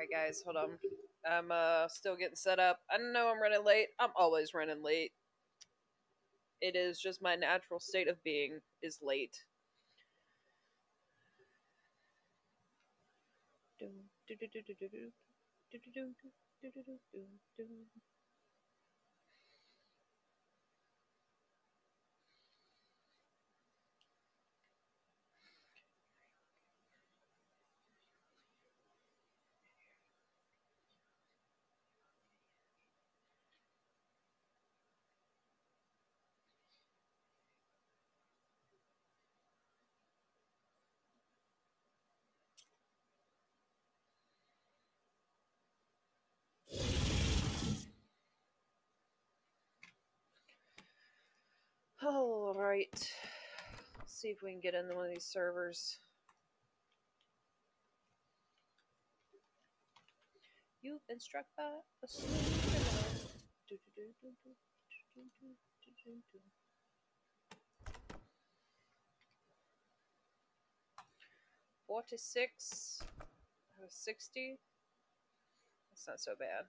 Alright, guys, hold on. I'm uh still getting set up. I know I'm running late. I'm always running late. It is just my natural state of being is late. All right. Let's see if we can get into one of these servers. You've been struck by a Forty-six, sixty. That's not so bad.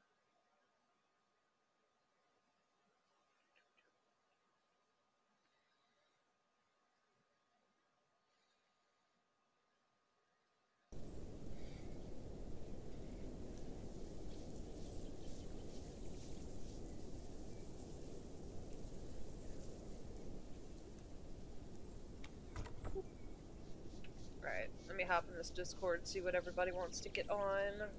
Right, hop in this Discord, see what everybody wants to get on.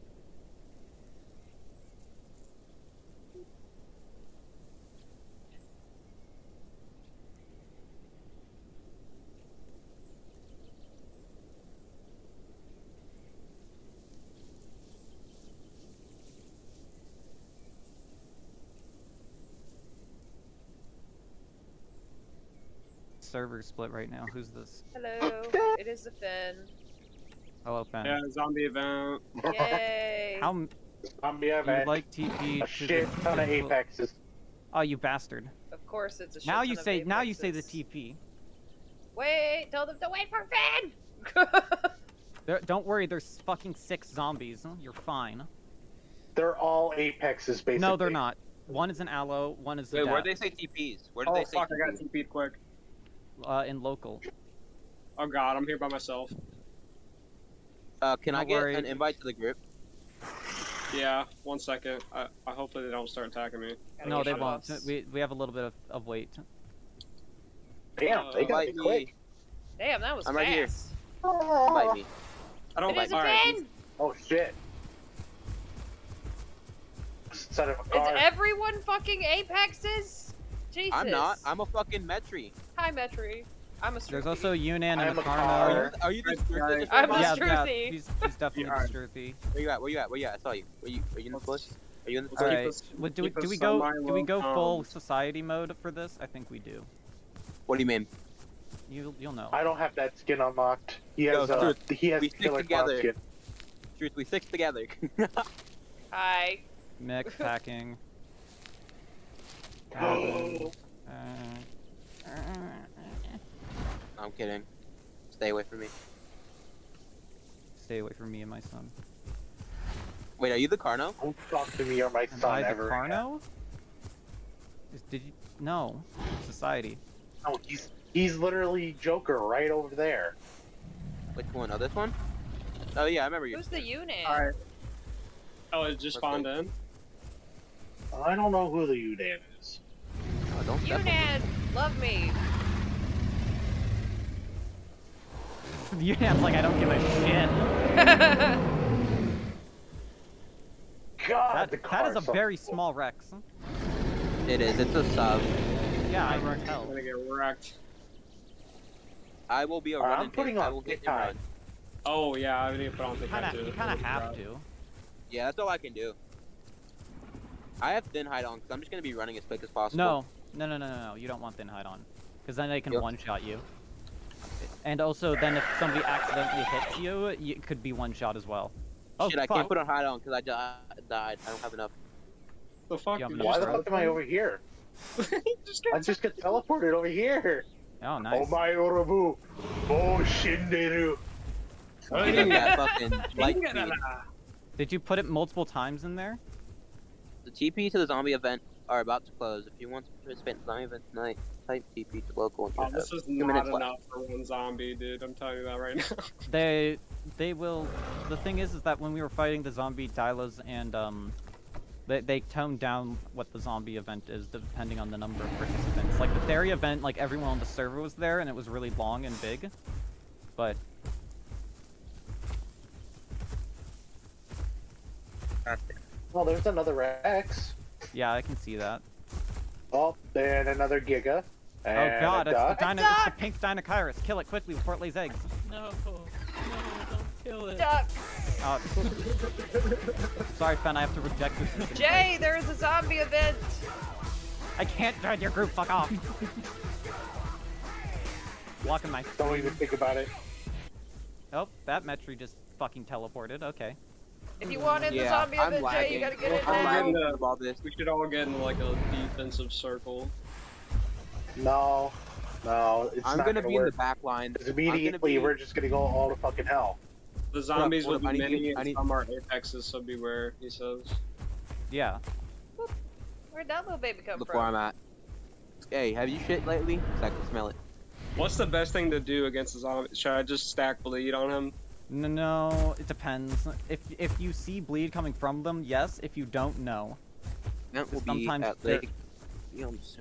Server split right now. Who's this? Hello, it is the Fen. Hello, Fen. Yeah, zombie event. Yay! How m- Zombie you event. like TP a shit the ton of apexes. Oh, you bastard! Of course, it's a shit Now ton you of say now you say the. TP. Wait, tell them to wait for Fen. Don't worry, there's fucking six zombies. You're fine. They're all apexes, basically. No, they're not. One is an aloe. One is a Wait, where'd dap, they say TPs? Where did Oh they say Oh fuck, I got TPs? TP'd quick. uh, in local. Oh god, I'm here by myself. Uh, can I Don't get worry. an invite to the group? Yeah, one second. I, I hopefully they don't start attacking me. No, they won't. buffs. We we have a little bit of, of wait. Damn, they got Invite me me. quick. Damn, that was I'm right here. fast. Invite me. I don't It is a alright. Finn. Oh shit. Son of a Is everyone fucking apexes? Jesus. I'm not. I'm a fucking Metri. Hi, Metri. I'm a There's also Yunan and am a Makarno. Are you, car. are you the Right, Struthi I'm right a yeah, behind? yeah, he's, he's definitely Yeah, the Struthi. Where you at? Where you at? Where you at? I saw you. Were you? Are you in the split? Are you in the Let's Alright. Well, do we do we go do we go low, full society mode for this? I think we do. What do you mean? You you'll know. I don't have that skin unlocked. He has Yo, uh, dude, he has we stick killer clown together. skin. Truth, we stick together. Hi. Mix packing. Oh. Uh, I'm kidding. Stay away from me. stay away from me and my son. Wait, are you the Carno? Don't talk to me or my Am son I the ever. again. Carno? Is, did you? No. Society. No, he's he's literally Joker right over there. Which one? Oh, this one? Oh yeah, I remember you. Who's the unit? Alright. Oh, it just spawned in? I don't know who the Udan is. Oh, don't step on me. Unad, love me. Yunan's like I don't give a shit. God, That, the car is a so- very small Rex. It is. It's a sub. Yeah, I I'm gonna get wrecked. I will be a Alright, running I'm putting tank. I on will get thick you time. run. Oh yeah, I need to put on the Kind of, you kind of have to. Yeah, that's all I can do. I have thin hide on because I'm just gonna be running as quick as possible. No, no, no, no, no, no. You don't want thin hide on, because then they can Yep. one shot you. And also, then if somebody accidentally hits you, you it could be one shot as well. Oh Shit, I can't put on hide on because I di- died. I don't have enough. The fuck? Yeah, I'm you Why the fuck am I over here? just I just got teleported over here. Oh, oh nice. Oh my Orobu. Oh Shinderu. Give me that fucking light speed. Did you put it multiple times in there? The TP to the zombie event are about to close. If you want to participate in the zombie event tonight, type TP to local and you Oh, have this is two not minutes left. enough for one zombie, dude. I'm telling you that right now. They they will. The thing is, is that when we were fighting the zombie Dylas and um, they they toned down what the zombie event is depending on the number of participants. Like the Theory event, like everyone on the server was there and it was really long and big, but Well, there's another Rex. yeah, I can see that. Oh, and another Giga. oh god, a it's the. Dino, it's the pink Dinocyrus. Kill it quickly before it lays eggs. No, no, don't kill it. Duck. Uh, sorry, Fen, I have to reject this. Jay, there is a zombie event. I can't join your group. Fuck off. Blocking my. Don't even think about it. Oh, that Metri just fucking teleported. Okay. If you want in the zombie I'm event, Jay, you gotta get in I'm now. lagging. lagging about this. we should all get in like a defensive circle. No, no, it's I'm not gonna, gonna, be in the back line. 'Cause immediately, be- we're just gonna go all to fucking hell. The zombies hold will be need many I and need- some are apexes, so beware, he says. Yeah. Where'd that little baby come Before from? I'm at. Hey, have you shit lately? 'Cause I can smell it. What's the best thing to do against the zombie? Should I just stack bleed on him? No, no, it depends. If if you see bleed coming from them, yes. If you don't, no. That will be Sometimes at they're- Lake. You know, just-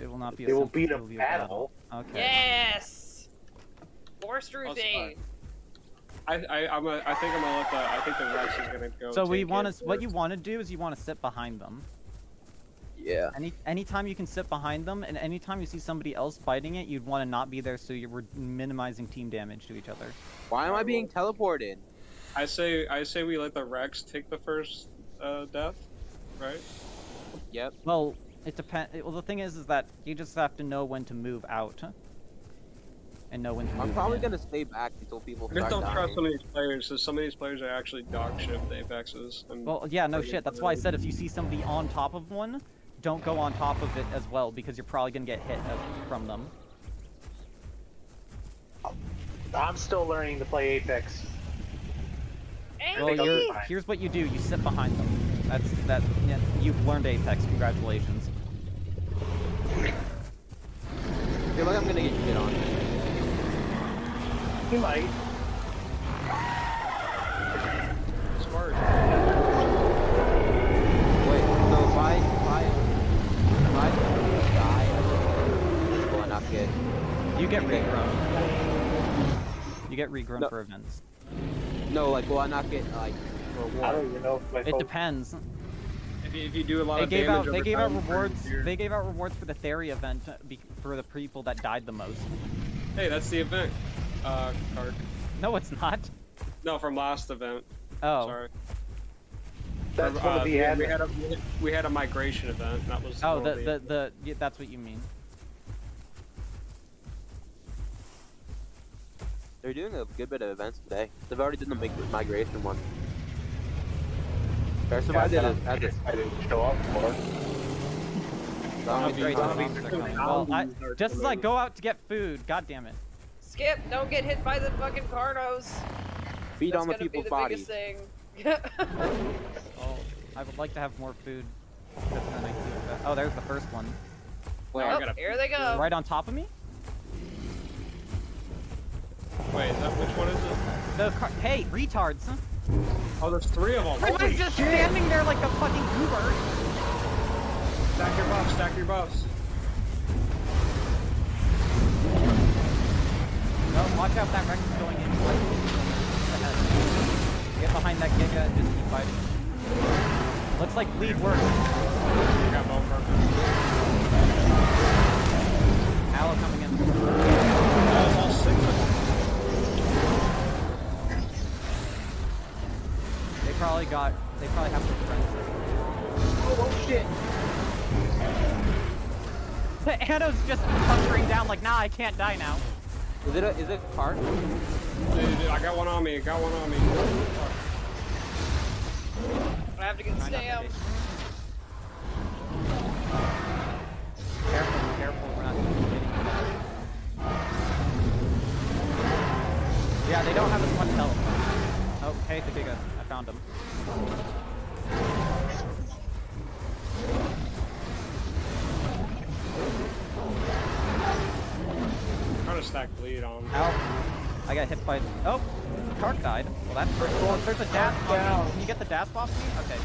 It will not be. It will simple- beat a will be battle. Okay. Yes. Forced That's routine. I I I'm a, I think I'm gonna let the I think the Rex is gonna go. So we want to. What you want to do is you want to sit behind them. Yeah. Any anytime you can sit behind them, and anytime you see somebody else fighting it, you'd want to not be there, so you were minimizing team damage to each other. Why am I being teleported? I say I say we let the Rex take the first uh, death, right? Yep. Well, it depends. Well, the thing is, is that you just have to know when to move out, and know when to. I'm probably in. gonna stay back until people I just don't dying. trust some of these players, because some of these players are actually dog shit with apexes. Well, yeah, no shit. That's why I said if you see somebody on top of one, don't go on top of it as well because you're probably gonna get hit uh, from them. I'm still learning to play Apex. Well, think I'll be you're, here's what you do: you sit behind them. That's that. Yeah, you've learned Apex. Congratulations. I feel like I'm gonna get shit on. You might. smart. Wait, so if I if I if I die, will I not get? You get regrown. You get regrown No. for events. No, like will I not get like I reward? don't even know if my It phone- depends. If you, if you do a lot They of gave damage out. They over gave out rewards. They gave out rewards for the Theory event uh, be, for the people that died the most. Hey, that's the event. Uh, card. No, it's not. No, from last event. Oh. Sorry. That's From, one uh, the we, we had a we had a migration event. That was. Oh, the of the the. Yeah, that's what you mean. They're doing a good bit of events today. They've already done the mig- migration one. First of Yeah, all, I did that it. I did. I didn't show up for. Zombie great, zombie- zombies. Well, I, just as I go out to get food, god damn it. Skip, don't get hit by the fucking carnos. Feed That's on the people's be the bodies. thing. Oh, I would like to have more food. But then I keep that- Oh, there's the first one. Wait, I oh, gotta- here they go. Right on top of me? Wait, that, which one is it? The car- hey, retards! Huh? Oh, there's three of them. Everybody's just standing there like a fucking goober. Stack your buffs. Stack your buffs. No, watch out, that Rex is going in. Get behind that Giga and just keep fighting. Looks like bleed works. You got bone purpose. Aloe coming in. Probably got. They probably have their friends. Oh shit! The Anno's just puncturing down like, nah, I can't die now. Is it a is it a cart? Dude, dude, I got one on me. I got one on me. I have to get Try not to Careful, careful, we're not getting Yeah, they don't have as much health. Oh, hey, the Giga. I found found him. Trying to stack bleed on. Ow. I got hit by. Oh, Kark died. Well, that's first. Oh, there's a dash on me. Can you get the dash off me? Okay.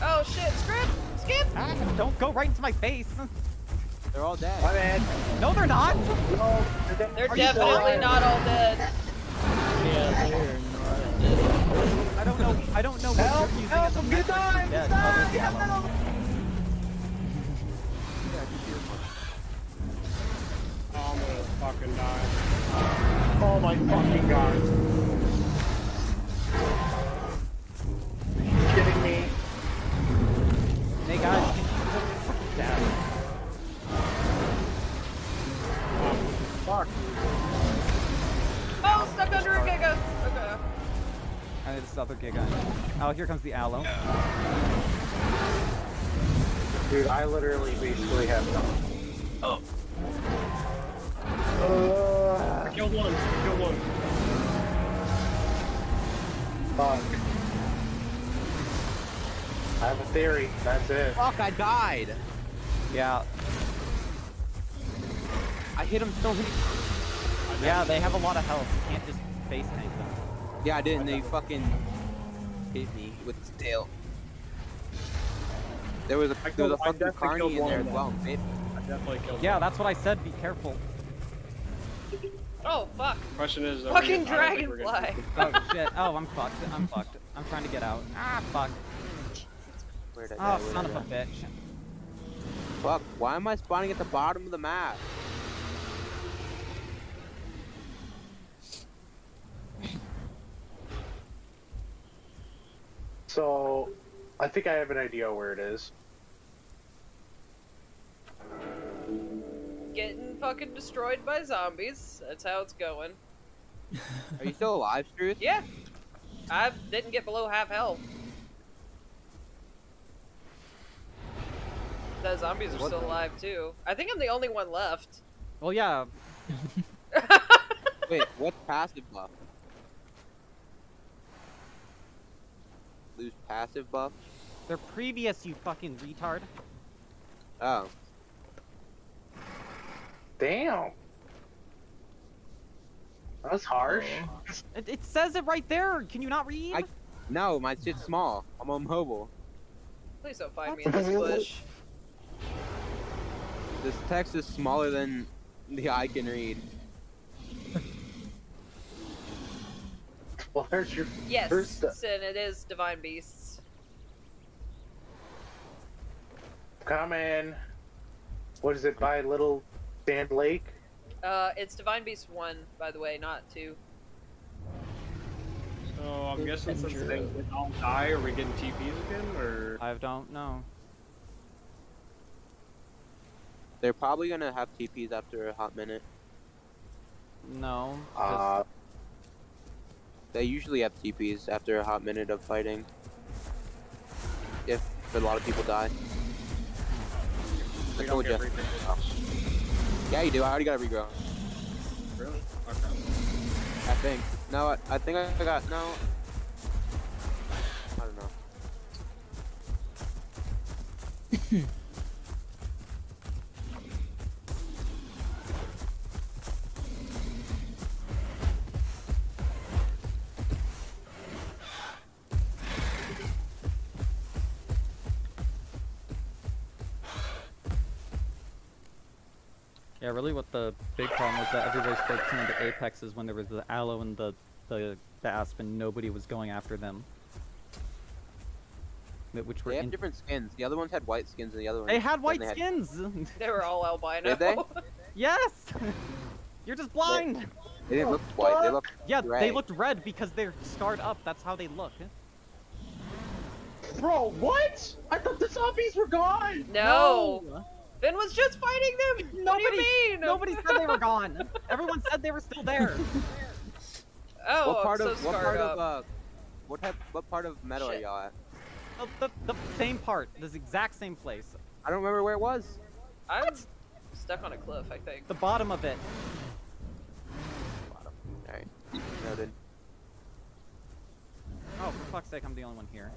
Oh shit, Skip! Skip! Ah, don't go right into my face. They're all dead. My bad. No, they're not. No, they're, They're definitely not all dead. Yeah, they're not dead. I don't know. I don't know what Help, you're using help, I'm gonna die, I'm gonna there's the die, help. Oh, I'm gonna fucking die. Oh my fucking god. You kidding me? Hey guys, I need this other Giga. Oh, here comes the aloe. Dude, I literally basically have nothing. Oh. Uh, Kill one. Kill one. fuck. I have a theory. That's it. Fuck, I died. Yeah, I hit him so many. yeah, they have a lot of health. You can't just face tank them. Yeah, I didn't. they fucking hit me with his tail. There was a I there was a fucking definitely carny in there as well. It, I definitely killed Yeah, one. that's what I said. Be careful. Oh fuck. Question is, Fucking gonna- I don't think we're gonna- dragonfly. Oh shit. Oh, I'm fucked. I'm fucked. I'm trying to get out. Ah, fuck. where'd I die? Oh, Where'd son of a die? bitch. Fuck, why am I spawning at the bottom of the map? So, I think I have an idea where it is. Getting fucking destroyed by zombies. That's how it's going. Are you still alive, Struth? Yeah. I didn't get below half health. The zombies are What still the- alive too. I think I'm the only one left. Well, yeah. Wait, what's passive buff? Lose passive buff? They're previous, you fucking retard. Oh. Damn. That's harsh. Oh. It, it says it right there. Can you not read? I- No, my shit's small. I'm on mobile. Please don't find me in this bush. This text is smaller than the eye can read. Well, there's your Yes, First- and it is divine beasts. comment. What is it by Little Sand Lake? Uh, it's divine beast one, by the way, not two. So I'm guessing since Sure. they they all die, are we getting TPs again, or? I don't know. They're probably gonna have TPs after a hot minute. No. Uh, They usually have TPs after a hot minute of fighting. If a lot of people die. We I don't told get ya. Yeah, you do. I already got a regrow. Really? Okay. I think. No, I, I think I got no. I don't know. really what the big problem was that everybody's focusing on the apexes when there was the aloe and the, the, the aspen, nobody was going after them. Which were They have different skins. The other ones had white skins, and the other ones. They had white they had- skins! They were all albino. Did they? yes! You're just blind! They didn't look white. They looked. Yeah, gray. they looked red because they're scarred up. That's how they look. bro, what? I thought the zombies were gone. no. Fen was just fighting them. what do you mean? Nobody said they were gone. Everyone said they were still there. Oh, what part I'm so of what part up. of uh, what type, what part of metal Shit. are y'all at? The, the, the same part, this exact same place. I don't remember where it was. I'm stuck on a cliff, I think. The bottom of it. Bottom. Alright, noted. Oh, for fuck's sake, I'm the only one here.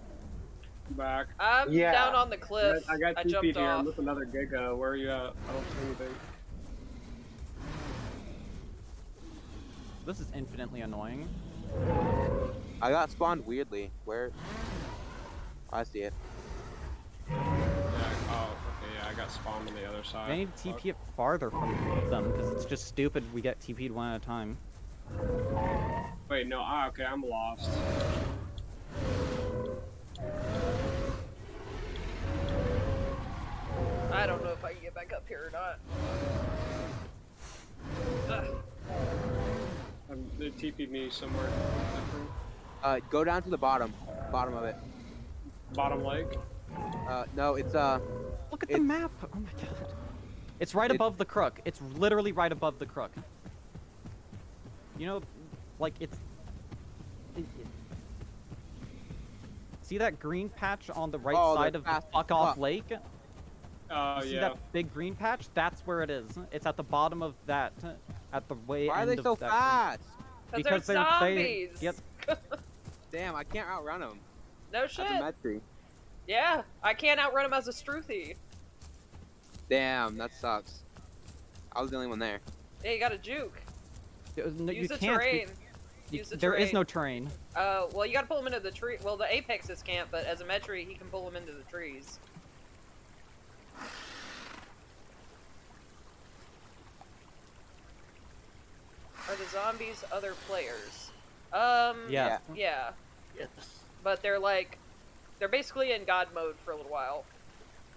Back. I'm Yeah. down on the cliff. got, I got I TP'd jumped here. I'm off. with another Giga. Where are you at? I don't see anything. This is infinitely annoying. I got spawned weirdly. Where? I see it. Yeah. Oh, okay. Yeah, I got spawned on the other side. I need to TP it farther from them, because it's just stupid we get TP'd one at a time. Wait, no. Ah, okay. I'm lost. I don't know if I can get back up here or not. Ugh. Um, they TP'd me somewhere. I. Uh, go down to the bottom. Bottom of it. Bottom lake. Uh, no, it's uh. Look at the map! Oh my god. It's right It- above the crook. It's literally right above the crook. You know, like it's. it- it- See that green patch on the right Oh, side of the fuck off fuck. lake? Oh yeah. See yeah. that big green patch? That's where it is. It's at the bottom of that, at the way Why are they of so fast? Cause they're they're- they- zombies. yep. Damn, I can't outrun them. No That's shit. a med tree. Yeah, I can't outrun him as a Struthi. Damn, that sucks. I was the only one there. Yeah, you got a juke. No, Use you the can't. be- terrain. You- the there is no terrain. Uh, well, you gotta pull him into the tree. Well, the apexes can't, but as a Metri, he can pull him into the trees. Are the zombies other players? Um, Yeah. yeah, Yes. but they're like, they're basically in God mode for a little while.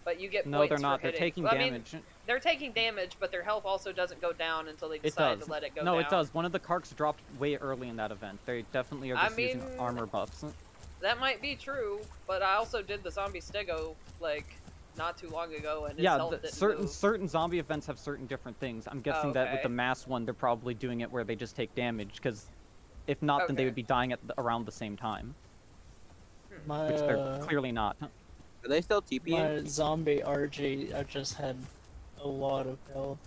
But you get No, points they're for not. They're hitting- taking well, I mean, damage. They're taking damage, but their health also doesn't go down until they decide to let it go no, down. it does. One of the Karks dropped way early in that event. They definitely are I just using armor buffs. That might be true, but I also did the zombie stego like not too long ago, and Yeah, health the, didn't certain move. certain zombie events have certain different things. I'm guessing that with the mass one, they're probably doing it where they just take damage, because if not, then they would be dying at the, around the same time, My, which they're uh, clearly not. Are they still TPing? my zombie RG, I just had a lot of health.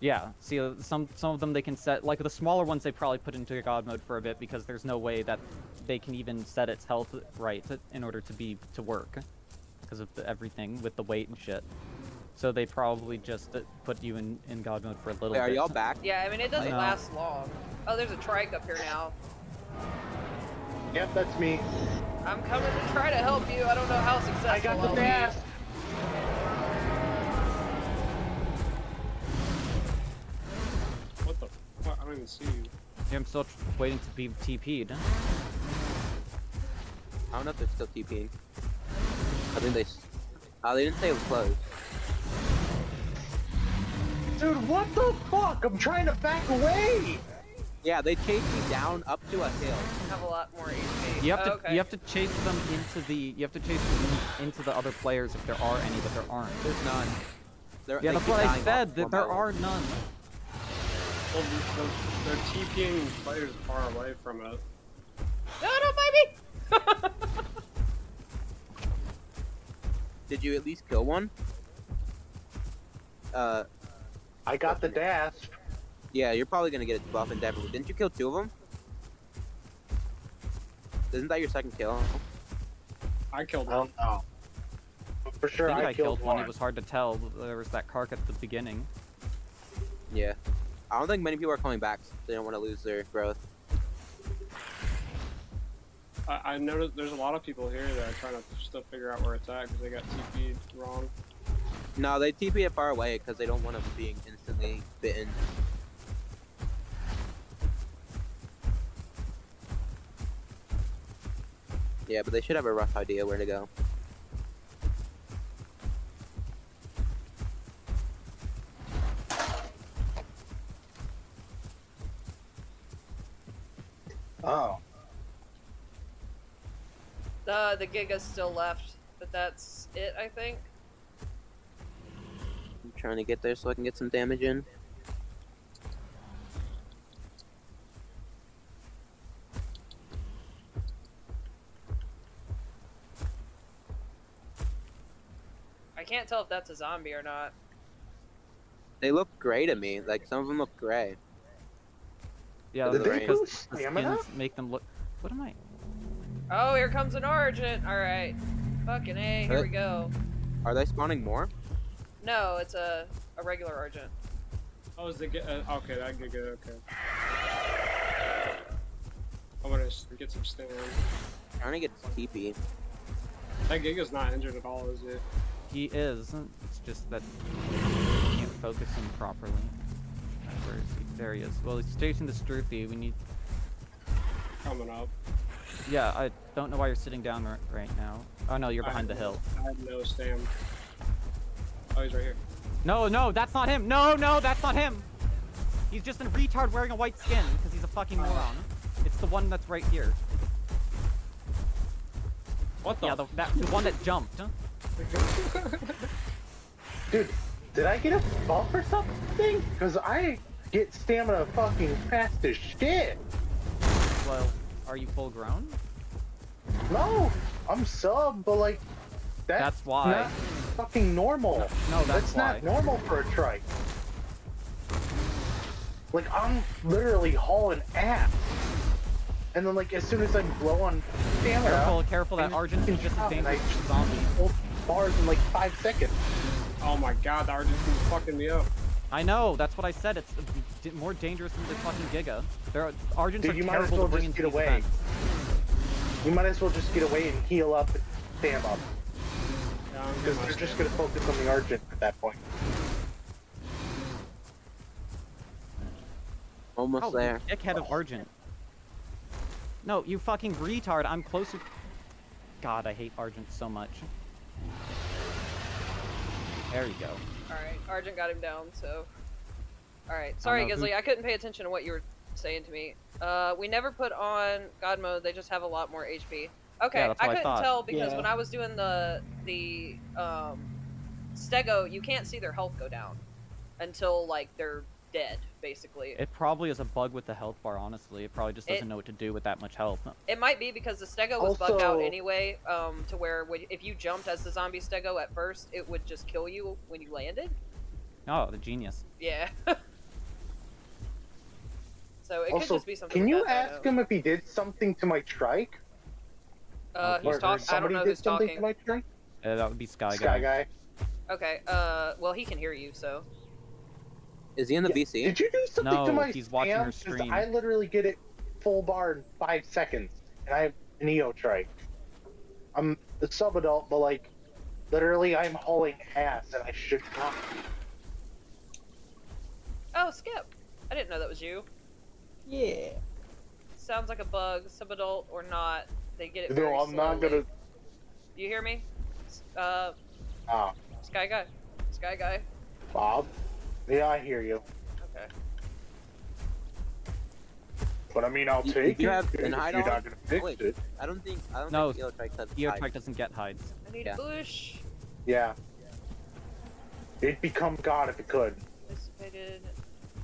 Yeah, see, some some of them they can set like the smaller ones they probably put into god mode for a bit because there's no way that they can even set its health right in order to be to work because of the, everything with the weight and shit. So they probably just uh, put you in in god mode for a little Wait, are y'all back? Yeah, I mean it doesn't No. last long. Oh, there's a trike up here now. Yep, that's me. I'm coming to try to help you. I don't know how successful I got the I'll dash. be. What? I don't even see you. Yeah, I'm still waiting to be TP'd. I don't know if they're still TPing. I think they. s- Oh, they didn't say it was closed. Dude, what the fuck? I'm trying to back away. Yeah, they chased me down up to a hill. have a lot more HP. You have Oh, to okay. you have to chase them into the you have to chase them in- into the other players if there are any, but there aren't. There's none. They're, Yeah, that's what I said. That there are one. none. Well, they're, they're TPing players far away from it. No, no, baby. Did you at least kill one? Uh, I got the dash. yeah, you're probably gonna get a buff indefinitely. Didn't you kill two of them? Isn't that your second kill? I killed one. don't for sure, I think I, I, killed one. one. It was hard to tell. There was that cark at the beginning. Yeah. I don't think many people are coming back. They don't want to lose their growth. I, I noticed there's a lot of people here that are trying to still figure out where it's at because they got TP'd wrong. No, they TP it far away because they don't want them being instantly bitten. Yeah, but they should have a rough idea where to go. Oh. Uh, the Giga's still left, but that's it, I think. I'm trying to get there so I can get some damage in. I can't tell if that's a zombie or not. They look gray to me. Like some of them look gray. Yeah, The the, Did because boost the stamina? skins make them look. What am I? Oh, here comes an Argent. All right. Fucking A. Here Uh, we go. Are they spawning more? No, it's a, a regular Argent. Oh, is the uh, okay? That Giga. Okay. I'm gonna get some stim. Trying to get TP. That Giga's not injured at all, is it? He is. It's just that you can't focus him properly. Where is he? There he is. Well, he's chasing the Stroopy. We need. Coming up. Yeah, I don't know why you're sitting down right now. Oh no, you're behind the hill. I have no stam. Oh, he's right here. No, no, that's not him. No, no, that's not him. He's just a retard wearing a white skin because he's a fucking Oh. moron. It's the one that's right here. What the? Yeah, the, that, the one that jumped. Huh? Dude, did I get a buff or something? Because I get stamina fucking fast as shit. Well, are you full grown? No, I'm sub, but like, that's, That's why. not fucking normal. No, that's not why. normal for a trike. Like, I'm literally hauling ass. And then, like, as soon as I'm low on stamina, Careful, careful. That Argent is just fucking dangerous a zombie. bars in like five seconds. Oh my god, the Argent's been fucking me up. I know. That's what I said. It's uh, more dangerous than the fucking Giga. There are Argents Dude, are you might as well just get away. events. You might as well just get away and heal up and stam up. Yeah, Because getting my they're just gonna focus on the Argent at that point. Almost Oh, there. dickhead of Argent. No, you fucking retard. I'm closer. God, I hate Argent so much. There you go. Alright, Argent got him down, so. Alright, sorry, know who- I couldn't pay attention to what you were saying to me. Uh, we never put on God mode, they just have a lot more HP. Okay, Yeah, I couldn't thought. tell because Yeah. when I was doing the the um Stego, you can't see their health go down until like they're dead, basically. It, It probably is a bug with the health bar, honestly. It probably just doesn't It- know what to do with that much health. It might be because the Stego was bugged out anyway, um, to where when, if you jumped as the zombie Stego at first, it would just kill you when you landed. Oh, the genius. Yeah. so it could just be something. can you that, ask him if he did something to my trike? know. Uh, he's talking. I don't somebody know did who's something talking. to my trike? Uh, that would be Sky, Guy. Sky Guy. guy. Okay. Uh, well, he can hear you, so. Is he in the Yeah, BC? Did you do something No, to my he's watching her stream. I literally get it full bar in five seconds, and I have an EO trike. I'm a sub adult, but like, literally, I'm hauling ass, and I should not. Oh, Skip. I didn't know that was you. Yeah. Sounds like a bug, sub-adult or not. They get it. very No, I'm not gonna. You hear me? Uh, Ah, Sky Guy. Sky Guy. Bob. Yeah, I hear you. Okay. But I mean, I'll You- take you it have if an you're hide not gonna fix Wait. it. I don't think I don't No, think Electric has Ear hide. Trike doesn't get hides. I need Yeah. a bush. Yeah. It'd become God if it could. Anticipated.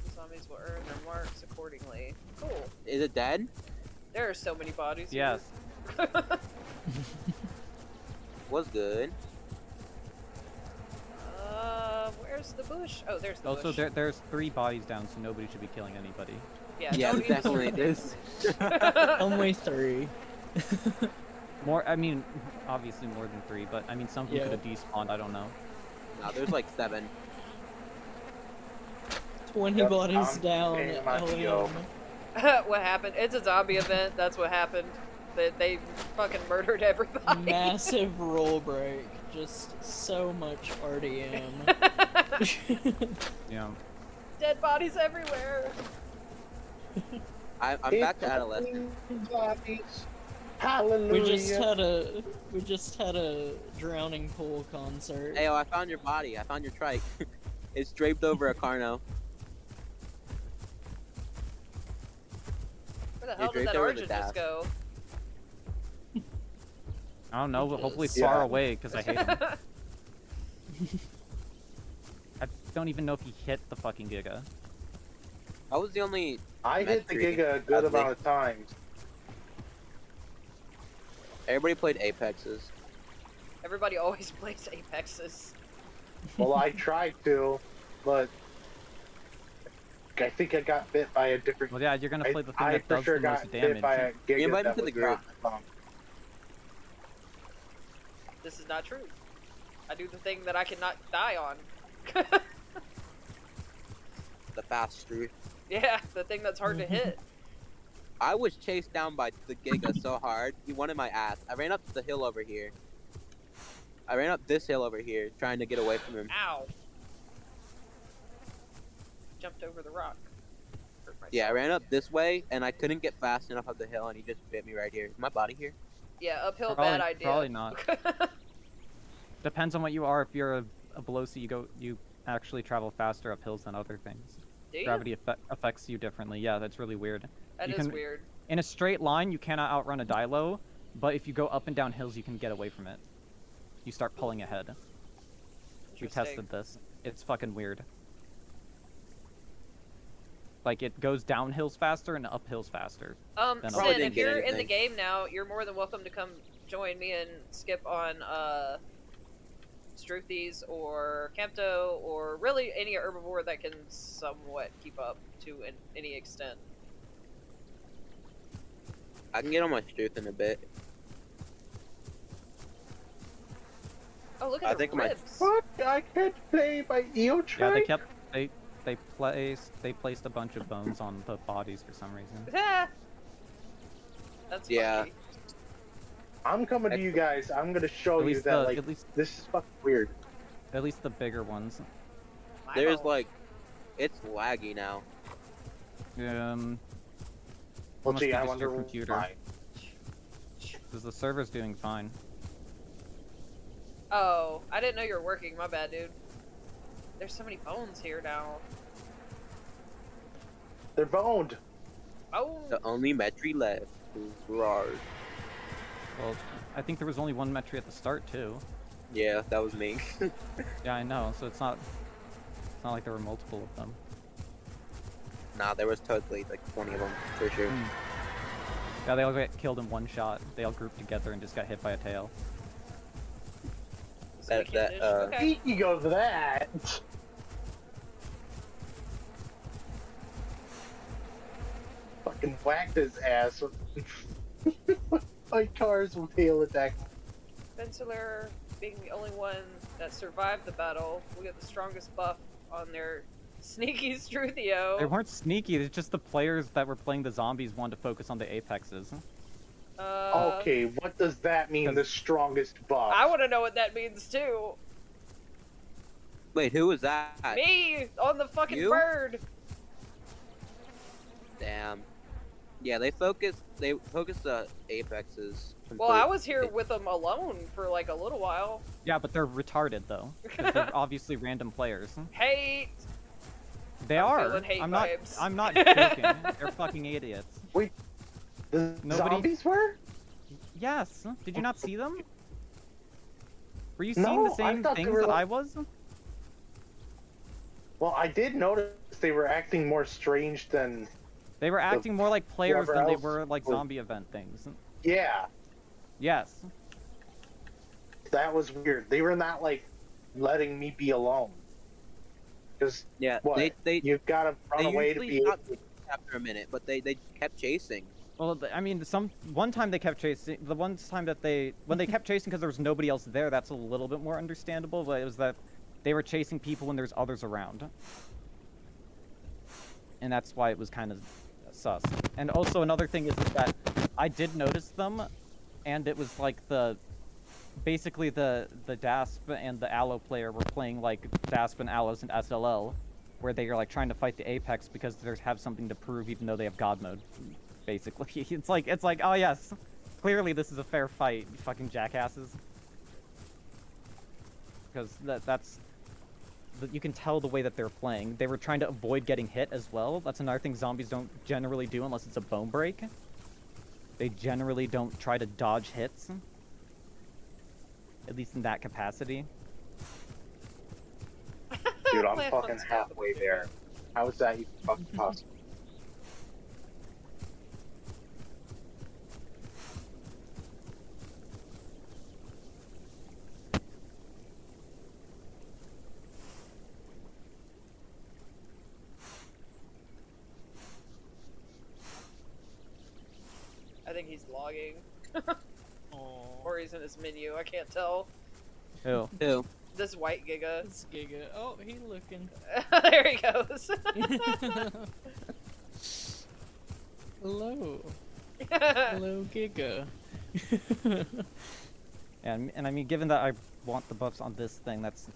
The zombies will earn their marks accordingly. Cool. Is it dead? There are so many bodies. here. Yes. Was good. Uh, where's the bush? Oh, there's the Also, bush. there, there's three bodies down, so nobody should be killing anybody. Yeah, Yeah, don't eat the definitely. zombies. Only three. More, I mean, obviously more than three, but I mean, some of them Yeah. could have despawned. I don't know. no, there's like seven. 20 Yep, bodies I'm down. paying my LM. PO. what happened? It's a zombie event. That's what happened. They, they fucking murdered everybody. Massive roll break. Just so much RDM. Yeah. Dead bodies everywhere. I, I'm back to adolescent. Zombies. Hallelujah. we just had a we just had a drowning pool concert. Hey, oh, I found your body. I found your trike. it's draped over a Carno. Where the You hell did that over origin just go? I don't know. but Hopefully Yeah. far away because I hate him. I don't even know if he hit the fucking Giga. I was the only. I hit the Giga a good amount of times. Everybody played Apexes. Everybody always plays Apexes. Well, I tried to, but I think I got bit by a different. Well, yeah, you're gonna play the thing I that for does sure the got most bit damage. by a Giga invite me that to the was group. not strong. This is not true. I do the thing that I cannot die on. The fast truth. yeah, the thing that's hard to hit. I was chased down by the Giga so hard, he wanted my ass. I ran up the hill over here. I ran up this hill over here, trying to get away from him. Ow. Jumped over the rock. Yeah, I ran up this way, and I couldn't get fast enough up the hill, and he just bit me right here. Is my body here? Yeah, uphill Probably- bad idea. probably not. Depends on what you are. If you're a, a Belosi, you go you actually travel faster up hills than other things. Do? Gravity affe- affects you differently. Yeah, that's really weird. That you is can- weird. In a straight line, you cannot outrun a Dilo, but if you go up and down hills, you can get away from it. You start pulling ahead. We tested this. It's fucking weird. Like it goes down hills faster and up hills faster. Um, Then Sin, I'll- if you're in the game now, you're more than welcome to come join me and skip on uh, Struthies or Campto or really any herbivore that can somewhat keep up to an, any extent. I can get on my truth in a bit. Oh, look at I the think my- What? I can't play my EO Yeah, they kept they they placed they placed a bunch of bones on the bodies for some reason. That's Yeah. funny. I'm coming to you guys. I'm gonna show you that the like at least this is fucking weird. at least the bigger ones. There's like, it's laggy now. Um, Well, Must gee, be I just wonder your computer. why. because the server's doing fine. Oh, I didn't know you were working. My bad, dude. There's so many bones here now. They're boned. Oh, The only Metri left is Rars. Well, I think there was only one Metri at the start too. Yeah, that was me. Yeah, I know. So it's not it's not like there were multiple of them. nah, there was totally like 20 of them for sure. Yeah, they all got killed in one shot. They all grouped together and just got hit by a tail. so that- that, uh, okay. You go to that. Fucking whacked his ass with my cars with hail attack. Fensalir being the only one that survived the battle will get the strongest buff on their sneaky Struthio. They weren't sneaky. It's just the players that were playing the zombies wanted to focus on the apexes. Uh, okay, what does that mean? The strongest buff. I want to know what that means too. Wait, who was that? Me on the fucking You? bird. Damn. Yeah, they focus. They focus the apexes. Well, I was here with them alone for like a little while. Yeah, but they're retarded though. they're obviously random players. Hate. They I'm are. hate I'm not. vibes. I'm not joking. they're fucking idiots. the nobody- zombies were? Yes. Did you not see them? Were you seeing No, the same things were that like- I was? Well, I did notice they were acting more strange than. They were acting more like players than they were like was- zombie event things. Yeah, Yes. that was weird. They were not like letting me be alone. Because Yeah, what? they they you've got to run they away to usually be. stop after a minute, but they they kept chasing. Well, I mean, some one time they kept chasing. The one time that they when they kept chasing because there was nobody else there, that's a little bit more understandable. But it was that they were chasing people when there's others around, and that's why it was kind of sus. And also another thing is that I did notice them, and it was like the basically the the Dasp and the Allo player were playing like Dasp and Allos and SLL, where they are like trying to fight the Apex because they have something to prove, even though they have God mode. Basically, it's like it's like oh yes, clearly this is a fair fight, you fucking jackasses. Because that that's that you can tell the way that they're playing. They were trying to avoid getting hit as well. That's another thing zombies don't generally do unless it's a bone break. They generally don't try to dodge hits. At least in that capacity. Dude, I'm fucking halfway there. How is that even fucking possible? Think he's logging, or or he's in his menu. I can't tell. Who? Ew. This white Giga. It's Giga. Oh, he looking. there he goes. Hello. Hello, Giga. And and I mean, given that I want the buffs on this thing, that's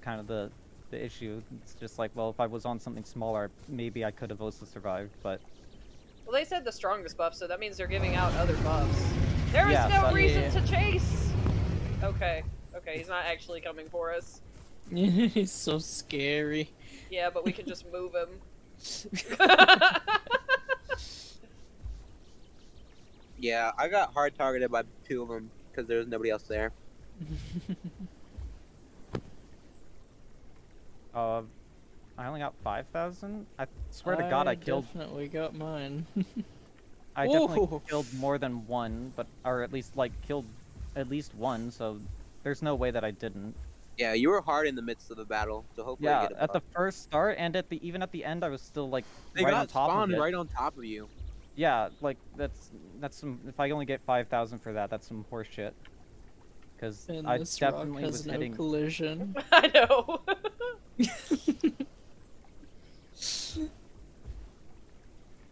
kind of the the issue. It's just like, well, if I was on something smaller, maybe I could have also survived. But well, they said the strongest buff, so that means they're giving out other buffs. There is Yeah, no but- reason to chase. Okay, okay, he's not actually coming for us. He's so scary. Yeah, but we can just move him. Yeah, I got hard targeted by two of them because there was nobody else there. uh, I only got five thousand. I swear to God, I killed. Definitely got mine. I definitely killed more than one, but or at least like killed at least one. So there's no way that I didn't. Yeah, you were hard in the midst of the battle, so hopefully you Yeah, get a at the first start and at the even at the end, I was still like They right got on top of spawned it. right on top of you. Yeah, like that's that's some. If I only get five thousand for that, that's some horse shit. Because and I this rock definitely has was no hitting. collision. I know.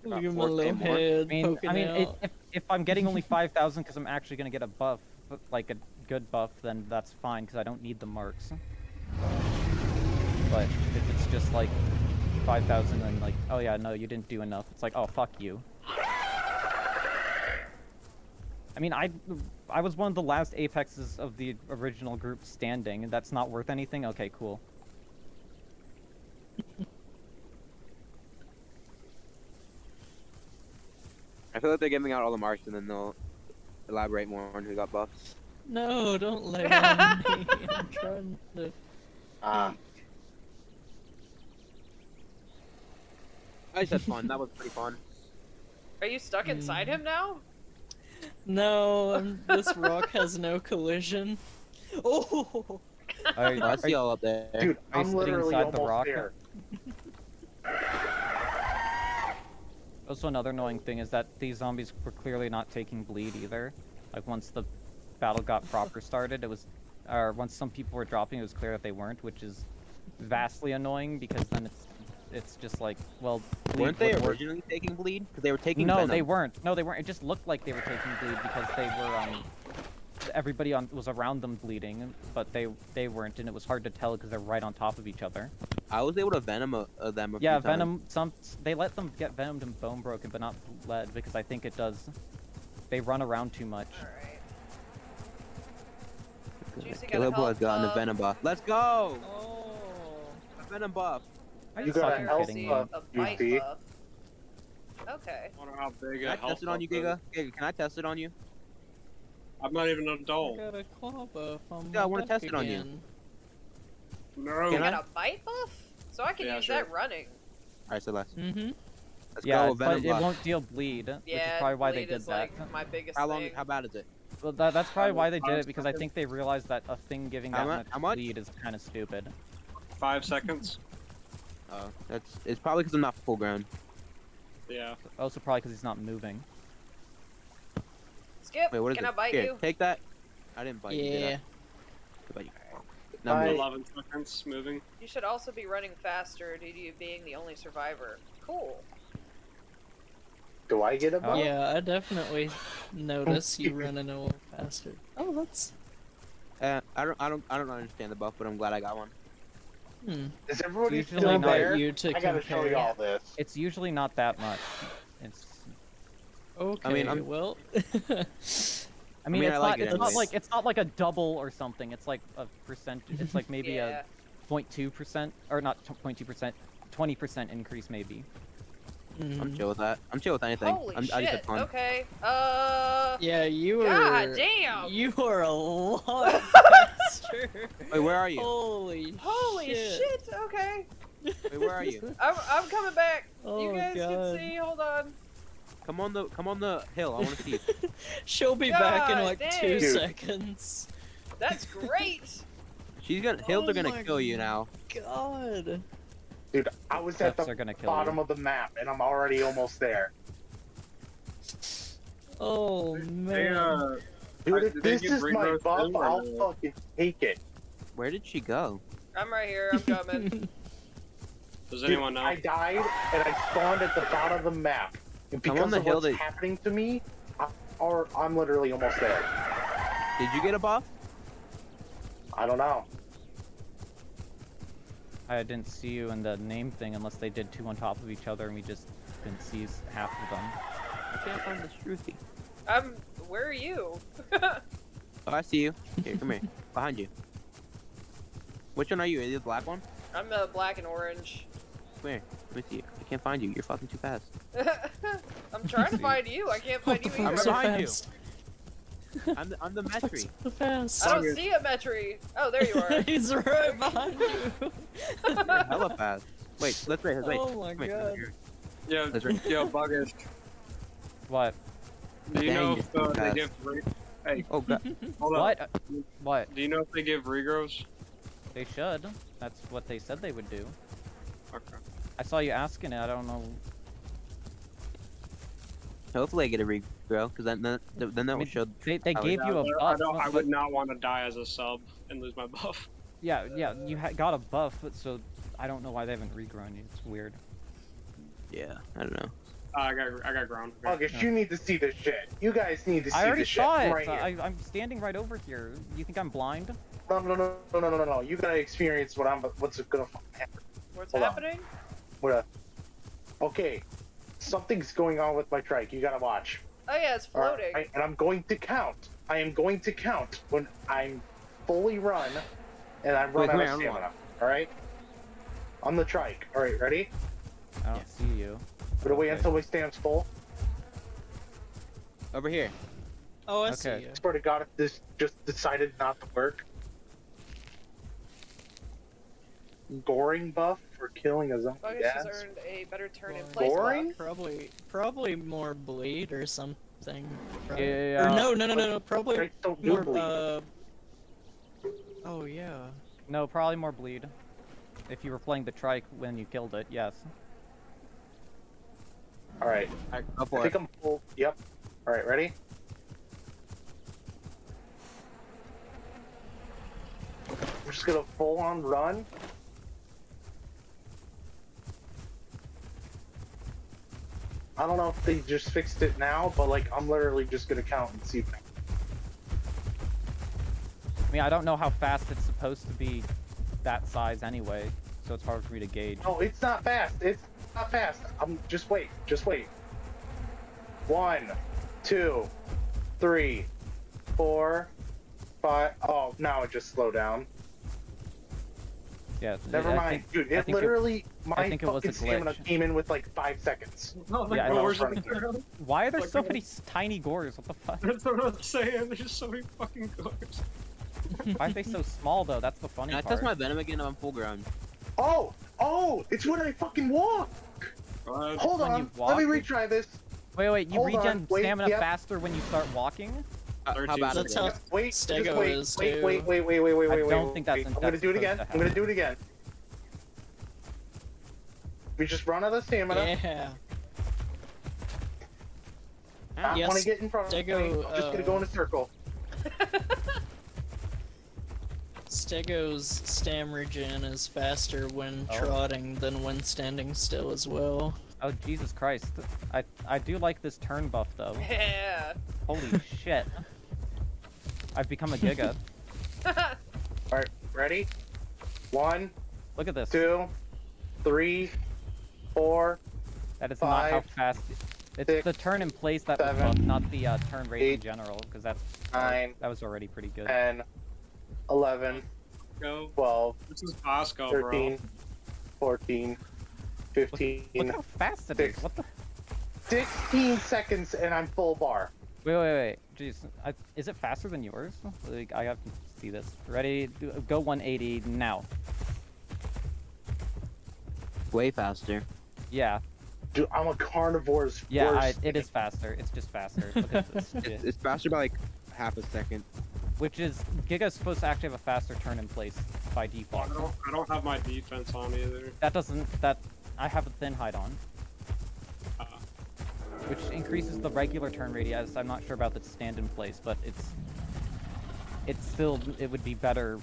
Look Got at my four little kill more. head I mean, I mean, it, if if I'm getting only five thousand because I'm actually gonna get a buff, like a good buff, then that's fine because I don't need the marks. But if it's just like five thousand and like, oh yeah, no, you didn't do enough. It's like, oh fuck you. I mean, I I was one of the last apexes of the original group standing, and that's not worth anything. Okay, cool. I feel like they're giving out all the marks and then they'll elaborate more on who got buffs. No, don't lay on me. I'm trying to. Ah, I said fun. that was pretty fun. Are you stuck inside Mm. him now? No, um, this rock has no collision. Oh, Are, I are, see all up there. dude, I'm literally inside the almost rock? there. Also, another annoying thing is that these zombies were clearly not taking bleed either. Like once the battle got proper started, it was, or once some people were dropping, it was clear that they weren't, which is vastly annoying because then it's, it's just like, well, Weren't they work- originally taking bleed? Because they were taking No, venom. they weren't. No, they weren't. It just looked like they were taking bleed because they were um, everybody on was around them bleeding, but they they weren't, and it was hard to tell because they're right on top of each other. I was able to venom a, a them a Yeah, few times. venom. Some they let them get venomed and bone broken, but not bled because I think it does. They run around too much. Alright. Juicy got a Killer Boy's health gotten a venom buff. Let's go! oh. A venom buff. Are You you got a fucking health kidding me? buff. A You bite buff. Okay. I wonder how big Can a I health test it on you. Giga? Giga, can I test it on you? I'm not even an I adult. got a claw buff on Yeah, I wanna back test it on you. No. You I? got a bite buff? So I can Yeah, use sure. that running. Alright, so let's, Mm-hmm. let's Yeah, go. but Venom it buff. won't deal bleed, which Yeah, is probably why they did is that. like my biggest How long? thing. How bad is it? Well, that, that's probably why they did it because I think they realized that a thing giving that much much? bleed is kind of stupid. Five seconds. Oh, that's. It's probably because I'm not full grown. Yeah. Also, probably because he's not moving. Skip, Wait, what is can it? I bite Here, you? take that. I didn't bite you. Did I? Yeah. I you. No, Bye. move. Eleven seconds moving. You should also be running faster due to you being the only survivor. Cool. Do I get a buff? Yeah, I definitely notice you running a little faster. Oh, that's. Uh, I don't. I don't. I don't understand the buff, but I'm glad I got one. Hmm. Is everybody Usually still there? you to I gotta show you all this. It's usually not that much. It's. Okay, mean, I'm- well. I mean, mean, it's I like not. it It's not like it's not like a double or something. It's like a percent. It's like maybe yeah. a 0.2 percent, or not 0.2 percent, 20 percent increase maybe. I'm Mhm. chill with that. I'm chill with anything. Holy I'm, I just had shit. fun. Okay. Uh. Yeah, you were. God damn. You are a lot faster. Wait, where are you? Holy. Holy shit. shit. Okay. Wait, where are you? I'm, I'm coming back. Oh you guys god. can see. Hold on. Come on the. Come on the hill. I want to see. She'll be back in like dang. two Dude. seconds. That's great. She's gonna. Hills Oh are gonna kill you now. God. Dude, I was at the gonna kill bottom you. of the map and I'm already almost there. Oh They man. uh, Dude, if this is my Ringro's buff, I'll no? fucking take it. Where did she go? I'm right here. I'm coming. Does Dude, anyone know? I died and I spawned at the bottom of the map. And I'm on because the of hill what's that- happening to me, I, or I'm literally almost there. Did you get a buff? I don't know. I didn't see you in the name thing unless they did two on top of each other and we just didn't see half of them. I can't find the Struthi. I'm. Where are you? Oh, I see you. Here, come here. Behind you. Which one are you? Is it the black one? I'm the black and orange. Come here. Let me see you. I can't find you. You're fucking too fast. I'm trying to find you. I can't find you I'm either. right behind you. fast? I'm the, I'm the Metri. So fast. I don't see a Metri. Oh, there you are. He's right behind you. You're hella fast. Wait, let's wait. Let's wait. Oh my Come god. come here. Yo, That's yo, Buggish. What? Do you Dang, know you're if uh, they fast. give re- Hey, Oh god. hold. What? Uh, What? Do you know if they give regrows? They should. That's what they said they would do. Okay. I saw you asking it. I don't know. Hopefully I get a regrow, because then then then that I will show. They, they gave you a but I buff. don't. I would not want to die as a sub and lose my buff. Yeah, yeah. You ha- got a buff, but so I don't know why they haven't regrown you. It's weird. Yeah, I don't know. Uh, I got. I got ground. August, Yeah. you need to see this shit. You guys need to see this shit. I already this shit saw it. right here. I, I'm standing right over here. You think I'm blind? No, no, no, no, no, no, no, no. You gotta experience what I'm. What's gonna happen. What's Hold on. Happening? What a. Okay, something's going on with my trike. You gotta watch. Oh yeah, it's All floating. right, and I'm going to count. I am going to count when I'm fully run, and I run Wait, out come of here, I'm stamina. All right. On the trike. All right, ready? I don't Yeah. see you. Gonna wait until my stam's full. Over here. Oh, I Okay. see you. Swear to God, if this just decided not to work. Goring buff for killing a zombie Buggers has earned a better turn in Boring. place. Boring? buff. Probably, probably more bleed or something. Yeah, Right? yeah, Or yeah. no, no, no, no, no. Probably don't more. bleed. Uh... Oh yeah. No, probably more bleed. If you were playing the trike when you killed it, yes. All right. Alright, go I think. I'm full. Yep. All right, ready? We're just gonna full on run. I don't know if they just fixed it now, but like I'm literally just gonna count and see. I mean, I don't know how fast it's supposed to be that size anyway, so it's hard for me to gauge. No, it's not fast. It's not fast. I'm just wait. Just wait. One, two, three, four, five. Oh, now it just slowed down. Yeah. Never I mind, think- dude. It think it- literally, my think it was fucking a glitch. stamina came in with like five seconds. No, Yeah, I know. doors Running in there. Why are there Like, so many s- tiny gores? What the fuck? That's what I'm saying. There's so many fucking doors. Why are they so small though? That's the funny Can I part. test my venom again if I'm full grown? Oh, oh! It's when I fucking walk. Uh, Hold on. you Let me retry this. Wait, wait. You Hold on, regen wait, stamina yep. faster when you start walking? Uh, how 13 bad That's is how- it? Wait, Stego wait, is, wait, too. wait, wait, wait, wait, wait, I wait, don't wait, think that's wait. in- I'm gonna do it again. to I'm gonna do it again. We just run out of stamina. Yeah. I Yes, want to get in front of me. Stego, I'm just gonna go in a circle. Stego's stam regen is faster when Oh. trotting than when standing still as well. Oh Jesus Christ! I I do like this turn buff though. Yeah. Holy shit! I've become a giga. Alright, ready? One, Look at this. two, three, four, That is not how fast. It's six, the turn in place that was seven, buffed, not the uh, turn rate in general, because that's nine, that was already pretty good. 10, 11, go. 12, This is Bosco, bro. 13, 14, Look, 15, look how fast it is. six. What the? 16 seconds, and I'm full bar. Wait, wait, wait. Jeez, I, is it faster than yours? Like, I have to see this. Ready? Go 180 now. Way faster. Yeah, Dude, I'm a carnivore's yeah. I, worst. it is faster. It's just faster. Look at this shit. It's, it's faster by like half a second. Which is Giga's supposed to actually have a faster turn in place by default. I default. don't. I don't have my defense on either. That doesn't. That I have a thin hide on. Uh, which increases the regular turn radius. I'm not sure about the stand in place, but it's it's still it would be better.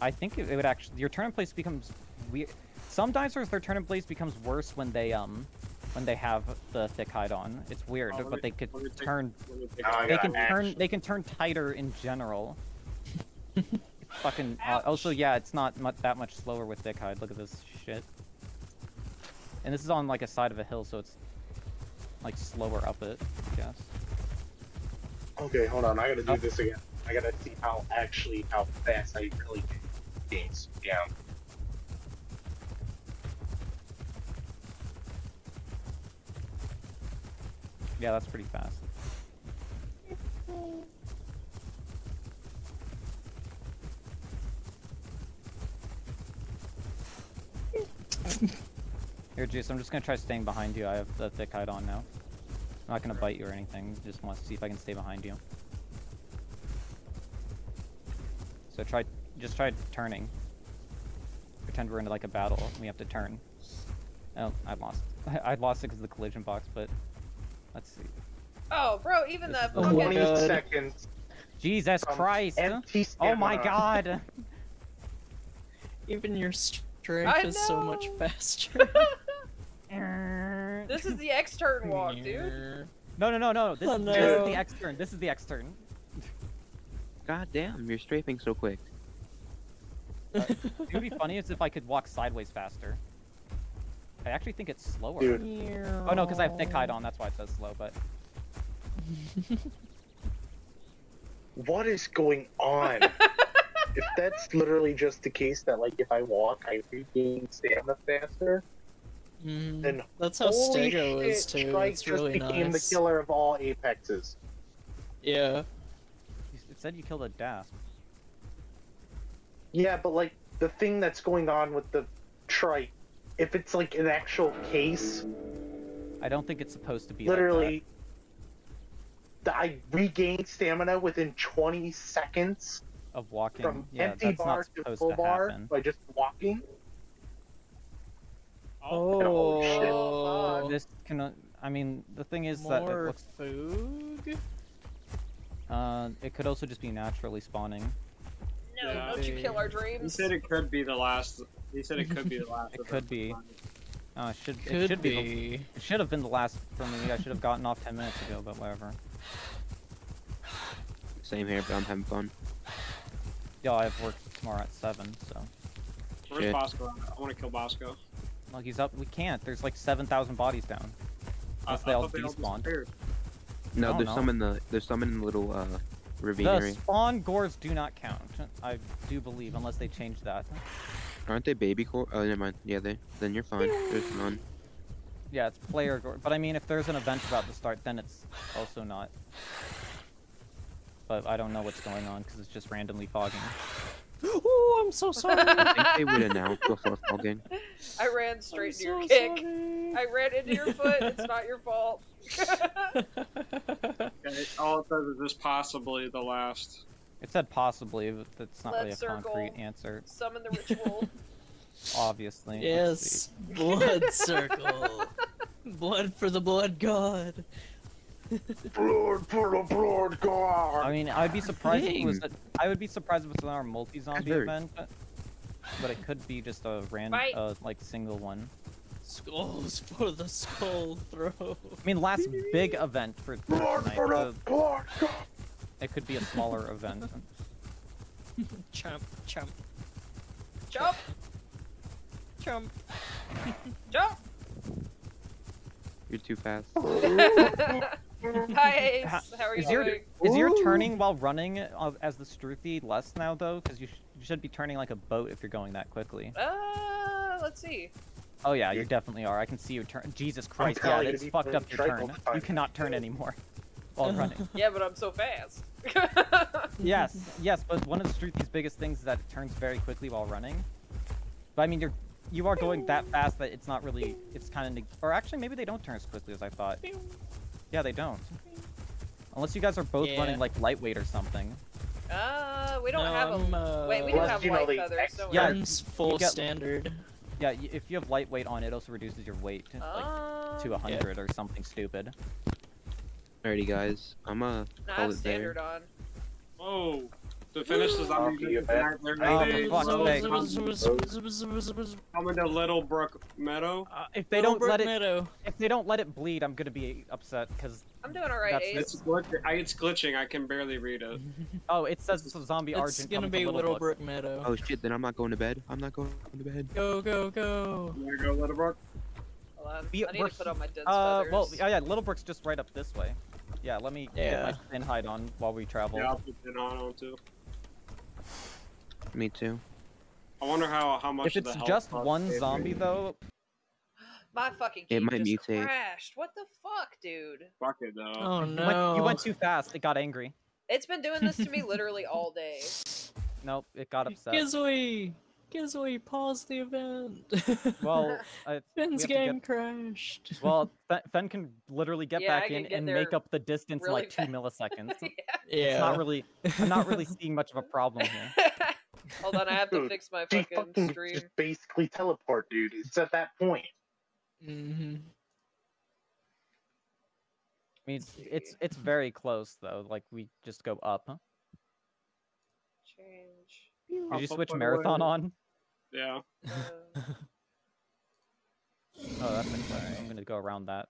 I think it, it would actually your turn in place becomes weird. Some dinosaurs their turn in place becomes worse when they um when they have the thick hide on. It's weird, Oh, but me- they could take- turn take Oh, they can turn Actually- they can turn tighter in general. Fucking uh, also yeah, it's not mu that much slower with thick hide. Look at this shit. And this is on like a side of a hill, so it's like slower up it, I guess. Okay, hold on. I gotta do Oh. this again. I gotta see how actually how fast I really gains. Yeah. Yeah, that's pretty fast. Here, Juice, I'm just gonna try staying behind you. I have the thick hide on now. I'm not gonna bite you or anything. Just want to see if I can stay behind you. So try, just try turning. Pretend we're into like a battle. and We have to turn. Oh, I lost. I lost it because of the collision box, but let's see. Oh, bro, even This the is the Oh my fucking. Twenty God. seconds. Jesus Christ! Empty Oh my. God! Even your strength I is so much faster. this is the X turn walk, dude. No, no, no, no. This, Oh, this is the X turn. This is the X turn. God damn, you're strafing so quick. Uh, it would be funny is if I could walk sideways faster. I actually think it's slower. Dude. Oh no, because I have thick hide on. That's why it says slow. But What is going on? if that's literally just the case that like if I walk I regain stamina faster, Mm, then That's how holy Stego shit, is too. Strike It's just really became nice. the killer of all apexes. Yeah. it said you killed a Dasp. Yeah, but like the thing that's going on with the trike, if it's like an actual case, I don't think it's supposed to be literally, th- I regained stamina within 20 seconds of walking. from yeah, empty that's bar not to full to bar by just walking. Oh, Oh, This can. uh, I mean, the thing is that it more looks. food. Uh, it could also just be naturally spawning. No, Yeah. don't you kill our dreams. He dreams. said it could be the last. He said it could be the last. It of could be. Oh, it should. it should be. the- be. It should have been the last for me. I should have gotten off 10 minutes ago, but whatever. Same here, but I'm having fun. Yeah, I have work tomorrow at 7, so. Where's Shit. Bosco? I want to kill Bosco. Well, he's up. We can't. There's like 7,000 bodies down. Unless they all thought they all despawned. disappeared. No, there's know. some in the there's some in the little uh ravine The area. spawn gores do not count. I do believe, unless they change that. Aren't they baby core? Oh, never mind. Yeah, they. Then you're fine. There's none. Yeah, it's player gore. But I mean, if there's an event about to start, then it's also not. But I don't know what's going on because it's just randomly fogging. Oh, I'm so sorry. I think they would announce before fogging. I ran straight I'm into your kick. sorry. I ran into your foot. It's not your fault. Okay, all it says is this possibly the last. It said possibly, but that's not really a circle. concrete answer. Summon the ritual. Obviously. Yes, blood circle. blood for the blood god. Blood for the blood god. I mean, I'd be surprised if it was. A, I would be surprised if it's our multi-zombie event, but, but it could be just a random, Fight. uh, like single one. Skulls for the skull throw. I mean, last big event for, for blood tonight. for the uh, blood god. it could be a smaller event. Chomp, chomp, Jump! chomp. Jump! You're too fast. Hi, Ace. How are you Is your doing? is your turning while running uh, as the Struthi less now though? Because you, sh- you should be turning like a boat if you're going that quickly. Uh, let's see. Oh yeah, you definitely are. I can see you turn. Jesus Christ, yeah, probably gonna that's be fucked up your turn. You cannot turn anymore while running. Yeah, but I'm so fast. yes, yes, but one of the Struthi's biggest things is that it turns very quickly while running. But I mean, you're you are going that fast that it's not really. It's kind of. Or actually, maybe they don't turn as quickly as I thought. Yeah, they don't. Unless you guys are both Yeah. running like lightweight or something. uh, we don't No, have I'm, a. uh, Wait, we do Unless have you know white the feathers, X- don't Yeah, we? Guns full get- standard. Yeah, if you have lightweight on, it also reduces your weight like Um, to a hundred or something stupid. Alrighty, guys. I'm uh Nah, I call have it there. standard on. Whoa. To finish the zombie Zombie event, event. they're Oh, they for fuck's coming to Littlebrook Meadow. Uh, if they don't let it, Meadow. if they don't let it bleed, I'm gonna be upset because I'm doing alright, That's- Ace. It's glitching. I, it's glitching. I can barely read it. oh, it says it's a zombie It's argent. gonna be to Little Brook. Littlebrook Meadow. Oh shit, then I'm not going to bed. I'm not going to bed. Go, go, go. You wanna go Littlebrook? Hold on. We- I need we're to put on my dense Uh, feathers. well, yeah, yeah, Little Brook's just right up this way. Yeah, let me get my thin hide on while we travel. Yeah, I'll put it on on too. Me too. I wonder how how much. If of the it's just one zombie though, My fucking It might just mutate. crashed. What the fuck, dude? Fuck it though. Oh you, no. went, you went too fast. It got angry. It's been doing this to me literally all day. Nope, it got upset. Gizwy! Gizwy, pause the event. Well, I, Fen's we have to game crashed. well, Fen, Fen can literally get Yeah, back in get and make up the distance in like two fast. milliseconds. yeah. yeah. It's not really. I'm not really seeing much of a problem here. Hold on, I have to Dude, fix my She fucking fucking stream. just basically teleport, dude. It's at that point. Mm-hmm. I mean, it's it's, it's very close though. Like we just go up. Huh? Change. Did Up, you switch up, marathon away. on? Yeah. Uh, Oh, that's okay. I'm gonna go around that.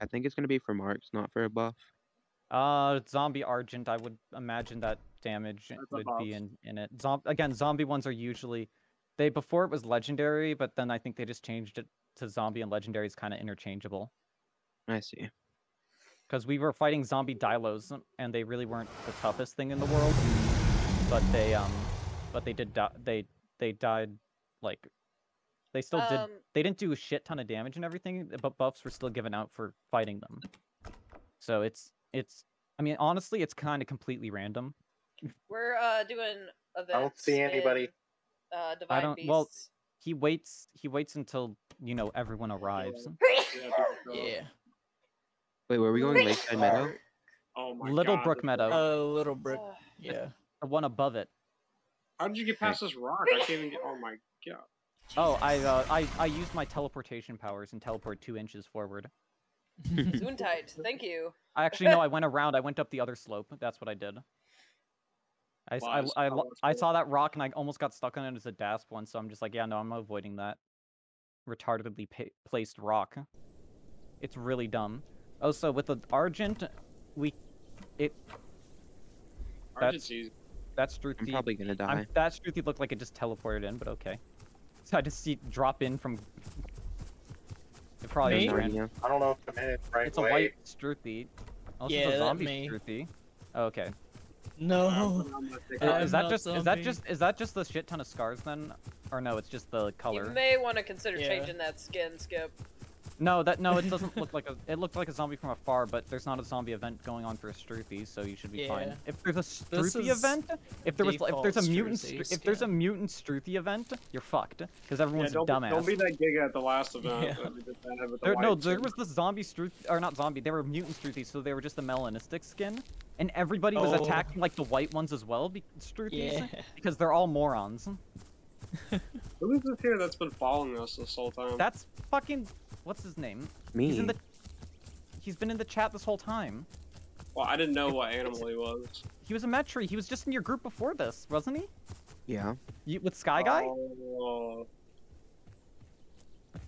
I think it's gonna be for marks, not for a buff. Uh, zombie argent. I would imagine that damage That's would be in in it. Zom- again, zombie ones are usually they before it was legendary, but then I think they just changed it to zombie and legendary is kind of interchangeable. I see. Because we were fighting zombie dilos, and they really weren't the toughest thing in the world. But they um, but they did die. they they died like they still did um, they didn't do a shit ton of damage and everything, but buffs were still given out for fighting them. So it's it's I mean honestly it's kind of completely random. We're uh doing events. don't see anybody. in, uh, Divine don't- Beasts. well, He waits he waits until you know everyone arrives. Yeah, Wait, where up. Yeah. Wait, were we going Lakeside Meadow? Oh my Little god. Brook this- Meadow. Uh, Little Brook. Yeah. The one above it. How did you get past this rock? I can't even get. Oh my god. Oh, I uh, I I used my teleportation powers and teleport two inches forward. Gesundheit. Thank you. I actually no, I went around. I went up the other slope. That's what I did. I, s- I, Lies. I, lo- that's I saw that rock and I almost got stuck on it as a dasp one, so I'm just like, yeah, no, I'm avoiding that retardedly pa- placed rock. It's really dumb. Oh, so with the argent, we, it Argent's easy. that's I'm probably gonna die. I'm, that Struthi looked like it just teleported in, but okay. So I just see drop in from. It probably Me? just No ran. I don't know if I'm in it the right It's a white Struthi. This Yeah, is a zombie me. Struthi. Oh, okay. No. I'm gonna take Uh, is that not just is that just is that just the shit ton of scars then, or no? It's just the color. You may want to consider Yeah. changing that skin, Skip. No, that no, it doesn't look like a. It looked like a zombie from afar, but there's not a zombie event going on for a Struthi, so you should be fine. Yeah. If there's a This Struthi event, if there was if there's a mutant Struthi Stru- if there's a mutant Struthi event, you're fucked because Yeah, everyone's don't, a be- dumbass. don't be that giga at the last event. Yeah. that we just had with the There, no, there was the zombie Struth, or not zombie. They were mutant Struthies, so they were just the melanistic skin, and everybody was Oh. attacking like the white ones as well, be- Yeah. because they're all morons. Who is this here that's been following us this whole time? That's fucking. What's his name? Me. He's in the. He's been in the chat this whole time. well, I didn't know what animal he was. He was a Metri. He was just in your group before this, wasn't he? Yeah. You, with Sky Guy? Oh,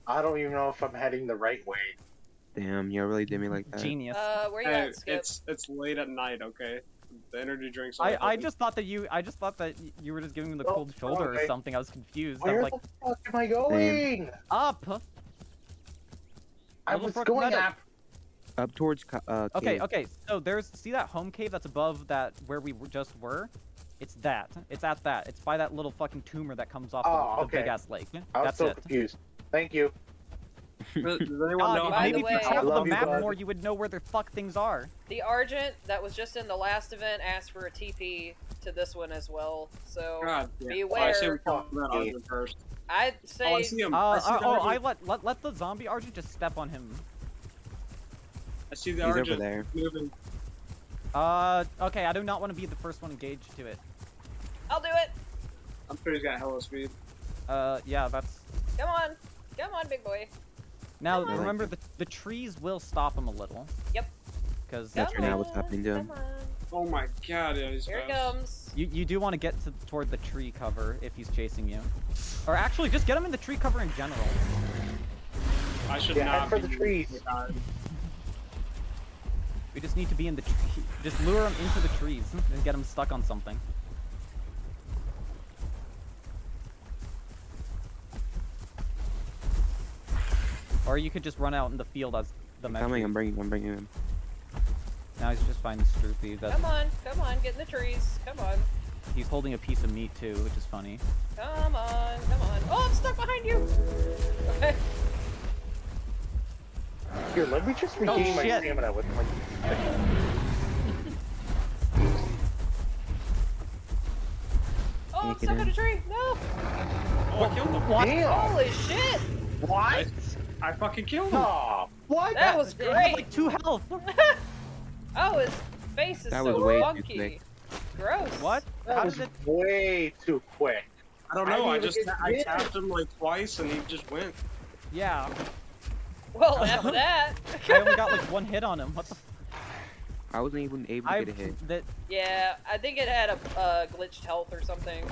I don't even know if I'm heading the right way. Damn, you really did me like that. Genius. Uh, where you hey, at, Skip? it's it's late at night. Okay, the energy drinks. I, aren't I just thought that you I just thought that you were just giving him the Oh, cold shoulder okay. or something. I was confused. I'm Where like, the fuck am I going? up. I Little was Brook going Meadow. up. Up towards uh. Okay, cave. okay. So there's see that home cave that's above that where we just were. It's that. It's at that. It's by that little fucking tumor that comes off Oh, the, the big okay. ass lake. I was That's so it. confused. Thank you. Does does anyone God, know By maybe the if you way- travel the love you, map more, you would know where the fuck things are. The Argent that was just in the last event asked for a TP to this one as well. So God damn. Beware. Oh, I say we call that Okay. Argent first. I'd Oh, say I see him. Uh, I see uh, oh, I let, let let the zombie Argent just step on him. I see the He's over there. moving. Uh, okay. I do not want to be the first one engaged to it. I'll do it. I'm sure he's got hella speed. Uh, yeah, that's Come on. Come on, big boy. Now Come on. remember the the trees will stop him a little. Yep. Because That's right now what's happening to him. Oh my god, yeah, he's Here it fast. comes. you you do want to get to toward the tree cover if he's chasing you, or actually just get him in the tree cover in general. I should Yeah, not head for be the trees. We just need to be in the tree. Just lure him into the trees and get him stuck on something. Or you could just run out in the field as the I'm coming, I'm bringing, I'm bringing him. Now he's just finding Stroopy. That Come on. Come on. Get in the trees. Come on. he's holding a piece of meat too, which is funny. Come on. Come on. Oh, I'm stuck behind you. Okay. Here, let me just Oh, regain my stamina with my. Oh, I'm Make it stuck on in. a tree. No. Oh, I killed him. Damn! Holy shit. What? I fucking killed him. Aw, what? That was He had, great. like two health. Oh, his face is That so was way too funky. quick. Gross. what? That How was did it? way too quick. I don't know. I, didn't just I get tapped him like twice and he just went. Yeah, Well, after that. I only got like one hit on him. What the? F- I wasn't even able to I get a hit. that yeah, I think it had a uh, glitched health or something.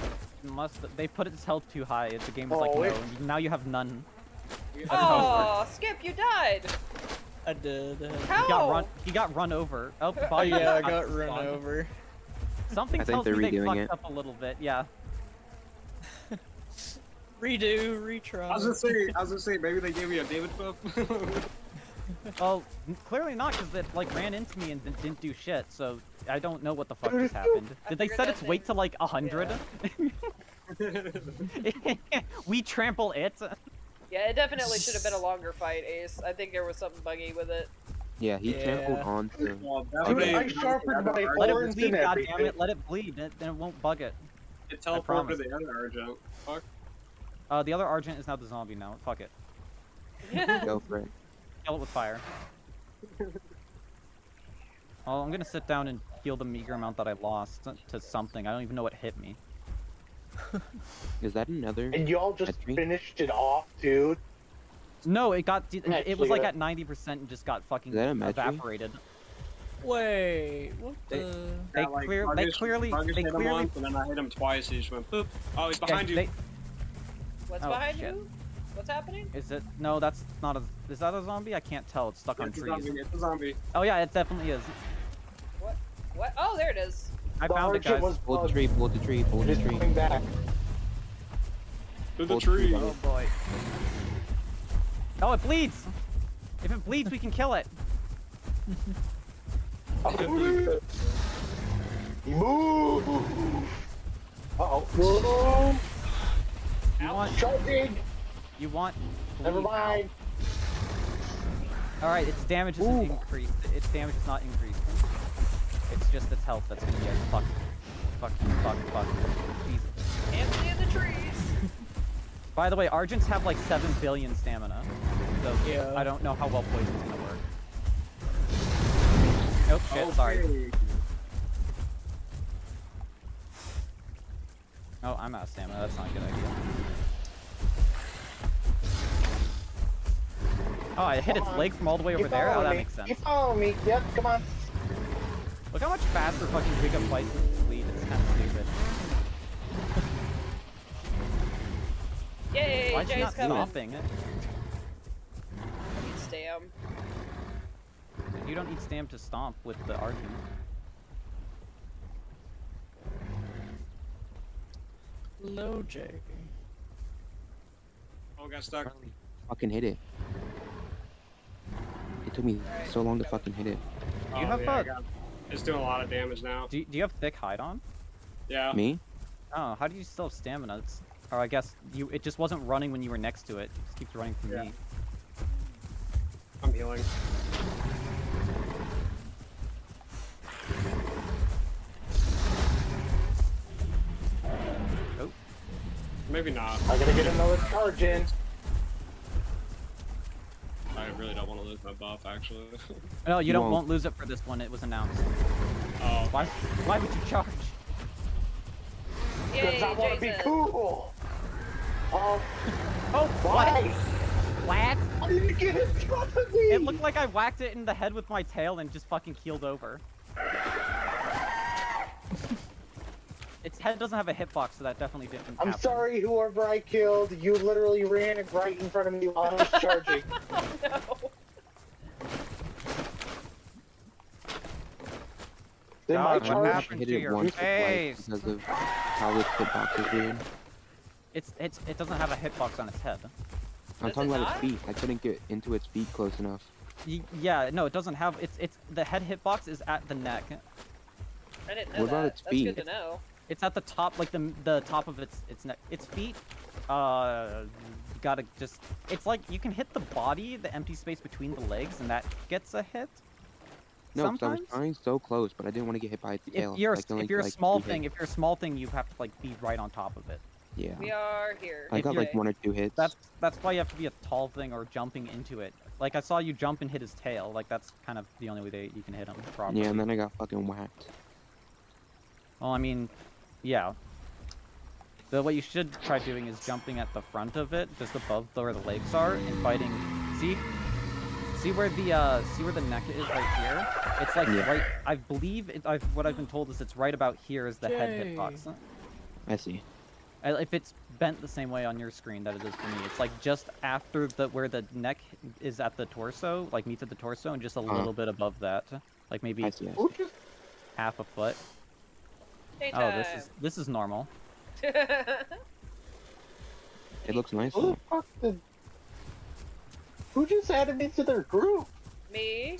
must they put its health too high. The game was like, Oh, no. it- Now you have none. That's Oh, Skip, you died. I did. How? He got run. He got run over. Oh, Oh yeah, I got got run spawned. over. Something I think tells they're me they redoing fucked it. up a little bit. Yeah. Redo, retry. I was gonna say, I was gonna say, maybe they gave me a David buff. Well, clearly not, because it like ran into me and didn't- didn't do shit. So I don't know what the fuck just happened. Did they figured set its weight to like a hundred? we trample it. Yeah, it definitely should have been a longer fight, Ace. I think there was something buggy with it. Yeah, he trampled Yeah. onto. well, Dude, definitely- I sharpened my Let it horns bleed, goddammit. Let it bleed, and then it won't bug it. It teleported to the other Argent. Fuck. Uh, the other Argent is now the zombie now. Fuck it. Go for it. Kill it with fire. Oh, I'm gonna sit down and heal the meager amount that I lost to something. I don't even know what hit me. Is that another? And y'all just Petri? finished it off, dude. No, it got. It was like at 90% and just got fucking Is that evaporated. Wait, what They- the? They Yeah, like, clear- they clearly- Vargas they hit him clearly- once, and then I hit him twice. He just went boop. Oh, he's Yeah, behind you. they- What's Oh, behind shit. you? What's happening? is it? No, that's not a. Is that a zombie? I can't tell. It's stuck on It's a trees. zombie. It's a zombie. Oh yeah, it definitely is. What? What? Oh, there it is. I The found it, Argent guys. was Pull the tree, pull the tree, pull the tree. coming back. To the tree. Oh boy. Oh, it bleeds. If it bleeds, we can kill it. Move! Uh-oh. Whoa! You want? Charging! You want? Never mind. All right, its damage isn't increased. Its damage is not increased. It's just its health that's gonna get fuck, fuck, fuck, fuck. Jesus. Can't in the trees. By the way, Argents have like seven billion stamina, so Yeah. I don't know how well poison's gonna work. Oh shit! Sorry. Oh, I'm out of stamina. That's not a good idea. Oh, I hit its on. leg from all the way over Keep there. Oh, following that me. makes sense. Keep following me. Yep, come on. Look how much faster fucking Giga fights with Fleet. It's kind of stupid. Yay, Why is she Jay's not coming. stopping? I need stam. You don't need stam to stomp with the Argent. Low J. Oh, got stuck. Fucking hit it. It took me Alright. so long to fucking hit it. You Oh, have yeah, I a- got- It's doing a lot of damage now. Do you, do you have thick hide on? Yeah. Me? Oh, how do you still have stamina? It's, or I guess you it just wasn't running when you were next to it. It just keeps running from Yeah. me. I'm healing. Oh. Maybe not. I gotta get another charge in. I really don't want to lose my buff, actually. No, you, You don't won't. won't lose it for this one. It was announced. oh. Why? Why would you charge? Because I want to be cool. Um, oh, Oh, Why? What? Why did you get in front of me? It looked like I whacked it in the head with my tail and just fucking keeled over. Its head doesn't have a hitbox, so that definitely didn't I'm happen. sorry, whoever I killed. You literally ran it right in front of me while I was charging. Oh, no. Then my God, what charge. happened hit to it your once or twice face? because of how the hitbox is weird. It's it's it doesn't have a hitbox on its head. I'm Does talking it about not? its feet. I couldn't get into its feet close enough. Y- yeah, no, it doesn't have. It's it's the head hitbox is at the neck. I didn't know What about that. its That's good feet? to know. It's at the top, like the the top of its its neck. Its feet, uh, you gotta just. It's like you can hit the body, the empty space between the legs, and that gets a hit. No, 'cause I was trying so close, but I didn't want to get hit by its tail. If you're a I s- can only if you're a small thing, hits. if you're a small thing, you have to like be right on top of it. Yeah. We are here. I if got like one or two hits. That's that's why you have to be a tall thing or jumping into it. Like I saw you jump and hit his tail. Like that's kind of the only way that you can hit him properly. Yeah, and then I got fucking whacked. Well, I mean, yeah. The what you should try doing is jumping at the front of it, just above the, where the legs are, and fighting. See, see where the uh, see where the neck is right here. It's like Yeah. right. I believe it, I've, what I've been told is it's right about here is the head Yay. hitbox. I see. Uh, If it's bent the same way on your screen that it is for me, it's like just after the where the neck is at the torso, like meets at the torso, and just a Uh-huh. little bit above that, like maybe I see. I see. Half a foot. Daytime. Oh, this is this is normal. It looks nice. who the fuck did? Who just added me to their group? Me.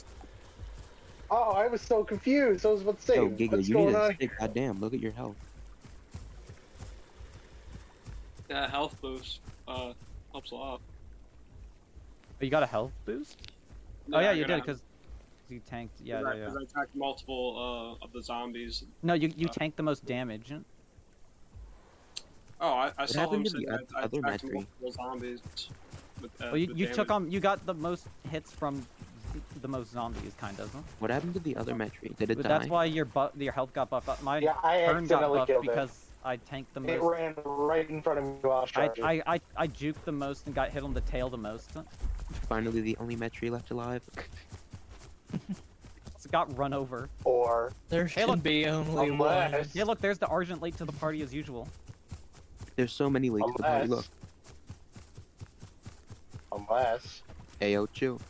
Oh, I was so confused. I was about to say, Yo, Giga, what's you going need a on? stick. Goddamn, look at your health. Yeah, health boost. Uh, helps a lot. Oh, you got a health boost? oh yeah, you did because you tanked. Yeah, Because yeah, I, yeah. 'cause I attacked multiple uh, of the zombies. No, you you uh, tanked the most damage. Oh, I, I saw him happened to the that I other attacked Metri? multiple zombies. With, uh, Well, you, with you took on you got the most hits from the most zombies, kind of. What happened to the other Metri? Did it But die? that's why your bu- your health got buffed up. My Yeah, I turn got accidentally buffed killed it. because I tanked the most. It ran right in front of me while I I. I, I, I juked the most and got hit on the tail the most. Finally, the only Metri left alive. It's got run over. Or There Hey, should look. be only one. Yeah, look, there's the Argent late to the party as usual. There's so many leaks to the party. Look, unless, unless, Ayo, chill.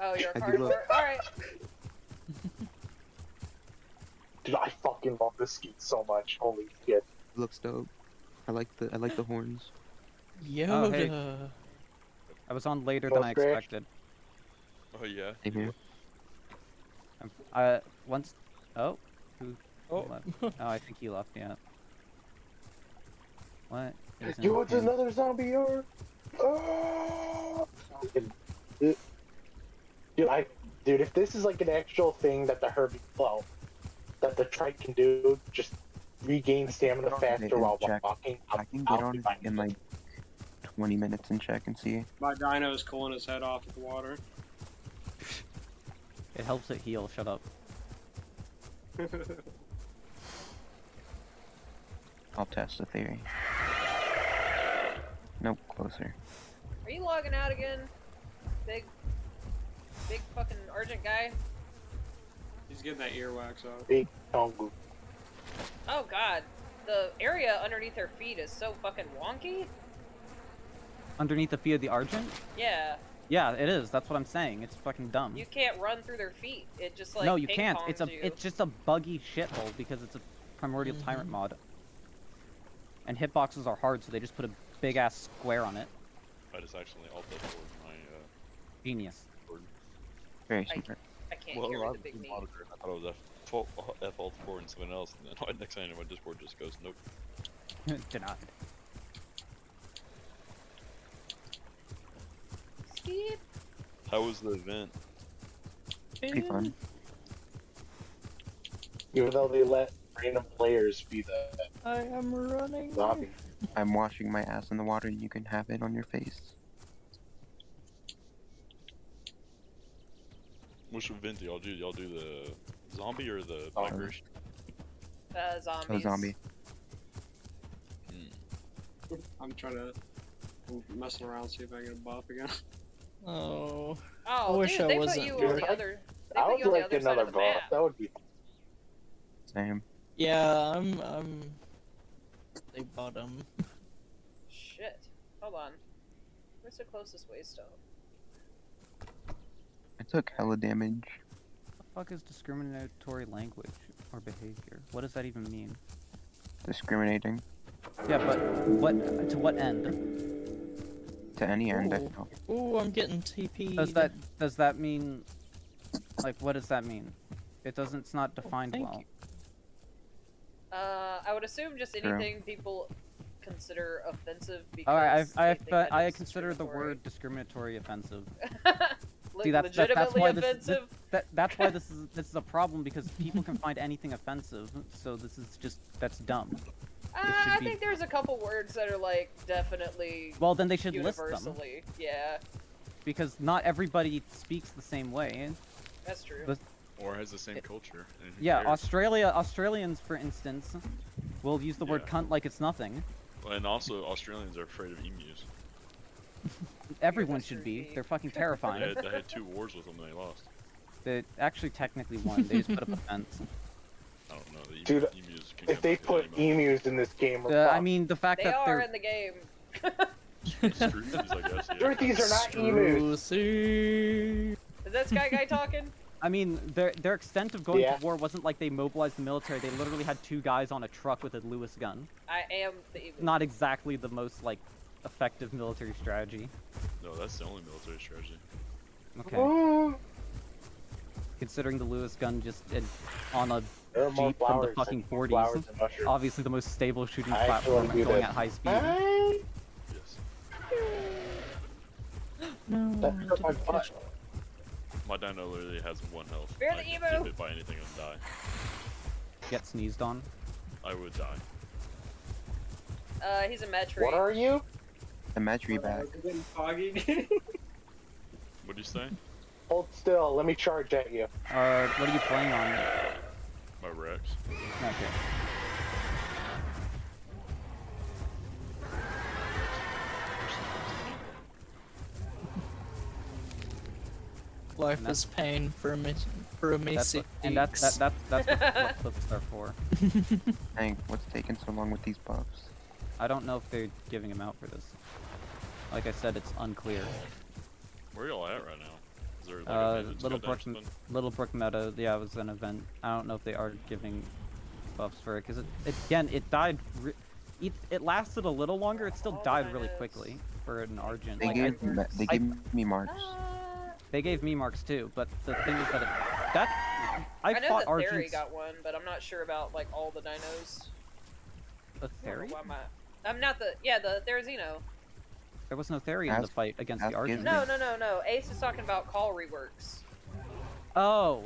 Oh, you're a I do love- carnivore. All right. dude, I fucking love this skin so much. Holy shit! Looks dope. I like the I like the horns. Yoda. Oh, hey. I was on later than I expected. Scratch. Expected. Oh yeah. Same here. I'm- Uh, once. Oh. Who? who Oh. left? Oh, I think he left. Yeah. What? is in You, it's him? another zombie or? Oh! Dude, dude, I, dude, if this is like an actual thing that the Herbie, well, that the trike can do, just regain stamina faster while check. walking. I I'll, can I'll get on it in like 20 minutes and check and see. My dino is cooling his head off with water. It helps it heal. Shut up. I'll test the theory. Nope, closer. Are you logging out again? Big, big fucking Argent guy. He's getting that earwax out. Big tongue. Oh god, the area underneath her feet is so fucking wonky. Underneath the feet of the Argent? Yeah, Yeah, it is. That's what I'm saying. It's fucking dumb. you can't run through their feet. It just like no, you can't. It's a you. it's just a buggy shithole because it's a primordial tyrant Mhm. mod. And hitboxes are hard, so they just put a big ass square on it. I just accidentally alt F4 my uh, Genius. board. Very I- smart. I can't Well, hear I was the big monitor. I thought it was F12, F alt 4 and something else, and then next thing I know, my Discord just goes, nope. Denied. Skip. How was the event? Pretty fun. Even though they let random players be the I am running. zombie. I'm washing my ass in the water and you can have it on your face. Which event do y'all do? Y'all do the zombie or the Oh. migration? Uh, zombies. Oh, zombie. Hmm. I'm trying to. I'm messing around, see if I get a buff again. Oh. Oh, wish dude, I they wasn't you here. on the other. They I put would you on the like other another boss. map. That would be. Same. Yeah, I'm. I'm. They bottom. Shit. Hold on. Where's the closest way stone? I took hella damage. What the fuck is discriminatory language or behavior? What does that even mean? Discriminating. Yeah, but what to what end? To any end, I Ooh, I'm getting TP. Does that does that mean like what does that mean? It doesn't it's not defined thank well. you. Uh, I would assume just True. anything people consider offensive because Alright, I think that I I consider the word discriminatory offensive. Le- See, that's- that- that's legitimately why this- this- That that's why this is this is a problem because people can find anything offensive. So this is just that's dumb. Uh, I be- think there's a couple words that are like definitely Well, then they should list them. Yeah, because not everybody speaks the same way. that's true. The- Or has the same culture. Yeah, cares? Australia Australians for instance will use the word cunt like it's nothing. And also, Australians are afraid of emus. Everyone should be. They're fucking They terrifying. had, they had two wars with them and they lost. They actually technically won. They just put up a fence. I don't know. The emu, Dude, emus can If they put emus in this game, we're Uh, I mean, the fact They that are they're in the game. Struthis, I guess. Yeah. Turkeys are not emus. Is that Sky Guy talking? I mean, their their extent of going Yeah. to war wasn't like they mobilized the military. They literally had two guys on a truck with a Lewis gun. I am the emu. Not exactly the most like effective military strategy. No, that's the only military strategy. Okay, Mm, considering the Lewis gun just uh, on a there are more Jeep from the fucking than- 40s. flowers and mushrooms. obviously the most stable shooting I platform going this. at high speed. Hey, Yes. No, That hurt my butt. My dino literally has one health. Fear I the could emu! Get hit by anything and die. Get sneezed on. I would die. Uh, he's a Metri. What are you? The Metri back. It's getting foggy. What'd you say? Hold still. Let me charge at you. Uh, what are you playing on? My Rex. Okay. Life is pain for me. For a That's what, and that's that, that, that's what, what clips are for. Dang, what's taking so long with these buffs? I don't know if they're giving him out for this. Like I said, it's unclear. Where y'all at right now? Is there like Uh, a event that's Little Brook. Little Brook Meadow, yeah, it was an event. I don't know if they are giving buffs for it, because it, it, again, it died, re- it, it lasted a little longer, it still All died really is- quickly for an Argent. They Like, I, gave me, they I- gave me marks. Uh, they gave me marks too, but the thing is that it, that, I, I, know fought that Theri got one, but I'm not sure about like all the dinos. a I don't know Theri? why I'm not the yeah the Therizino. There was no Theri in the fight against the Argent. No no no no. Ace is talking about call reworks. Oh,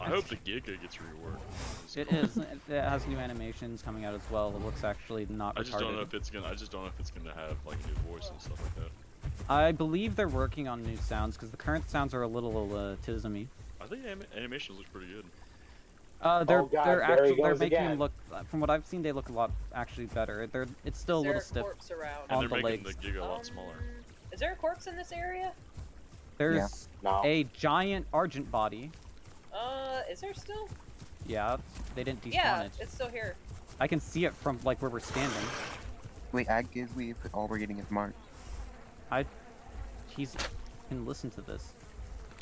I hope the Giga gets reworked. It's it cool. is. It it has new animations coming out as well. It looks actually not I just don't know if it's gonna. I just don't know if it's gonna have like a new voice and stuff like that. I believe they're working on new sounds because the current sounds are a little uh, tismy. I think anim- animations look pretty good. Uh, they're Oh, God, they're actually they're making again. them look. uh, From what I've seen, they look a lot actually better. They're it's still is a there little a stiff. corpse around? And On they're the making legs. the Giga a lot Um, smaller. Is there a corpse in this area? There's No. a giant Argent body. Uh, is there still? Yeah, they didn't despawn Yeah, it. it's still here. I can see it from like where we're standing. Wait, add Gizly if all we're getting is marks. I, he's can listen to this.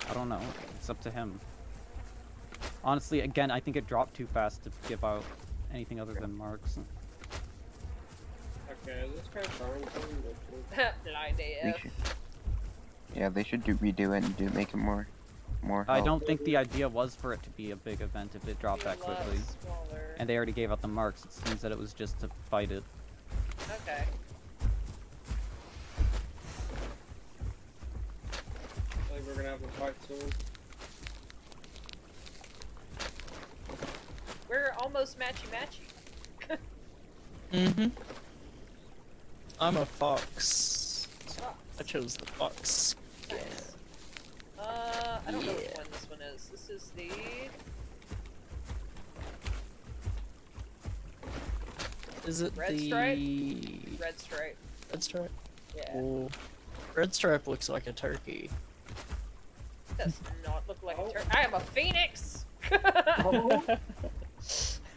I don't know. It's up to him. Honestly, again, I think it dropped too fast to give out anything other than marks. okay, is this guy trying something? Blind AF. yeah, they should do redo it and do make it more, more. I health. don't think the idea was for it to be a big event if it dropped that Be a quickly. Smaller. And they already gave out the marks. It seems that it was just to fight it. Okay. I think we're gonna have a fight soon. We're almost matchy matchy. Mm-hmm. I'm a fox. I chose the fox. Nice. Uh, I don't know which one this one is. This is the. Is it Red the stripe? Red stripe. Red stripe? Yeah. Ooh. Red Stripe looks like a turkey. Does not look like a turkey. I am a phoenix. Oh.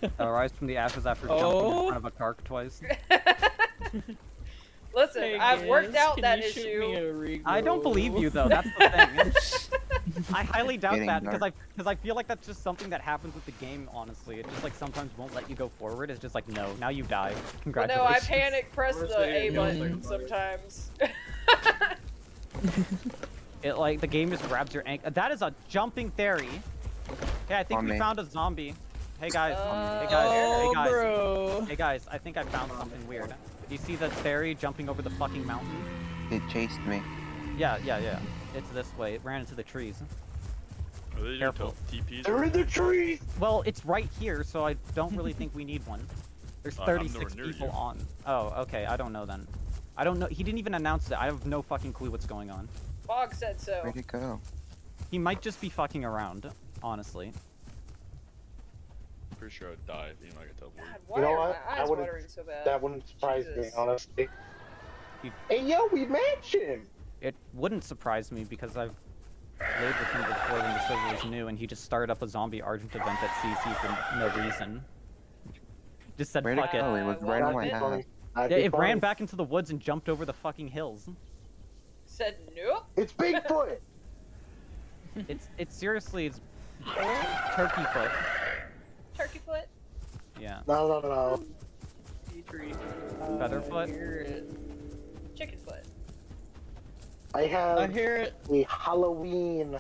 Uh, rise from the ashes after jumping in Oh. front of a cark twice. Listen, Hey, I've worked out can that you shoot issue. me a? I don't believe you though. That's the thing. I highly doubt Getting that because I because I feel like that's just something that happens with the game. Honestly, it just like sometimes won't let you go forward. It's just like no, now you die. Well, Congratulations. no, I panic press Where's the the A A button button? sometimes. It like the game just grabs your ankle. That is a jumping theory. Hey, I think On we me. found a zombie. Hey guys, Uh, hey guys, Oh, hey guys, bro. hey guys. I think I found something weird. Do you see that fairy jumping over the fucking mountain? It chased me. Yeah, yeah, yeah. It's this way. It ran into the trees. Are they Careful. TPs? They're in the trees. Well, it's right here, so I don't really think we need one. There's Uh, I'm nowhere 36 near people you. on. Oh, okay. I don't know then. I don't know. He didn't even announce it. I have no fucking clue what's going on. Bog said so. Where'd it go? He might just be fucking around, honestly. Pretty sure I'd die if you know I could tell. God, why You know are what? my I eyes wouldn't- watering so bad? That wouldn't surprise me, honestly. You- Hey, yo, we match him. It wouldn't surprise me because I've played with him before when the server was new, and he just started up a zombie Argent event at CC for no reason. Just said Where'd it fuck it. go? It was Uh, right well, on my I've That'd been- hat. be funny. Yeah, be it ran back into the woods and jumped over the fucking hills. Said nope. It's Bigfoot. It's it's seriously it's turkey foot. Turkey foot. Yeah. No, no, no, no. Petrie. Featherfoot? I hear it. Chicken foot. I have. I have hear it. a Halloween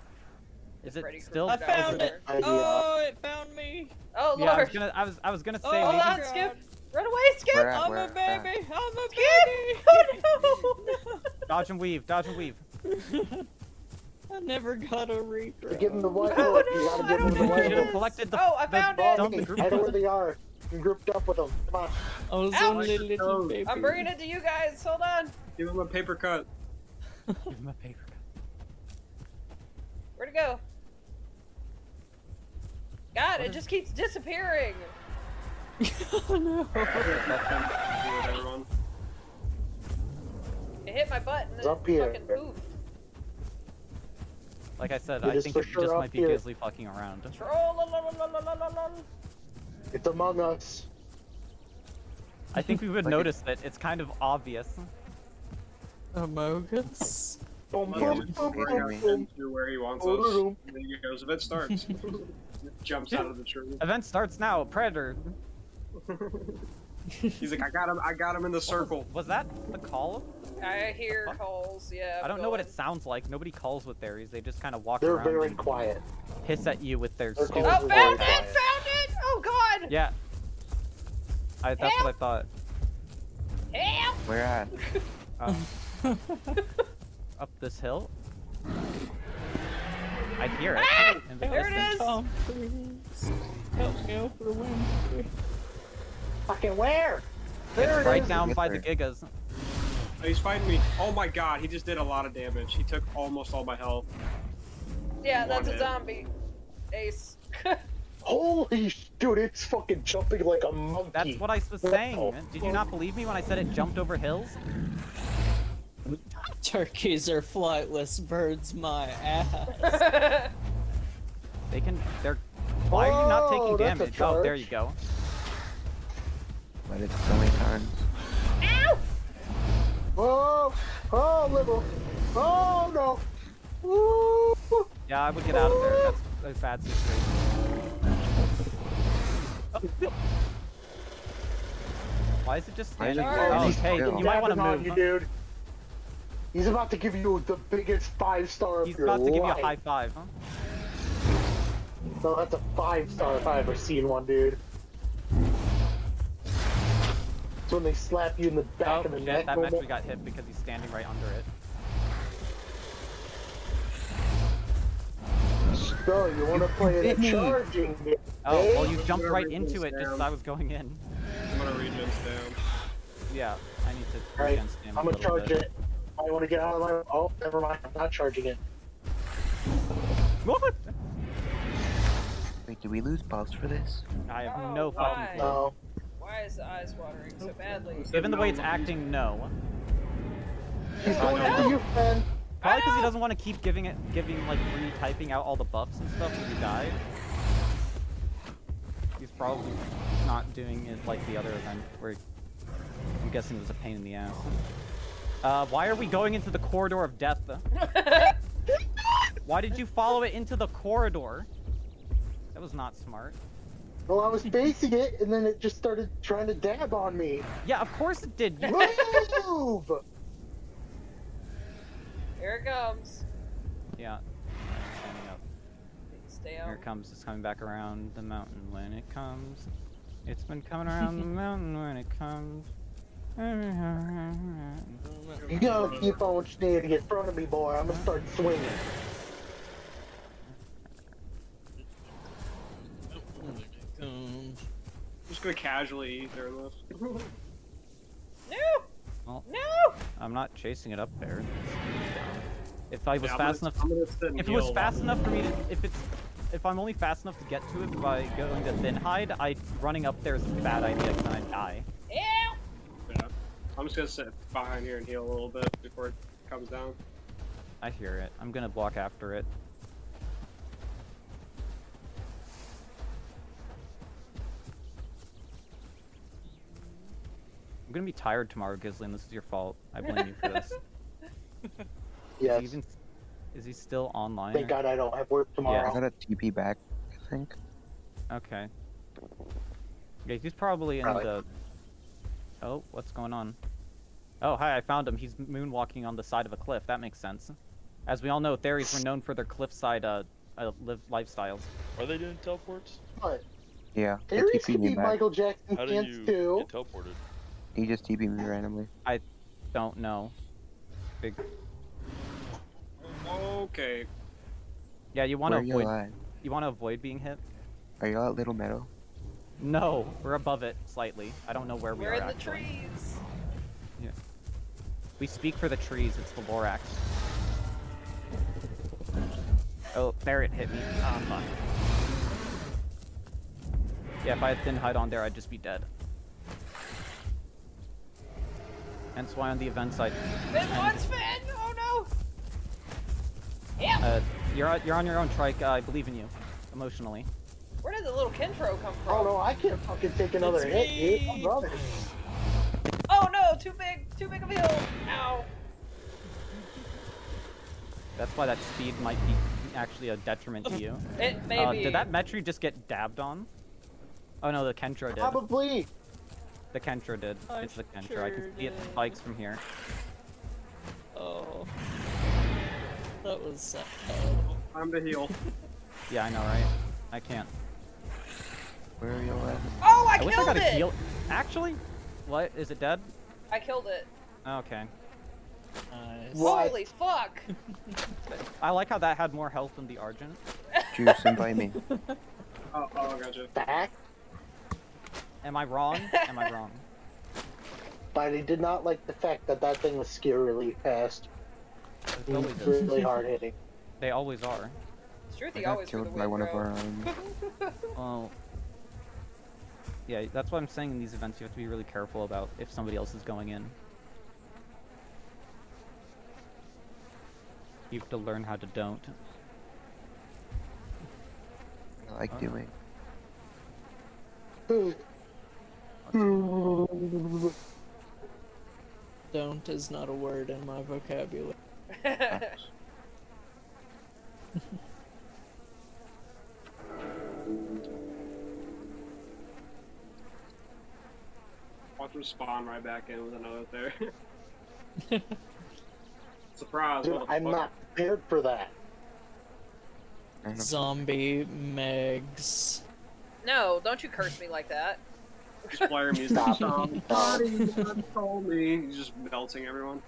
Is it Freddy still? I found it. idea. Oh, it found me. Oh Yeah, I was lord. gonna I was I was gonna oh, say Oh, maybe Hold on, God. Skip. Run away, Skip. Where at? I'm Where a at? baby. I'm a Skip. baby. Oh dodge and weave, dodge and weave. I never got a regrow. To give him the white Oh, book, no, you gotta I give him don't the know white should have book. collected the. Oh, I the found it. zombie Bobby, group I know where they are. You grouped up with them. Come on. I was Ow. only a little Oh, baby. I'm bringing it to you guys. Hold on. Give him a paper cut. Give him a paper cut. Where'd it go? God, it just keeps disappearing. oh no. It hit my butt and It's then up here. fucking poofed. Like I said, It I think it sure just might be here. Gizzly fucking around. It's among us. I think we would Like it- notice that it's kind of obvious. Amogus. Boom, Yeah, boom, boom, boom, to where he wants us. boom. And then he goes, if starts. Jumps out of the tree. Event starts now. Predator. He's like, I got him. I got him in the circle. Was that the call? I hear Fuck. calls, yeah. I don't know what it sounds like. Nobody calls with Theris. They just kind of walk They're around very and quiet. hiss at you with their They're stupid. calls Oh, found it! quiet. Found it! Oh god! Yeah. I, that's what I thought. Help! Where at? Um, up this hill. I hear it. Ah! in the There it distance. is! Tom Cruise. Help me out for Wednesday. Fucking where? There It's it right is. down Get by the there. gigas. Oh, he's fighting me. Oh my god, he just did a lot of damage. He took almost all my health. Yeah, that's a zombie. Ace. Holy sh- dude, it's fucking jumping like a monkey. That's what I was saying. the Did you not believe me when I said it jumped over hills? Turkeys are flightless birds, my ass. They can. They're. Why are you not taking Oh, damage? Oh, there you go. But it's so many times. Ow! Oh, oh, liberal. Oh no. Woo. Yeah, I would get out of there. That's a bad situation. Why is it just standing there? Oh, standing hey, you might want to move. you, dude. He's about to give you the biggest five star of He's your about to give you a life. high five, huh? No, that's a five star if I ever seen one, dude. It's when they slap you in the back Oh, of the shit, neck. that moment. actually got hit because he's standing right under it. So you want to play it Hit at me. charging? Oh, well, you jumped right into it just as I was going in. I'm gonna regen down. Yeah, I need to Alright, regen stamina I'm gonna charge bit. it. I want to get out of my. Oh, never mind. I'm not charging it. What? Wait, did we lose buffs for this? I have Oh, no fucking why? clue. No. Why is the eyes watering so badly? Given the way it's acting, no. He's Oh, going no. after you, Ben. Probably because he doesn't want to keep giving it, giving like retyping out all the buffs and stuff when you die. He's probably not doing it like the other event where I'm guessing it was a pain in the ass. Uh, why are we going into the corridor of death? Why did you follow it into the corridor? That was not smart. Well, I was facing it, and then it just started trying to dab on me. Yeah, of course it did. You- Move! Here it comes. yeah. Standing up. Stay Here it comes. It's coming back around the mountain when it comes. It's been coming around the mountain when it comes. You gotta keep on standing in front of me, boy. I'm gonna start swinging. Gonna casually eat their list. No! Well, No! I'm not chasing it up there. If I was Yeah, fast gonna- enough, gonna sit if it was fast while- enough for me to, if it's, if I'm only fast enough to get to it by going to thin hide, I running up there is a bad idea because then I die. Ew! Yeah. I'm just gonna sit behind here and heal a little bit before it comes down. I hear it. I'm gonna block after it. I'm gonna be tired tomorrow, Gisley, and this is your fault. I blame you for this. Is he even? Is he still online? Thank or- God I don't have work tomorrow I tomorrow. got a TP back, I think. Okay. Yeah, he's probably in Probably. the. Oh, what's going on? Oh, hi! I found him. He's moonwalking on the side of a cliff. That makes sense. As we all know, Theris were known for their cliffside uh, uh live lifestyles. Are they doing teleports? What? Yeah, they Aries TP'd could me be back. Michael Jackson How do dance you too. get teleported? He just TP'd me randomly. I don't know. Big. Okay. Yeah, you want to are you avoid. at? You want to avoid being hit. Are you at Little Meadow? No, we're above it slightly. I don't know where we We're are in the actually. trees. We speak for the trees. It's the Lorax. Oh, there it hit me. Ah, fuck. Yeah, if I had thin hide on there, I'd just be dead. Hence why on the event side, Finn wants Finn! Oh no! Yeah! uh, you're on- you're on your own, Trike. Uh, I believe in you, emotionally. Where did the little Kentro come from? Oh no, I can't fucking take another It's hit, dude. me. I'm running. Oh no! Too big! Too big of a hill! Ow! That's why that speed might be actually a detriment to you. It may Uh, be. did that Metri just get dabbed on? Oh no, the Kentro did. Probably. The Kentro did. I it's the Kentro. sure I can see its did. spikes from here. oh. That was sad. Time to heal. Yeah, I know, right? I can't. Where are you at? Oh, I, I, wish I killed got a it! heal. Actually, what is it dead? I killed it. Okay. Nice. What? Holy fuck! I like how that had more health than the Argent. Juice, and invite me. Oh, oh, I gotcha. Back. Am I wrong? Am I wrong? But I did not like the fact that that thing was scarily fast. It It was always is. really hard hitting. They always are. I Struthi got always for the killed by win, one of our um, own. Oh. Well, yeah, that's what I'm saying in these events. You have to be really careful about if somebody else is going in. You have to learn how to don't. I like doing. Don't is not a word in my vocabulary. Watch him spawn right back in with another there. Surprise! Dude, I'm not prepared for that. I don't know. Zombie Megs. no, don't you curse me like that. Just player music. Stop. Somebody just told me. He's just melting everyone.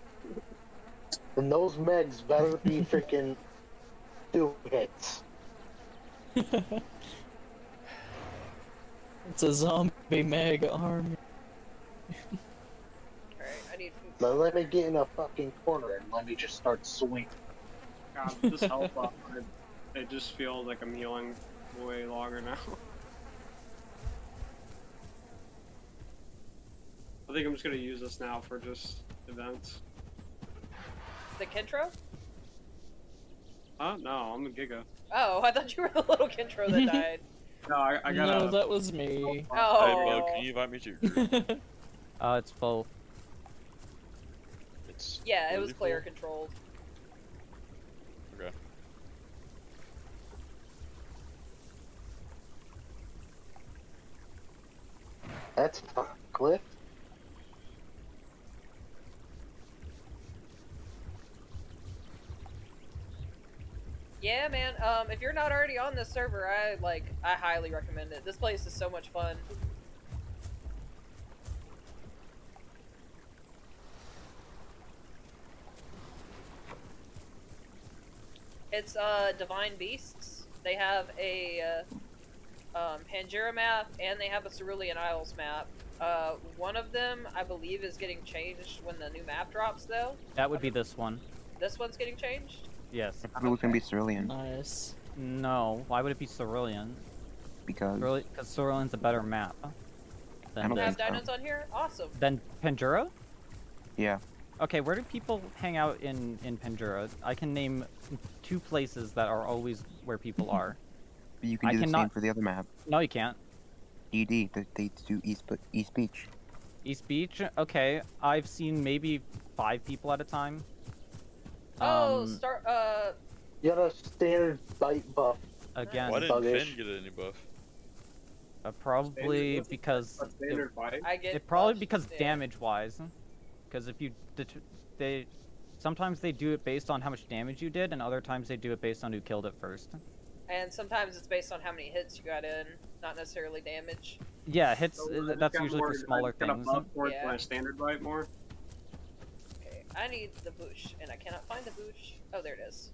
And those megs better be freaking two hits. It's a zombie Meg army. Alright, I need food. Now let me get in a fucking corner and let me just start swinging. God, this health up. I- It just feels like I'm healing way longer now. I think I'm just gonna use this now for just events. the Kentro? Huh? No, I'm a Giga. Oh, I thought you were the little Kentro that died. No, I, I got no, that was me. Oh. Hey, Oh. Can you invite me to your group? Uh, it's both. It's Yeah, it was player full? controlled. Okay. That's fucking Cliff. Yeah, man. Um, if you're not already on this server, I like, I highly recommend it. This place is so much fun. It's uh Divine Beasts. They have a uh, um, map and they have a Cerulean Isles map. Uh, one of them, I believe, is getting changed when the new map drops, though. That would be this one. This one's getting changed. Yes. I thought it was gonna be Cerulean nice. No. Why would it be Cerulean? because Because Cerulean's a better map. I Than, don't have think so. dinos on here? Awesome. than Panjura? yeah, Okay, where do people hang out in in Panjura? I can name two places that are always where people are. but you can I do the same cannot- for the other map. No, you can't. DD, they, they do East East Beach. East Beach. Okay, I've seen maybe five people at a time. Oh, Um, start. Uh, You got a standard bite buff. again, Why didn't Finn get any buff? uh, probably Standard- because A standard bite. I get. it probably buffed, because yeah. damage wise. Because if you they sometimes they do it based on how much damage you did, and other times they do it based on who killed it first. And sometimes it's based on how many hits you got in, not necessarily damage. Yeah, hits. So, uh, I just that's got usually more- for smaller just got a things. buff for Yeah. when standard bite more. Okay, I need the bush, and I cannot find the bush. Oh, there it is.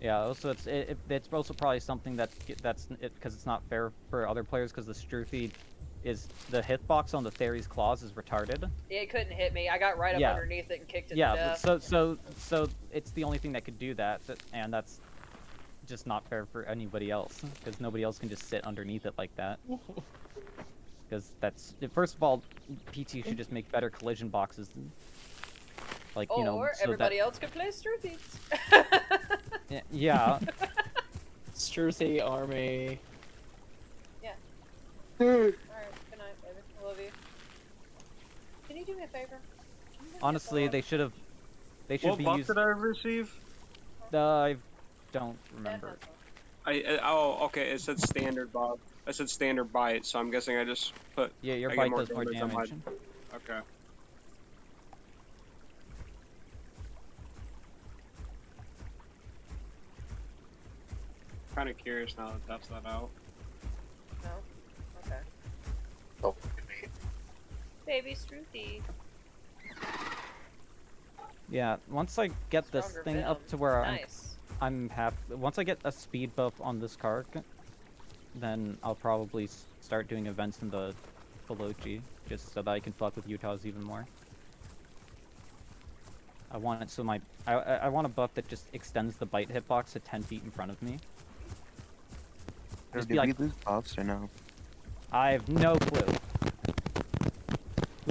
Yeah. Also, it's it, it, it's also probably something that that's it because it's not fair for other players because the Struthi is the hitbox on the Theris claws is retarded. It couldn't hit me. I got right up Yeah. underneath it and kicked it yeah. to. So so so it's the only thing that could do that, that and that's just not fair for anybody else because nobody else can just sit underneath it like that. Because that's first of all, PT should just make better collision boxes. Like you know, or so everybody that else could play Struthis. Y- yeah. Struthi army. Yeah. Alright, good night, baby. I love you. Can you do me a favor? Can you look at Honestly, they should have. They should What be buff used. did I receive? Uh, I don't remember. I, I oh okay. It said standard buff. I said standard bite, so I'm guessing I just put Yeah, your I get bite more does more damage on damage. okay. Kind of curious now that that's that out. No? Okay. Oh, Baby Struthi. Yeah, once I get this Stronger thing up to where Nice. I'm I'm half. Once I get a speed buff on this card, then I'll probably start doing events in the Veloci, just so that I can fuck with Utahs even more. I want it so my I I I want a buff that just extends the bite hitbox to 10 feet in front of me. Or Just did like, we lose buffs or no? I have no clue.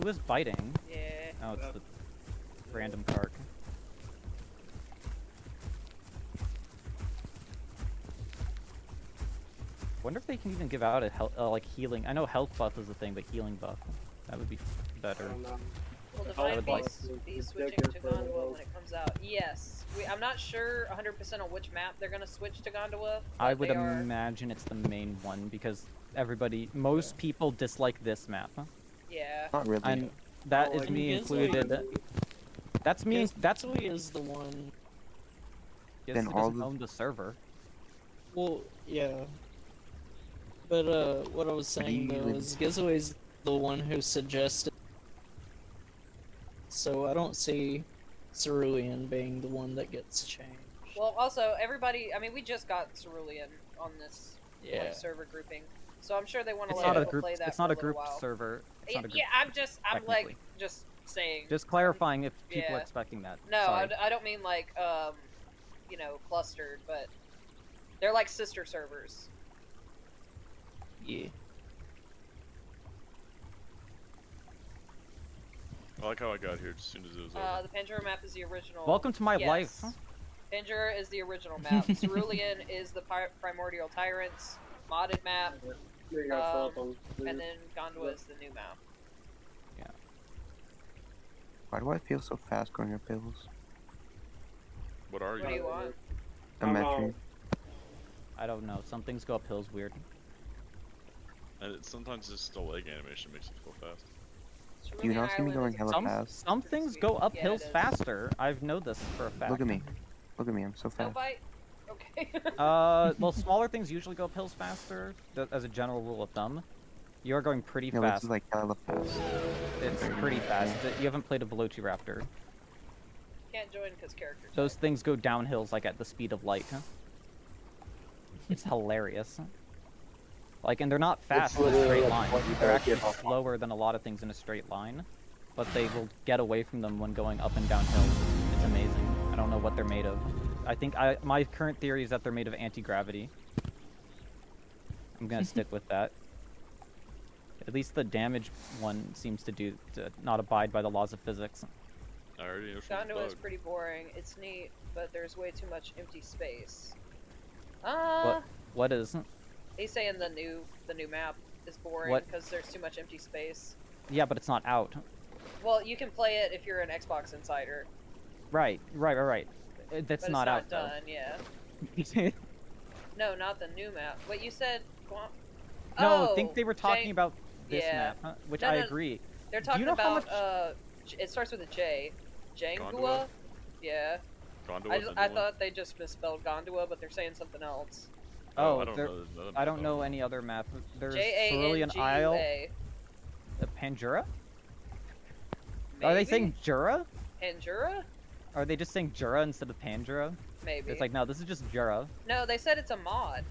Who is biting? Yeah. Oh, it's the random Kark. Wonder if they can even give out a health, uh, like healing. I know health buff is a thing, but healing buff that would be I better. don't know. Will I Divine like- be switching to for the Gondwa world. when it comes out? Yes. We, I'm not sure 100% on which map they're gonna switch to Gondwa. I would they are- imagine it's the main one because everybody, most people dislike this map, Yeah. Not really. and that Oh, is like- me It's like- included. That's me. That's Gizzoe is the one. Yes, Then all doesn't the- own the server. Well, yeah. But uh, what I was saying you though is Gizzoe's the one who suggested. So I don't see Cerulean being the one that gets changed. Well, also, everybody, I mean, we just got Cerulean on this yeah. like, server grouping. So I'm sure they want to It's let not a people group. play that It's for not a group while. server. It's not a group. yeah, I'm just, I'm like, just saying. Just clarifying if people are expecting that. No, I, Sorry. d- I don't mean like, um, you know, clustered, but they're like sister servers. Yeah. like how I got here as soon as it was over. Uh, the Pandora map is the original. Welcome to my yes. life. Pandora is the original map. Cerulean is the Pi- Primordial Tyrants modded map, There you go, Um, and then Gondwa is the new map. Why do I feel so fast going up hills? what are What do you? you want? Imaginary. I don't know. Some things go up hills weird. And it, sometimes just the leg animation makes you go fast. Do you Cerulean not see me Island going is- hella Some fast? some things go up Yeah, hills it is. faster. I've know this for a fact. Look at me. Look at me, I'm so No fast. bite. Okay. Uh, well, smaller things usually go up hills faster, as a general rule of thumb. You're going pretty No, fast. this is like hella fast. It's pretty fast. You haven't played a Velociraptor. Can't join because characters. Those things go down hills like at the speed of light. Huh? It's hilarious. Like, and they're not fast in a straight line. you They're actually get off on. slower than a lot of things in a straight line, but they will get away from them when going up and down hills. It's amazing. I don't know what they're made of. I think I my current theory is that they're made of anti-gravity. I'm gonna stick with that. At least the damage one seems to do to not abide by the laws of physics. I already know she's Gondwa is pretty boring. It's neat, but there's way too much empty space. Uh, What? What is? He's saying the new the new map is boring because there's too much empty space. Yeah, but it's not out. Well, you can play it if you're an Xbox insider, Right, right, right, right. Uh, That's but not, it's not out done. Yeah. No, not the new map. What you said? Guam- no, oh, I think they were talking Jang- about this yeah. map, huh? which No, I agree. They're Do talking you know how about much- uh, it starts with a J. Jangua. Gondwa? Yeah. Gondwa, I, the just, new I thought they just misspelled Gondwa, but they're saying something else. Oh, I don't there- know. there's I don't know any other map. There's J A N Cerulean Isle, A. uh, Panjura. Are they saying Jura? Panjura? Are they just saying Jura instead of Panjura? Maybe. It's like no, this is just Jura. no, they said it's a mod.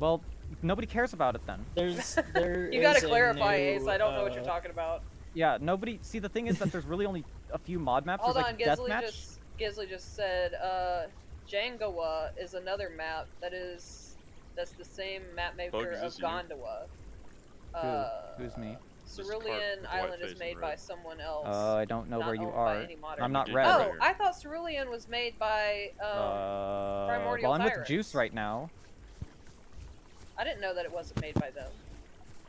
Well, nobody cares about it then. There's there. You gotta clarify, new, Ace. I don't know what you're uh, talking about. Yeah, nobody. See, the thing is that there's really only a few mod maps. Hold there's on, like Gisley Deathmatch. just Gisley just said uh, Jangawa is another map that is that's the same map maker is of this you? Gondwa. Uh, Who's me? This is Cerulean Island is made by someone else. Uh, I don't know where you are. I'm not did red. Oh. I thought Cerulean was made by. Um, uh, Primordial well, I'm with Juice right now. I didn't know that it wasn't made by them.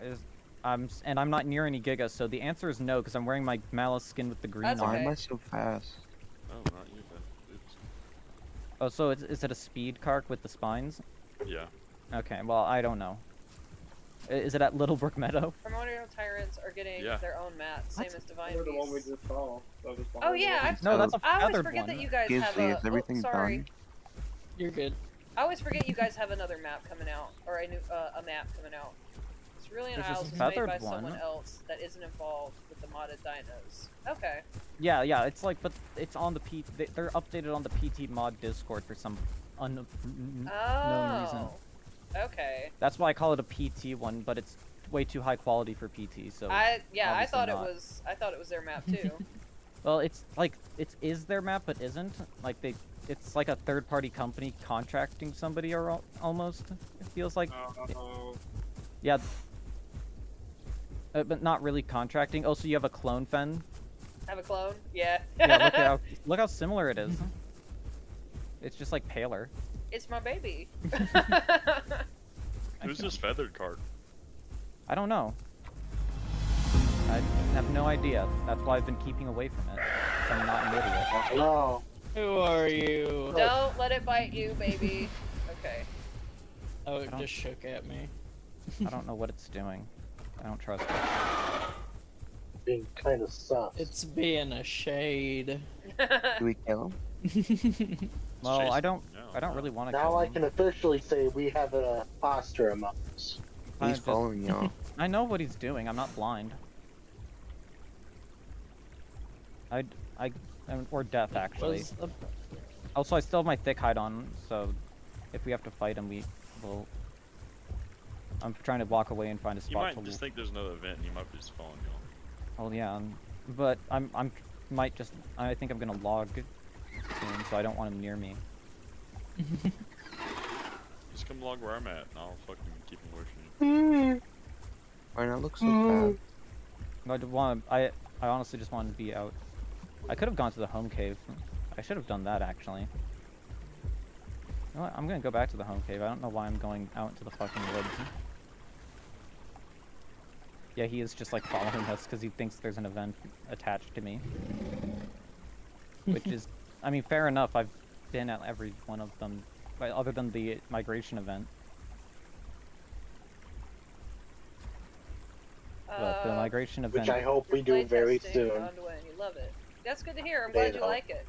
Is I'm and I'm not near any Giga, so the answer is no because I'm wearing my Malice skin with the green That's on. Why it. am okay. I so fast? Oh, not you, then. Oops. Oh, so it's, is it a speed cart with the spines? Yeah. Okay, well I don't know. Is it at Littlebrook Meadow? Primordial Tyrants are getting Yeah. their own map, same What? as Divine Or the one we just saw. That Oh yeah, I, us. No, that's a I always forget one. that you guys have a. is everything oh, sorry. done? You're good. I always forget you guys have another map coming out, or a new uh, a map coming out. Cerulean There's this Isles is made by one. someone else that isn't involved with the modded dinos. Okay. Yeah, yeah. It's like, but it's on the P. they- They're updated on the PT mod Discord for some unknown reason. Oh. Okay. That's why I call it a PT one, but it's way too high quality for PT. So I yeah, I thought not. it was I thought it was their map too. Well, it's like it is their map, but isn't. Like they, it's like a third-party company contracting somebody, or almost. It feels like, Uh, yeah. Uh, but not really contracting. Also, you have a clone fen. have a clone? Yeah. Yeah, look at how look how similar it is. It's just like paler. It's my baby. Who's this feathered card? I don't know. I have no idea. That's why I've been keeping away from it. I'm not an idiot. No. Who are you? Don't let it bite you, baby. Okay. Oh, it just shook at me. I don't know what it's doing. I don't trust it. Being kind of sus. It's being a shade. Do we kill him? Well, I don't. No, I don't really want to. now kill I him. can officially say we have an imposter among us. I He's just- following y'all. I know what he's doing. I'm not blind. I, I, or deaf actually. Was the- Also, I still have my thick hide on, so if we have to fight him, we will. I'm trying to walk away and find a spot. You spot might to. just think there's another event and you might be just following y'all. Well, yeah, um, but I'm, I'm, might just. I think I'm gonna log soon, so I don't want him near me. Just come along where I'm at and I'll fucking keep him away from you. Why not look so Mm. fast? I want. I, I honestly just wanted to be out. I could have gone to the home cave. I should have done that actually. You know what? I'm gonna go back to the home cave. I don't know why I'm going out into the fucking woods. Yeah, he is just like following us because he thinks there's an event attached to me. Which is, I mean, fair enough. I've been at every one of them, other than the migration event. But the Uh, migration event. Which I hope we do very soon. Gondwa, you love it. That's good to hear. I'm They glad you don't. like it.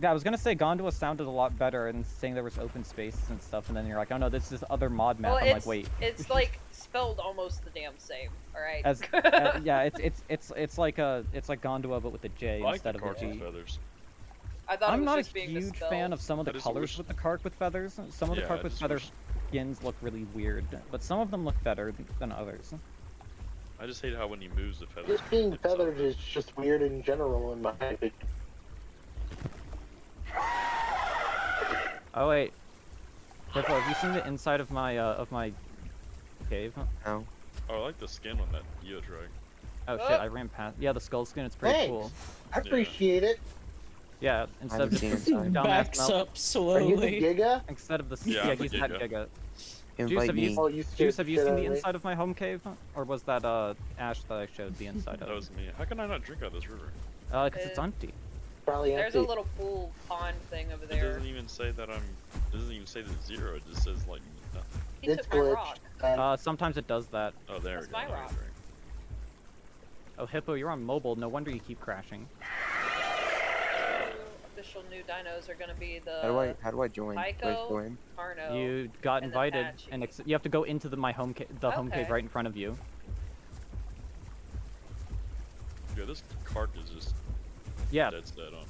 Yeah, I was gonna say Gondwa sounded a lot better and saying there was open spaces and stuff, and then you're like, oh no, this is other mod map. well, I'm like, wait. it's like spelled almost the damn same. All right. As, uh, yeah, it's it's it's it's like a it's like Gondwa but with a J I like instead the of a cards with G. feathers. I thought it I'm was not just a being huge misspelled. fan of some of the I colors with the carp with feathers. Some of the Yeah, carp with just feather wish- skins look really weird, but some of them look better than others. I just hate how when he moves the feathers. Just being feathered is just weird in general in my opinion. Oh wait, Hippo, have you seen the inside of my uh, of my cave? No. Oh, I like the skin on that Eo drag. Oh Oh. shit, I ran past. Yeah, the skull skin. It's pretty Thanks. cool. I appreciate it. Yeah, instead of just seen the inside. dumbass Backs melt- up Are you the slowly. Giga? Instead of the Yeah, yeah, I'm the he's had Giga. Giga. Invite have you. Oh, you Juice, have you seen the inside of my home cave, or was that uh Ash that I showed the inside of? That of? was me. How can I not drink out of this river? Uh, cause it's Uh, empty. Probably empty. There's a little pool pond thing over there. It doesn't even say that I'm. It doesn't even say the zero. It just says like. nothing. He It's took my glitched. rock. Uh, sometimes it does that. Oh, there That's we go. my rock. Oh, Hippo, you're on mobile. No wonder you keep crashing. Official new dinos are gonna be the How do I how do I join? Do I join? Carno. You got and invited, Apache. and you have to go into the my home ca- the home cave right in front of you. Yeah, this cart is just Yeah, dead set on.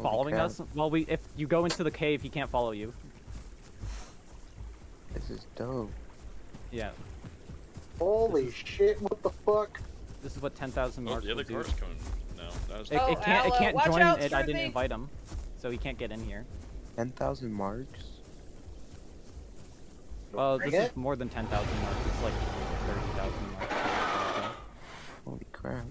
Following us. Well, we if you go into the cave, he can't follow you. This is dope. Yeah, Holy shit, what the fuck? this is what 10,000 Oh, marks the will other do. car's coming now. That was It, Oh, it can't. It can't watch join out, it. I didn't Struthi. invite him, so he can't get in here. Ten thousand marks. Well, Bring this it? is more than 10,000 marks. It's like 30,000 marks. Holy crap.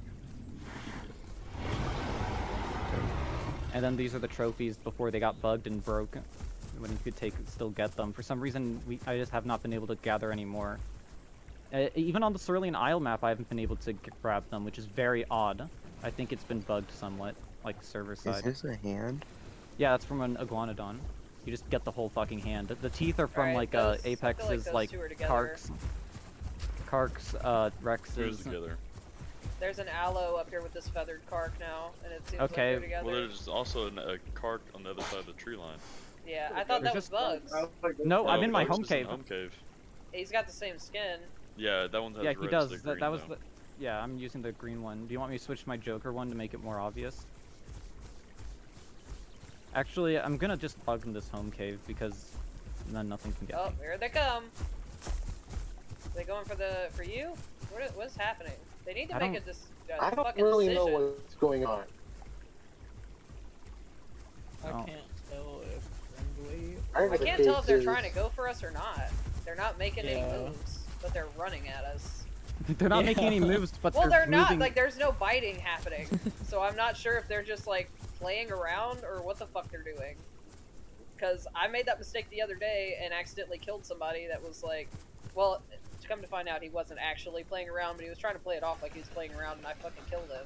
And then these are the trophies before they got bugged and broke. When you could take, still get them. For some reason, we I just have not been able to gather any more. Uh, even on the Cerulean Isle map, I haven't been able to grab them, which is very odd. I think it's been bugged somewhat, like server side. Is this a hand? Yeah, that's from an Iguanodon. You just get the whole fucking hand. The teeth are from Alright, like those- uh, I feel like Apex's those like, two are together. Karks. Karks, uh, Cruise Rex's. together. There's an Allo up here with this feathered cark now, and it seems Okay. like they're together. Well, there's also an, a cart on the other side of the tree line. yeah, I thought There's that was just- bugs. No, I'm Oh, in my home cave. Home cave. He's got the same skin. Yeah, that one has Yeah, he does. That, green, that was the. Yeah, I'm using the green one. Do you want me to switch my Joker one to make it more obvious? Actually, I'm gonna just bug in this home cave because then nothing can get Oh, me. here they come. they going for the for you? What is, what is happening? They need to I make a, don't- dis- a I don't fucking really decision. know what's going on. I Oh. can't tell if friendly. Whatever I can't tell if they're is. trying to go for us or not. They're not making any moves, but they're running at us. they're not making any Yeah. moves, but well, they're, they're, not. Like, there's no biting happening. so I'm not sure if they're just like playing around or what the fuck they're doing. Because I made that mistake the other day and accidentally killed somebody that was like, well, to come to find out, he wasn't actually playing around, but he was trying to play it off like he was playing around, and I fucking killed him.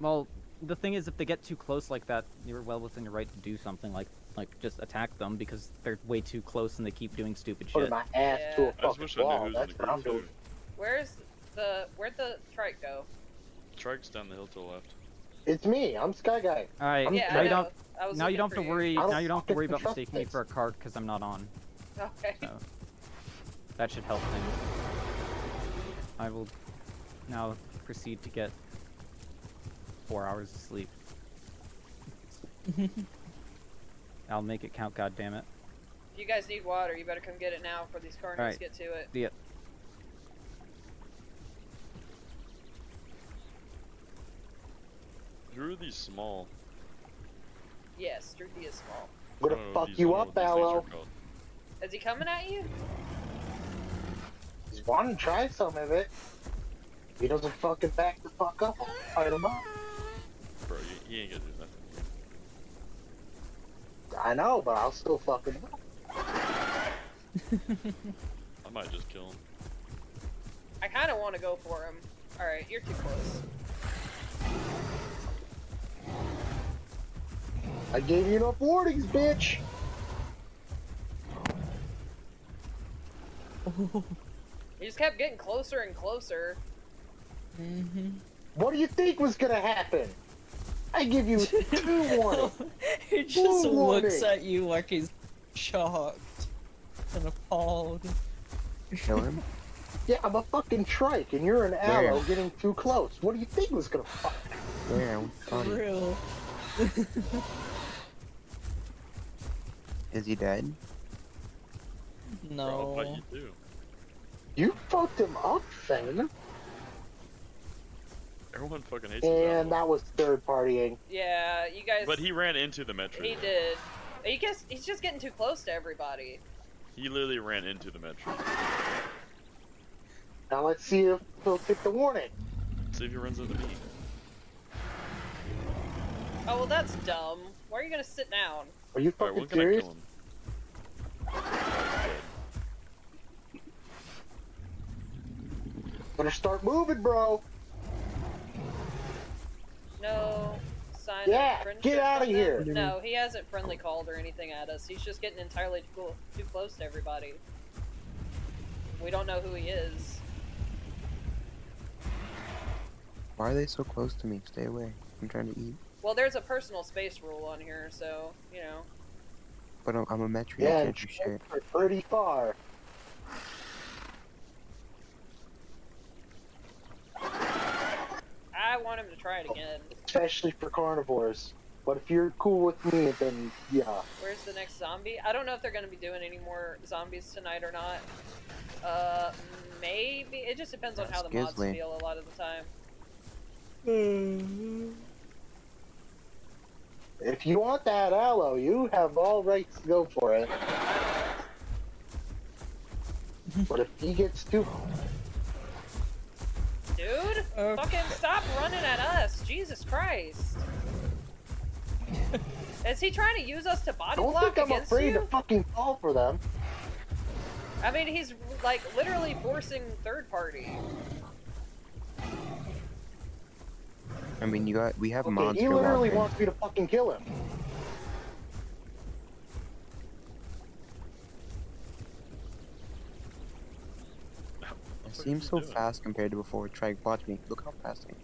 Well, the thing is, if they get too close like that, you're well within your right to do something like like just attack them because they're way too close and they keep doing stupid Putting shit. my ass to Yeah. a I just fucking wish I knew wall. who was in That's the what I'm doing. Where's the where'd the trike go? Trike's down the hill to the left. It's me. I'm Sky Guy. All right, I'm yeah, now I you know. don't now you don't have for to worry. Now you don't have to worry about mistaking me for a card because I'm not on. Okay. So that should help things. I will now proceed to get four hours of sleep. I'll make it count, God damn it! If you guys need water, you better come get it now before these carnivores Alright. get to it. The Who are these small? Yes, Struthi is small. I'm gonna don't fuck you up, what these things are Allo. Is he coming at you? He's want to try some of it. he doesn't fucking back the fuck up, I'll fight him up. Bro, you, he ain't gonna do nothing. I know, but I'll still fuck him up. I might just kill him. I kind of want to go for him. All right, you're too close. I gave you enough warnings, bitch. He just kept getting closer and closer. Mm-hmm. What do you think was gonna happen? I give you two warnings. he just Ooh, looks warning. at you like he's shocked and appalled. Kill him? Yeah, I'm a fucking trike, and you're an Allo Where? getting too close. What do you think was gonna fuck? Where? For real. Is he dead? Bro, I'll No. you too. You fucked him up, Fane. Everyone fucking hates his And that was third partying. Yeah, you guys. But he ran into the Metri. He did. He gets. He's just getting too close to everybody. He literally ran into the Metri. Now let's see if he'll take the warning. See if he runs into me. Oh well, that's dumb. Why are you gonna sit down? Are you Alright, fucking when can I serious? kill him? Better start moving, bro. No sign Yeah, of friendship. get out of them? here. No, he hasn't friendly called or anything at us. He's just getting entirely too, clo- too close to everybody. We don't know who he is. Why are they so close to me? Stay away. I'm trying to eat. Well, there's a personal space rule on here, so you know. But I'm, I'm a Metri. I Yeah, can't do shit. you're pretty far. I want him to try it again. especially for carnivores. But if you're cool with me, then yeah. Where's the next zombie? I don't know if they're going to be doing any more zombies tonight or not. Uh, maybe. It just depends on how the mods Excuse me. feel a lot of the time. If you want that Allo, you have all rights to go for it. but if he gets too Dude, Uh, fucking stop running at us! Jesus Christ! Is he trying to use us to body don't block think I'm afraid you? to fucking fall for them. I mean, he's like literally forcing third party. I mean, you got. We have Okay, monster he literally walking. wants me to fucking kill him. What It seems so doing? fast compared to before. Try watch me. Look how fast I am.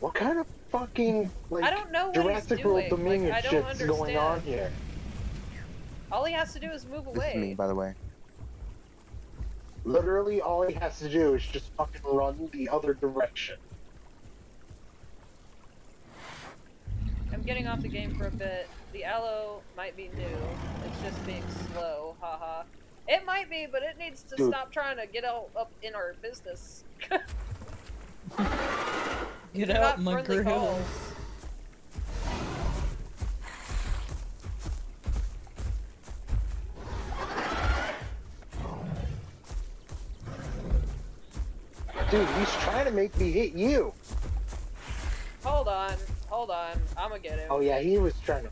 What kind of fucking like I don't know what Jurassic he's World doing. Dominion like, I don't shit's going on here? All he has to do is move This is me, by the way. Literally, all he has to do is just fucking run the other direction. I'm getting off the game for a bit. The Allo might be new. It's just being slow. Haha. It might be, but it needs to Dude. stop trying to get all up in our business. Get They're out not my friendly grill. calls. Dude, he's trying to make me hit you. Hold on, hold on. I'm gonna get him. Oh yeah, he was trying to.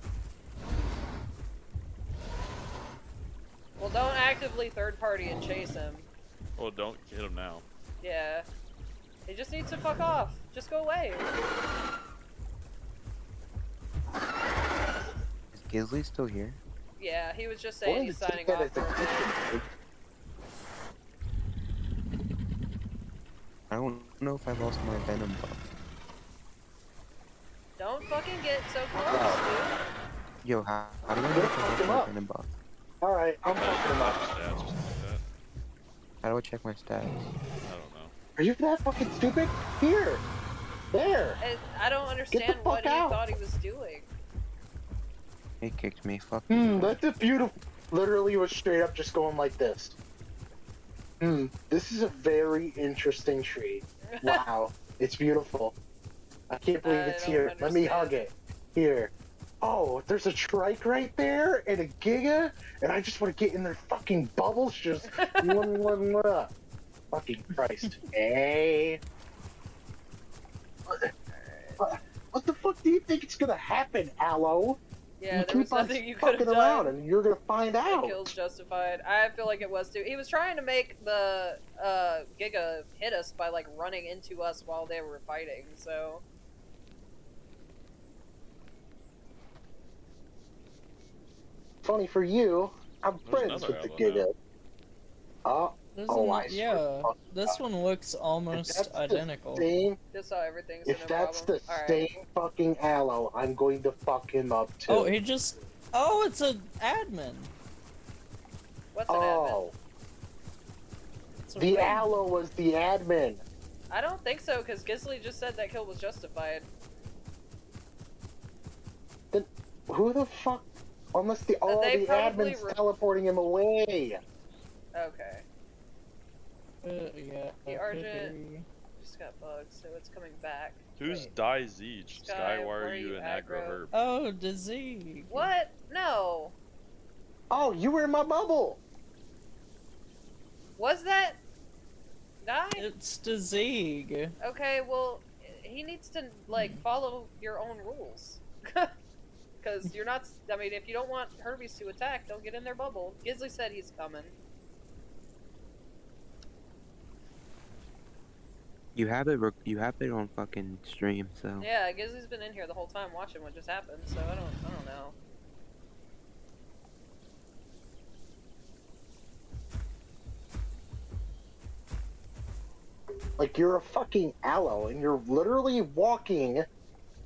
Well, don't actively third party and chase him. Well, don't hit him now. Yeah. He just needs to fuck off. Just go away. Is Gisley still here? Yeah, he was just saying he's signing off for a a bit. I don't know if I lost my venom buff. Don't fucking get so close, dude. Yo, how, how do I know Go fuck him my up. venom buff? All right, I'm Stats fucking him up. or like How do I check my stats? I don't know. Are you that fucking stupid? Here, there. I, I don't understand fuck what he thought he was doing. He kicked me. Fuck Hmm, that's a beautiful. Literally was straight up just going like this. Hmm, this is a very interesting tree. Wow, it's beautiful. I can't believe I it's here. Let me hug it. Here. Oh, there's a trike right there and a giga, and I just want to get in their fucking bubbles. Just mwah, mwah, mwah. fucking Christ. Hey. What, the fuck do you think is gonna happen, Allo? Yeah, you there was keep on nothing you could have fucking done. around and you're gonna find out. kill's justified. I feel like it was too. He was trying to make the uh, Giga hit us by like running into us while they were fighting. So Funny for you, I'm There's friends with the Allo now. Giga. Uh, oh, This Oh, one, I yeah, to this one looks that's almost the identical. same. just saw everything. If no that's problem. the Alright. same fucking Allo, I'm going to fuck him up too. Oh, he just. Oh, it's a admin. What's an oh. admin? Oh, It's a the raid. Allo was the admin. I don't think so because Gisley just said that kill was justified. Then Who the fuck? Unless the all they the admins re- teleporting him away. Okay, Uh, yeah. The Argent- just got bugged, so it's coming back. Who's Wait. Die Zeech? Sky, why are you you and Aggro aggro? Herb. Oh, disease. What? No. Oh, you were in my bubble. Was that guy? It's disease. Okay, well, he needs to like follow your own rules. Because you're not. I mean, if you don't want Herbies to attack, don't get in their bubble. Gisley said he's coming. You have it. Rec- you have it on fucking stream. So Yeah, Gisley's been in here the whole time watching what just happened. So I don't. I don't know. Like you're a fucking Allo, and you're literally walking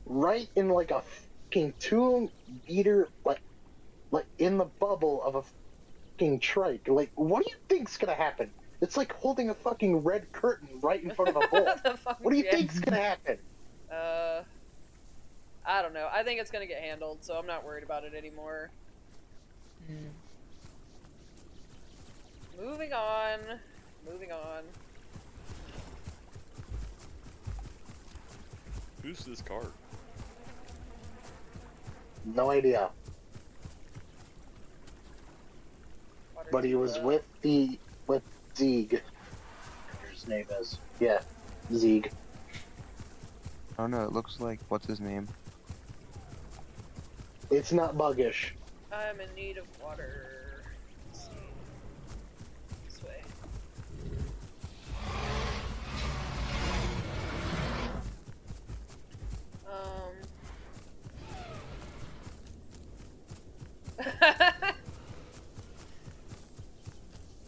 right in like a fucking two meter like like in the bubble of a fucking trike. Like, what do you think's gonna happen? It's like holding a fucking red curtain right in front of a bull. The fuck- what do you yeah. think's gonna happen? Uh, I don't know. I think it's gonna get handled, so I'm not worried about it anymore. Hmm. Moving on. Moving on. Who's this card? No idea. But he was with the with Zeeg. His name is yeah, Zeeg. Oh no, it looks like what's his name? It's not buggish. I'm in need of water.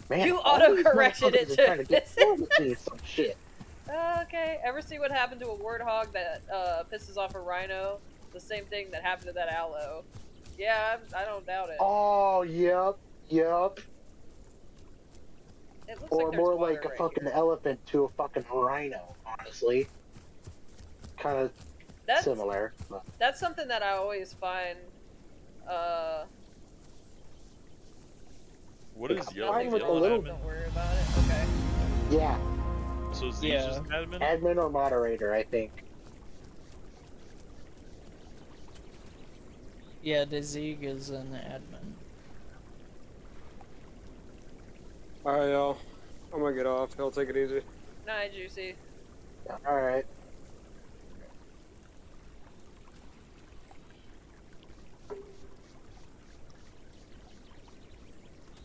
Man, You auto-corrected it to to get this. through to me some shit. okay. Ever see what happened to a warthog that uh, pisses off a rhino? The same thing that happened to that Allo. Yeah, I, I don't doubt it. Oh, yep, yep. it looks Or like more like a right fucking here. elephant to a fucking rhino, honestly. Kind of That's similar. But that's something that I always find. Uh, What is It's yellow? fine with the yellow little- admin? don't worry about it. Okay. yeah, So Zeech Yeah. is an admin? admin or moderator, I think. Yeah, disease is an admin. Alright, y'all. I'm gonna get off. He'll take it easy. Night, Juicy. All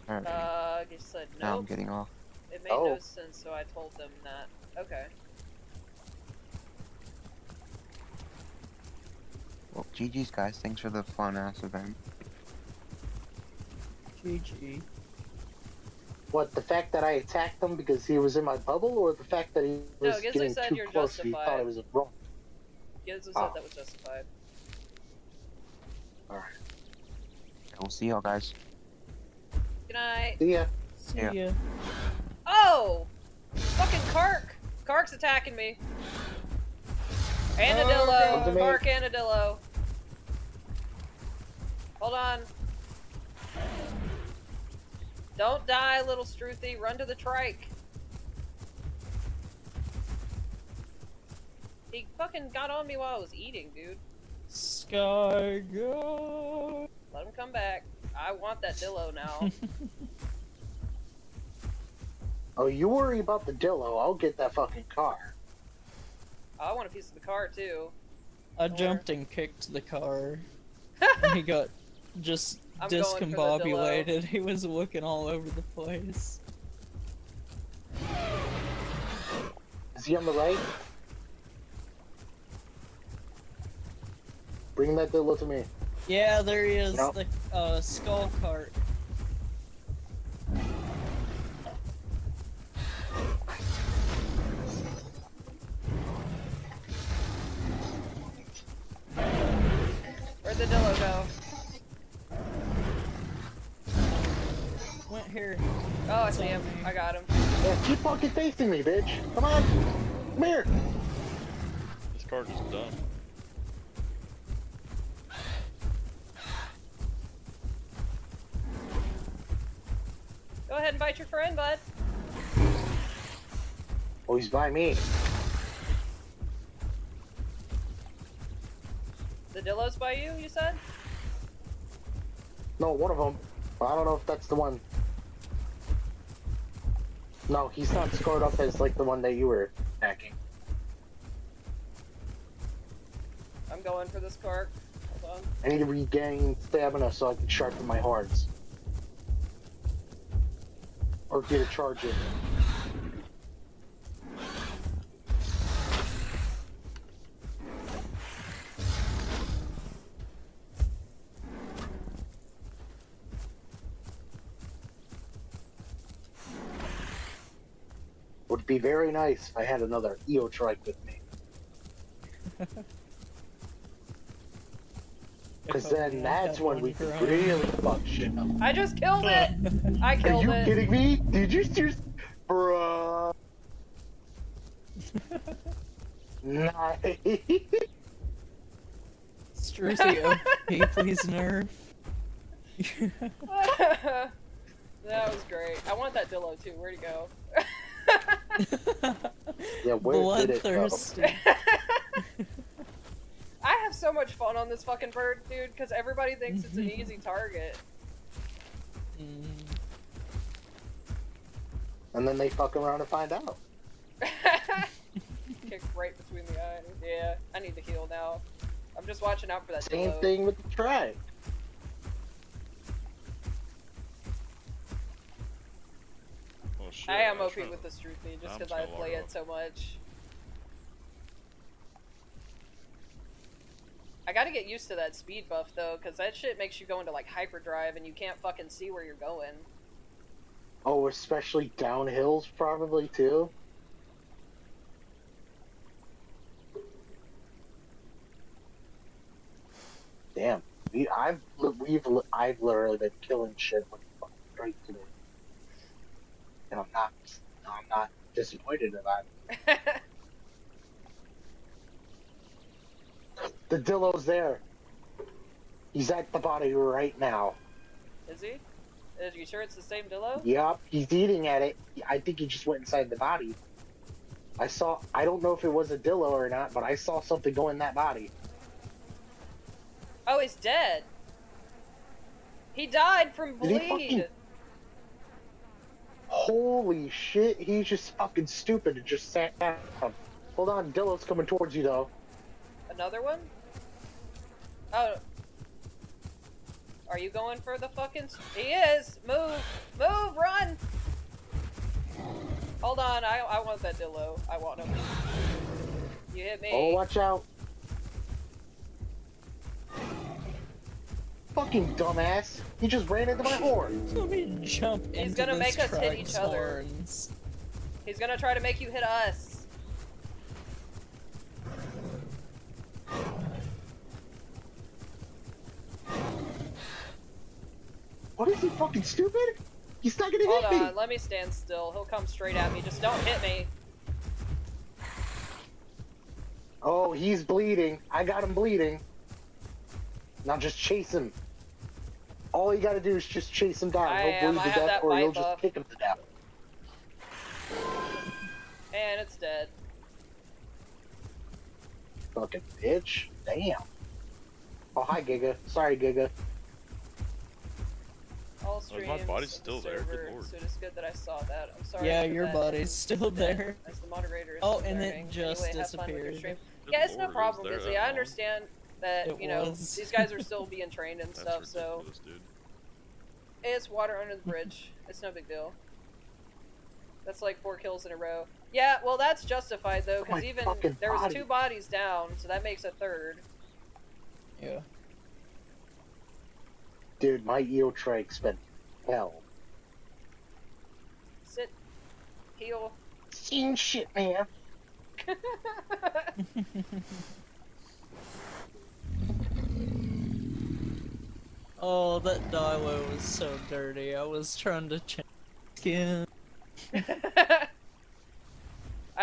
right. Alright, Uh, I just said now I'm getting off. It made no Oh. sense, so I told them that. Okay. Well, GG's guys, thanks for the fun ass event. GG. What the fact that I attacked him because he was in my bubble, or the fact that he No, was Gizly getting said too you're close? and He thought justified. I was wrong. Gizu said Ah. that was justified. Alright. We'll see y'all guys. Good night. See ya. See Yeah. ya. Oh! Fucking Kark! Kark's attacking me. Anadillo! Oh, come to me. Kark Anadillo. Hold on. Don't die, little Struthi. Run to the trike. He fucking got on me while I was eating, dude. Sky go. Let him come back. I want that Dillo now. Oh, you worry about the Dillo. I'll get that fucking car. I want a piece of the car too. I jumped and kicked the car. he got just I'm going for the Dillo. discombobulated. He was looking all over the place. Is he on the right? Bring that Dillo to me. Yeah, there he is. Nope. The uh, skull cart. Where'd the Dillo go? Went here. Oh, I It's see him. me. I got him. Yeah, keep fucking facing me, bitch. Come on. Come here. This car just done. Go ahead and bite your friend, bud. Oh, he's by me. The Dillo's by you, you said? No, one of them. I don't know if that's the one. No, he's not scored up as like the one that you were attacking. I'm going for this car. Hold on. I need to regain stamina so I can sharpen my horns. Or get a. Would be very nice if I had another EO trike with me. Because then that's when we could really fuck shit up. I just killed it! I killed it. Are you it. kidding me? Did you just, bruh? nice. Struthi OP, please nerf. that was great. I want that Dillo too. Where'd he go? Yeah, where did it go? Bloodthirsty. I have so much fun on this fucking bird, dude, because everybody thinks it's an easy target. And then they fuck around and find out. Kicked right between the eyes. Yeah, I need to heal now. I'm just watching out for that Same Dillo. thing with the tribe. Oh shit. I am was OP with the Struthi just because I play it so much. I gotta get used to that speed buff though, because that shit makes you go into like hyperdrive and you can't fucking see where you're going. Oh, especially downhills, probably too. Damn, we, I've we've I've literally been killing shit with fucking straight today, and I'm not I'm not disappointed about it. The Dillo's there. He's at the body right now. Is he? Is you sure it's the same Dillo? Yup, he's eating at it. I think he just went inside the body. I saw. I don't know if it was a Dillo or not, but I saw something go in that body. Oh, he's dead. He died from bleed. fucking- Holy shit! He's just fucking stupid and just sat down. Hold on, Dillo's coming towards you though. Another one? Oh. Are you going for the fucking? He is. Move, move, run. Hold on, I I want that Dillo. I want him. You hit me. Oh, watch out! Fucking dumbass! He just ran into my horn. Let me jump He's into gonna make us hit truck's each other. horns. He's gonna try to make you hit us. What is he fucking stupid? He's not gonna Hold hit me. on, let me stand still. He'll come straight at me. Just don't hit me. Oh, he's bleeding. I got him bleeding. Now just chase him. All you gotta do is just chase him down. I he'll am, bleed I to death, or you'll just kick him to death. And it's dead. Fucking bitch. Damn. Oh, hi, Giga. Sorry, Giga. Hold all Oh, my body's still the there, good lord. So it's good that I saw that. I'm sorry. Yeah, your that. body's still there. As the moderator. is Oh, and it just anyway, have fun with your disappeared. Yeah, it's no lord, it was problem, there Busy. I understand that It you know was. these guys are still being trained and stuff. So dude. it's water under the bridge. It's no big deal. That's like four kills in a row. Yeah, well, that's justified though, Oh because even there was body. two bodies down, so that makes a third. Yeah. Dude, my eel trike's been hell. Sit, heal. Seen shit, man. oh, that Dilo was so dirty. I was trying to change skin. I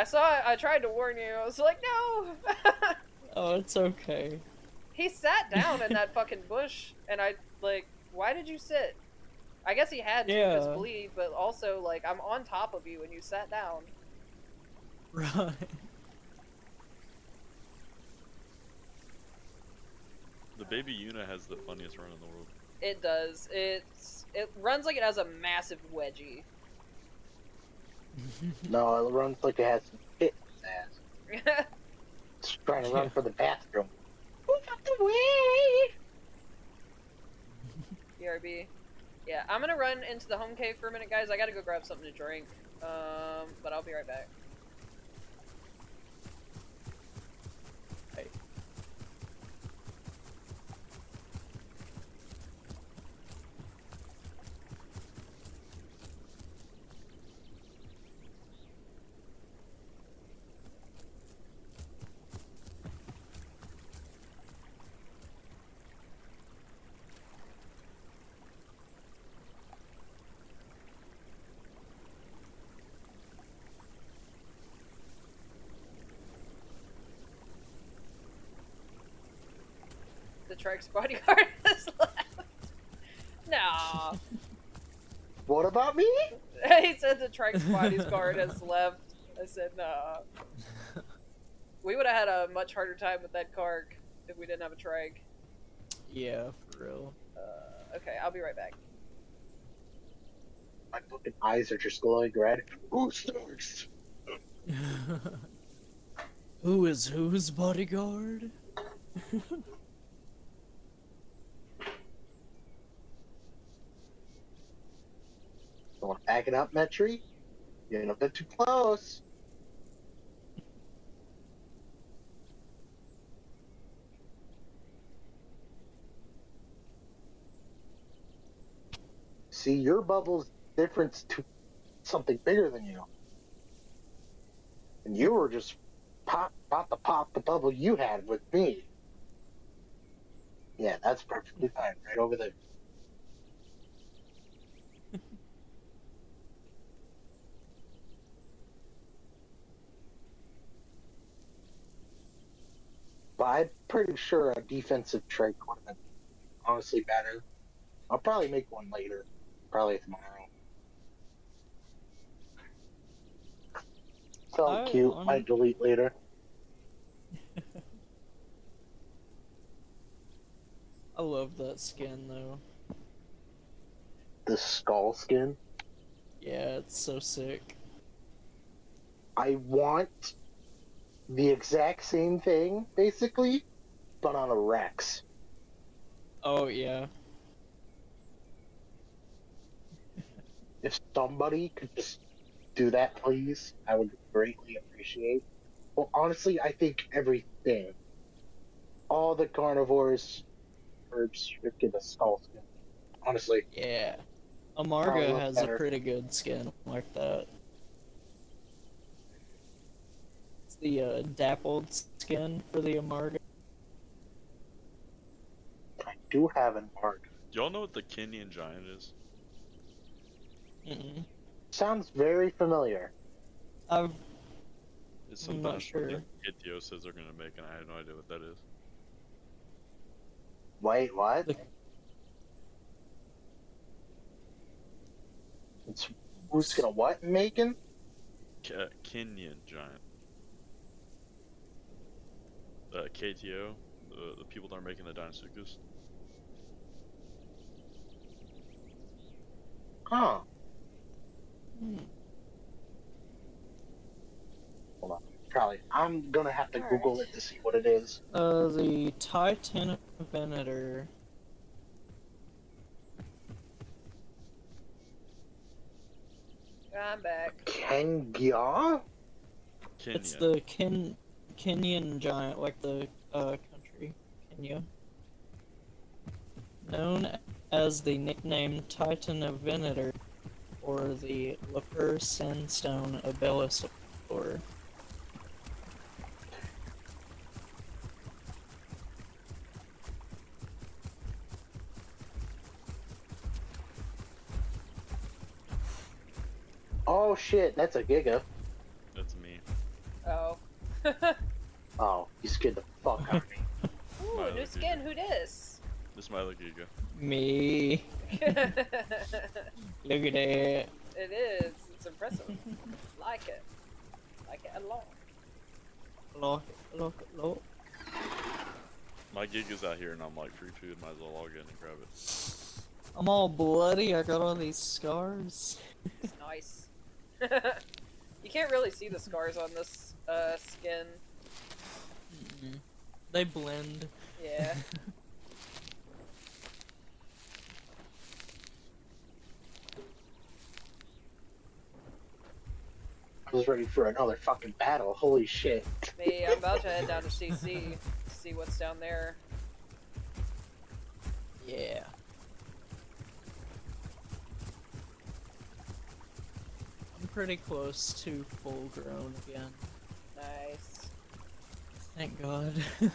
saw it. I tried to warn you. I was like, no. Oh, it's okay. he sat down in that fucking bush, and I like, why did you sit? I guess he had to Yeah. just bleed, but also like I'm on top of you and you sat down. Right. The baby Una has the funniest run in the world. It does. It's it runs like it has a massive wedgie. No, it runs like it has some shit in its ass. It's trying to run for the bathroom. Move out the way! BRB. Yeah, I'm gonna run into the home cave for a minute, guys. I gotta go grab something to drink. Um, but I'll be right back. The Trike's bodyguard has left. No. What about me? he said the Trike's bodyguard has left. I said no. We would have had a much harder time with that Karg if we didn't have a Trike. Yeah, for real. Uh, okay, I'll be right back. My fucking eyes are just glowing red. Who starts? Who is whose bodyguard? Someone backing up, Metri? You're a bit too close. See, your bubble's different to something bigger than you. And you were just pop, about to pop the bubble you had with me. Yeah, that's perfectly fine. Right over there. But I'm pretty sure a defensive trade would have been honestly better. I'll probably make one later. Probably tomorrow. So oh, I- cute. I'm- Might delete later. I love that skin though. The skull skin. Yeah, it's so sick. I want the exact same thing, basically, but on a Rex. Oh yeah. If somebody could just do that, please, I would greatly appreciate. Well, honestly, I think everything, all the carnivores, herbs should get a skull skin. Honestly, Yeah. Amarga has better. a pretty good skin like that. It's the uh, dappled skin for the Amarga. I do have an mark. Y'all know what the Kenyan giant is? Mm-mm. Sounds very familiar. I've It's I'm something not that sure. KTO says they're gonna make, and I have no idea what that is. Wait, what? The- It's who's gonna what making? K- Kenyan giant. Uh, KTO, the, the people that are making the Deinosuchus. Huh. Hmm. Hold on. Probably. I'm gonna have to Google it to see what it is. Uh, the Titan Venator. I'm back. Kenya? Kenya. It's the Ken Kenyan giant, like the uh, country Kenya. Known as the nickname Titan of Venator, or the Lapurr Sandstone Abelisaur. Oh shit, that's a Giga. That's me. Oh. Oh, you scared the fuck out of me. Ooh, Smiley new skin. Who dis? This my lucky Giga. Me. Look at that. is. It's It's impressive. like it. Like it a lot. Look, look, look. My gig is out here and I'm like free food, might as well log in and grab it. I'm all bloody. I got all these scars. It's nice. you can't really see the scars on this uh, skin. They blend. Yeah. I was ready for another fucking battle. Holy shit. Me, I'm about to head down to CC to see what's down there. Yeah. I'm pretty close to full grown again. Nice. Thank God.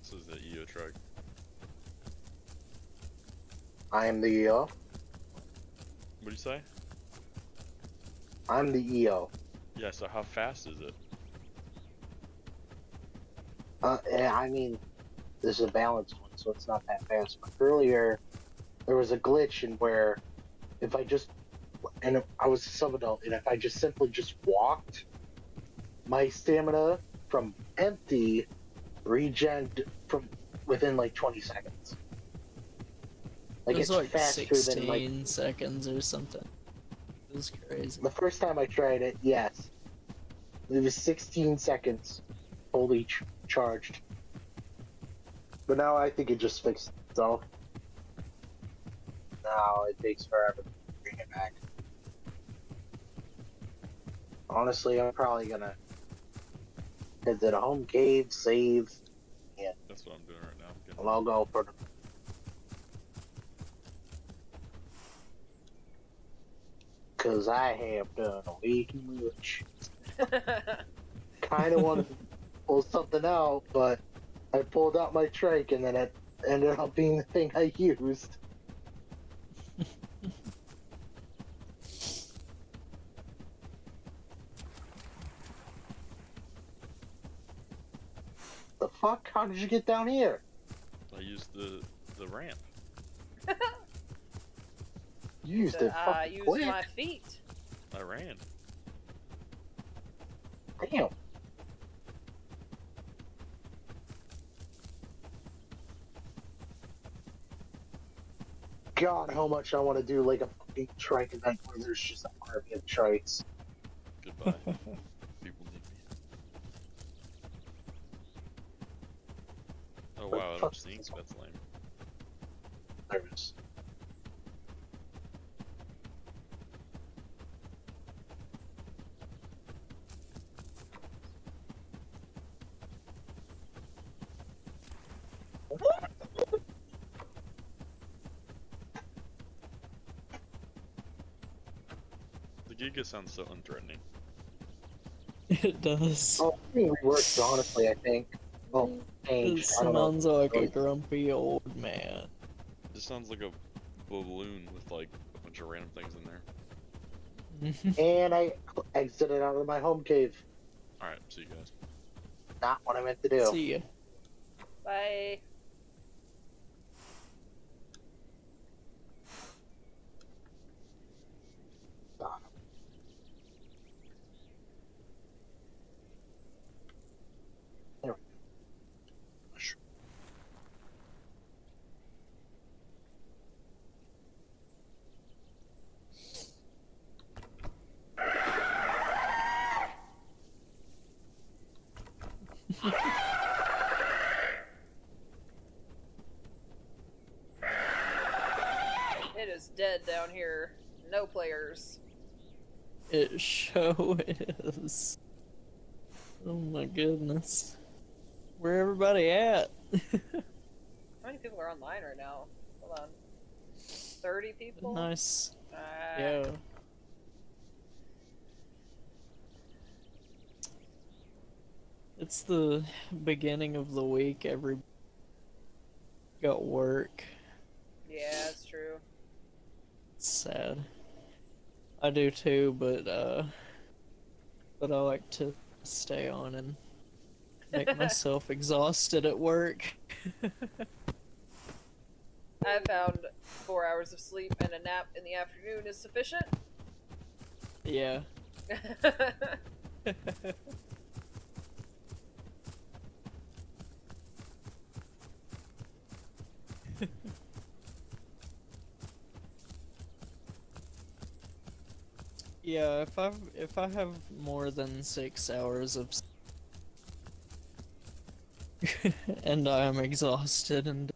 This is the EO truck. I am the EO. Say? I'm the EO. Yeah, so how fast is it? Uh, I mean, this is a balanced one, so it's not that fast. But earlier, there was a glitch in where if I just, and I was a sub-adult, and if I just simply just walked, my stamina from empty regen from within like 20 seconds. Like it was it's like faster 16 than like seconds or something. It was crazy. the first time I tried it. Yes, it was 16 seconds, fully ch- charged. But now I think it just fixed itself. Now it takes forever to bring it back. Honestly, I'm probably gonna head to the home cave, save, yeah. That's what I'm doing right now. I'm and I'll go for the. Cause I have done way too much. Kind of wanted to pull something out, but I pulled out my trike and then it ended up being the thing I used. the fuck? How did you get down here? I used the the ramp. You used it uh, fucking use quick. my feet. I ran. Damn. God, how much I want to do like a fucking trike event where there's just an army of trikes. Goodbye. People need me. Oh wow, I don't fuck is sink. this one? That's The Giga sounds so unthreatening. It does. Oh, I think it worked honestly. I think. Oh, well, it changed. I don't know. sounds like a grumpy old man. It just sounds like a balloon with like a bunch of random things in there. And I exited out of my home cave. Alright, see you guys. Not what I meant to do. See ya. Bye. It is dead down here. No players. It show is. Oh my goodness. Where everybody at? How many people are online right now? Hold on. 30 people? nice. Ah, Yeah. It's the beginning of the week. Every got work. Yeah, that's true. It's sad. I do too, but uh, but I like to stay on and make myself exhausted at work. I found four hours of sleep and a nap in the afternoon is sufficient. yeah. Yeah, if I if I have more than six hours of and I am exhausted and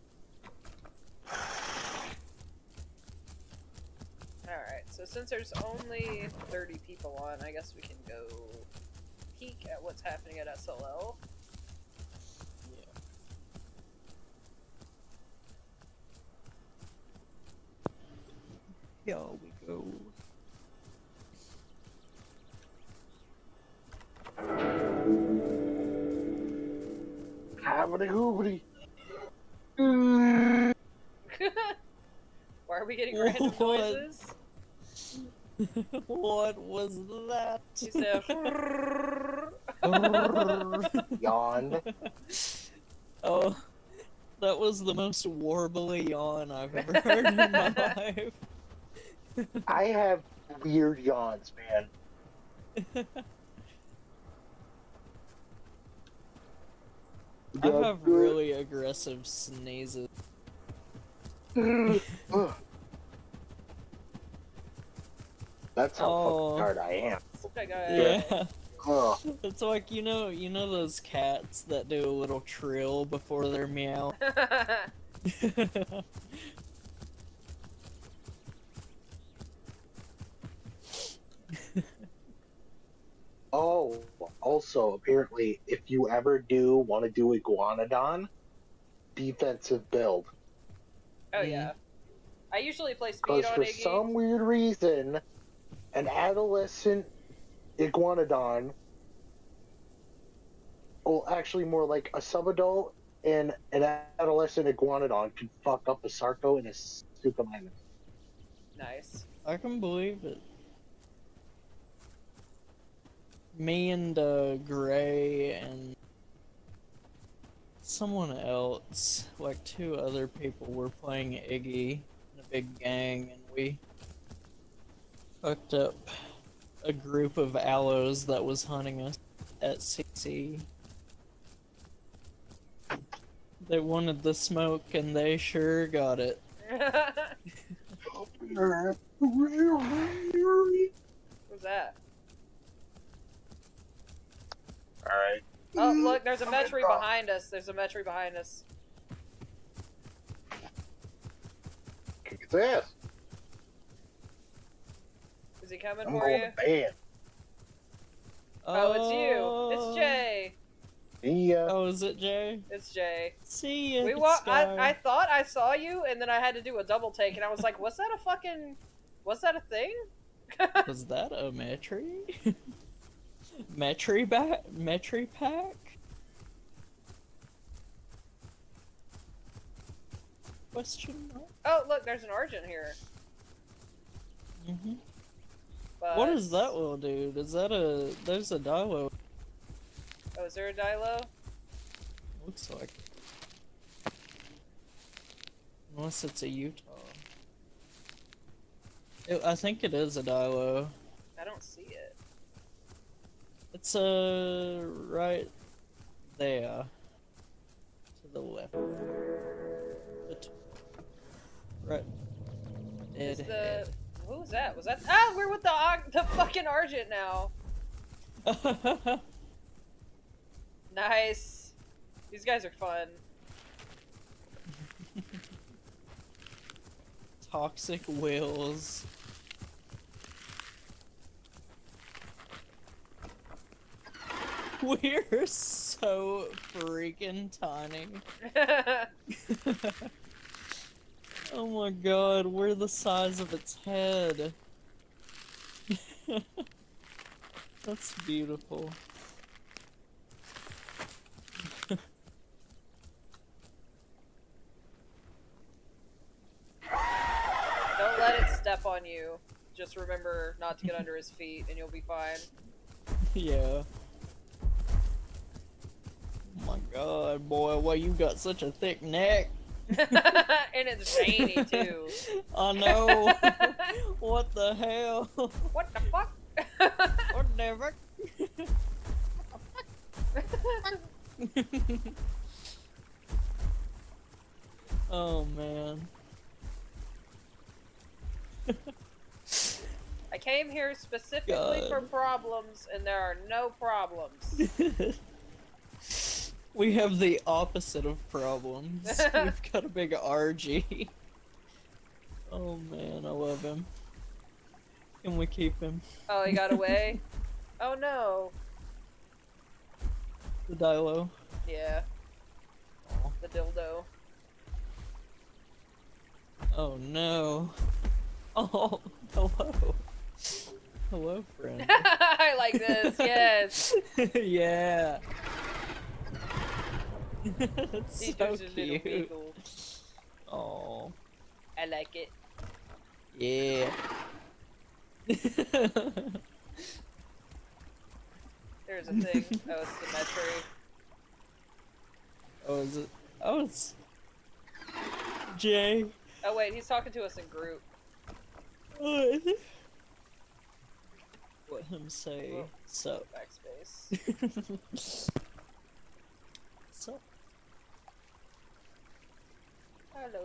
Alright, so since there's only 30 people on, I guess we can go peek at what's happening at SLL. We getting random What? noises? what was that? He said, Yawned. oh, that was the most warbly yawn I've ever heard in my life. I have weird yawns, man. I have really aggressive sneezes. That's how Oh. fucking hard I am. I Yeah. Ugh. It's like you know you know those cats that do a little trill before their meow. Oh, also, apparently, if you ever do want to do Iguanodon, defensive build. oh yeah. Mm-hmm. I usually play speed Because on for Iggy. some weird reason, an adolescent Iguanodon, well, actually, more like a subadult and an adolescent Iguanodon can fuck up a Sarco and a Suchomimus. Nice. I can believe it. Me and uh, Gray and someone else, like two other people, were playing Iggy in a big gang, and we fucked up a group of Allos that was hunting us at CC. They wanted the smoke, and they sure got it. What's that? Alright. Oh, look, there's a Metri behind us. There's a Metri behind us. Kick its ass. Is he coming I'm for going you? to ban. Oh, it's you. It's Jay. Yeah. Oh, is it Jay? It's Jay. See ya. We wa- Sky. I, I thought I saw you, and then I had to do a double take, and I was like, was that a fucking. Was that a thing? Was that a Metri? Metri back? Metri pack? Question mark? Oh, look, there's an Argent here. hmm But... What is that little dude? Is that a? There's a Dilo. Oh, is there a Dilo? Looks like. Unless it's a Utah. It, I think it is a Dilo. I don't see it. It's uh right there. To the left. Right. Is Dead the who was that? Was that? Ah, we're with the the fucking Argent now. Nice. These guys are fun. Toxic wills. We're so freaking tiny. Oh my god, we're the size of its head. That's beautiful. Don't let it step on you. Just remember not to get under his feet, and you'll be fine. yeah. Oh my god, boy, why you got such a thick neck? and it's veiny too. I know. what the hell? what the fuck? What the fuck? oh man. I came here specifically for problems, and there are no problems. We have the opposite of problems. We've got a big RG. Oh man, I love him. Can we keep him? Oh, he got away. oh no. The Dilo. Yeah. The dildo. Oh no. Oh, hello. Hello, friend. I like this. Yes. yeah. It's These so dudes are little cute. Oh, I like it. yeah. There's a thing. Oh, it's the Metri. oh, is it? Oh, it's Jay. Oh wait, he's talking to us in group. What? Let him say Whoa. so. Backspace. so. Hello.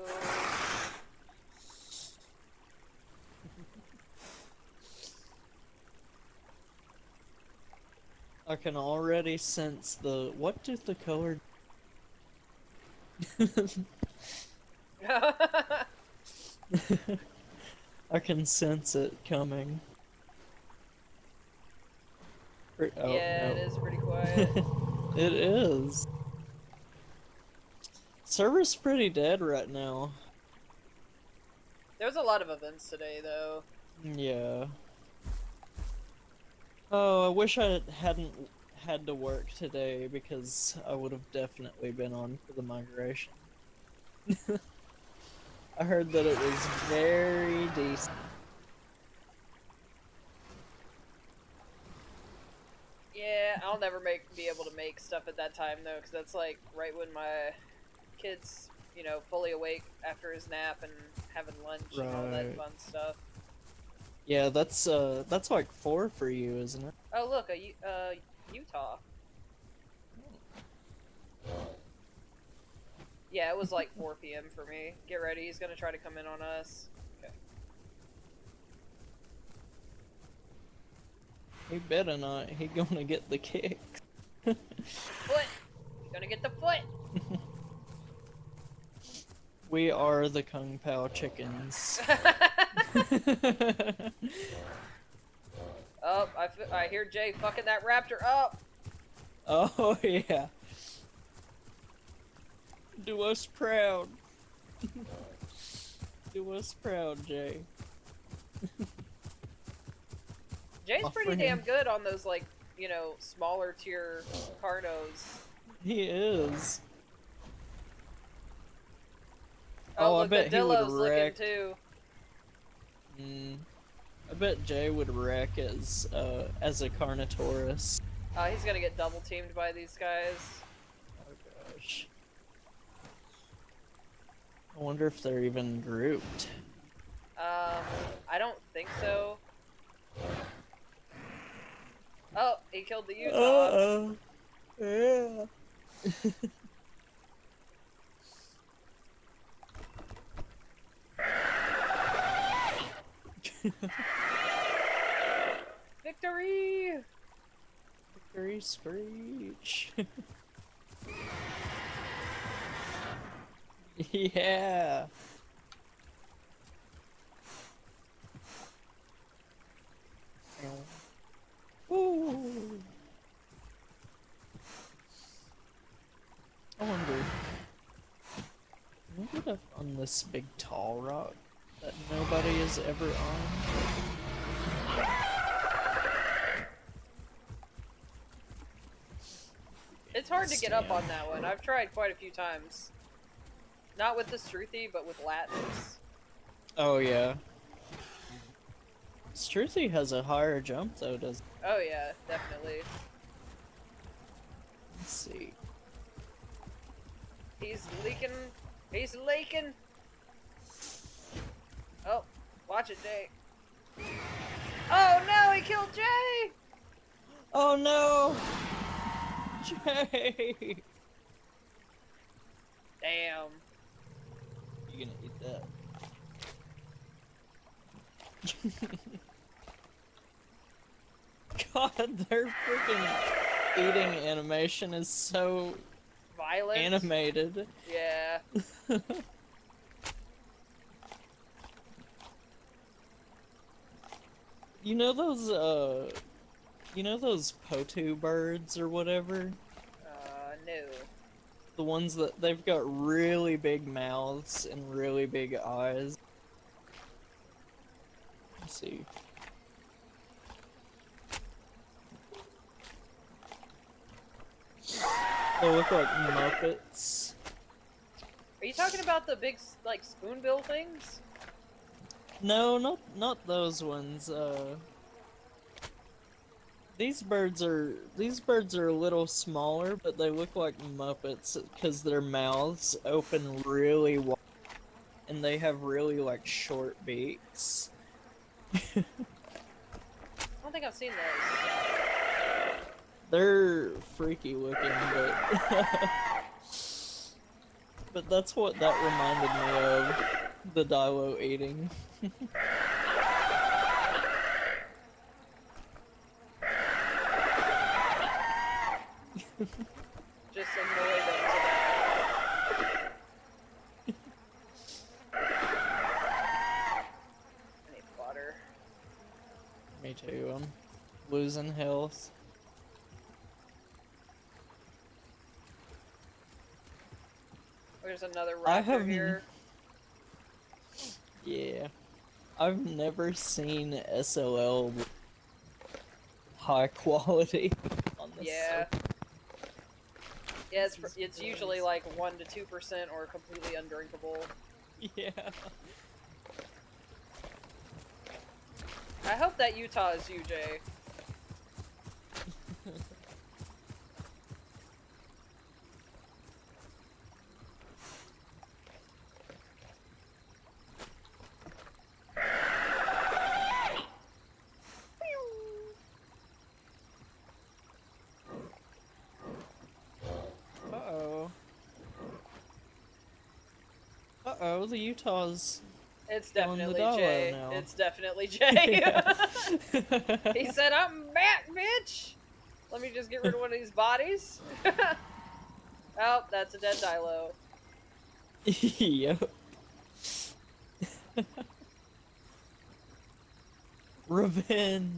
I can already sense the. What did the color? I can sense it coming. Oh, yeah, no. it is pretty quiet. it is. Server's pretty dead right now. There's a lot of events today, though. Yeah. Oh, I wish I hadn't had to work today because I would have definitely been on for the migration. I heard that it was very decent. Yeah, I'll never make be able to make stuff at that time though, because that's like right when my kid's, you know, fully awake after his nap and having lunch and all that fun stuff. Yeah, that's uh that's like four for you, isn't it? Oh look, a U- uh, Utah. Yeah, it was like 4 p.m. for me. Get ready, he's gonna try to come in on us. Okay. He better not. He gonna get the kick. Foot! He's gonna get the foot! We are the Kung Pao chickens. oh, I, f- I hear Jay fucking that raptor up! oh yeah. Do us proud. Do us proud, Jay. Jay's pretty damn good on those, like, you know, smaller tier Carnos. He is. Oh, Oh, I bet he would looking wreck. too. Mm. I bet Jay would wreck as uh as a Carnotaurus. Uh, he's gonna get double teamed by these guys. Oh gosh. I wonder if they're even grouped. Um, I don't think so. Oh, he killed the Utah. oh. Yeah. Victory! Victory screech. yeah. Ooh. I wonder. We get up on this big tall rock that nobody is ever on? It's hard to get up on that one. I've tried quite a few times. Not with the Struthi, but with Latins. Oh yeah. Struthi has a higher jump though, does Oh yeah, definitely. let's see. He's leaking. He's leaking. Watch it, Jay. Oh no, he killed Jay! Oh no! Jay! Damn. You're gonna eat that? God, their freaking eating animation is so Violent. animated. Yeah. You know those uh you know those potoo birds or whatever? Uh, no. The ones that they've got really big mouths and really big eyes. Let's see. They look like Muppets. Are you talking about the big, like, spoonbill things? No, not not those ones. Uh, these birds are these birds are a little smaller, but they look like Muppets because their mouths open really wide, and they have really like short beaks. I don't think I've seen those. They're freaky looking, but but that's what that reminded me of. The Dilo eating. Just annoy them to. I need water. Me too. I'm losing health. There's another I have- here. Yeah. I've never seen with high quality on this. Yeah. Yeah, it's, it's usually like 1 to 2% or completely undrinkable. Yeah. I hope that Utah is you, Jay. Uh oh. Uh oh, the Utah's. It's definitely Jay. now. It's definitely Jay. He said, I'm back, bitch! Let me just get rid of one of these bodies. oh, that's a dead Dilo. yep. Revenge.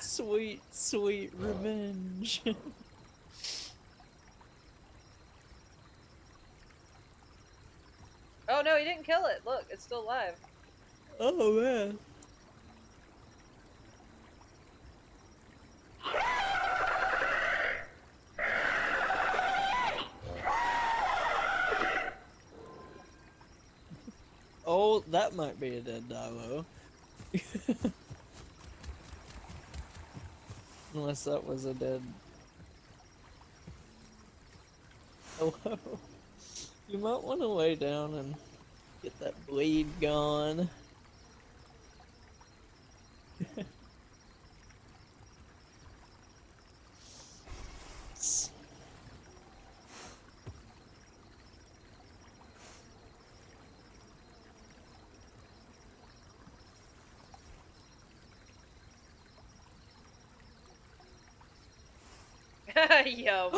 Sweet, sweet revenge. Oh no, he didn't kill it. Look, it's still alive. oh man. Oh, that might be a dead Dilo. Unless that was a dead. Hello. You might want to lay down and get that bleed gone. Yum.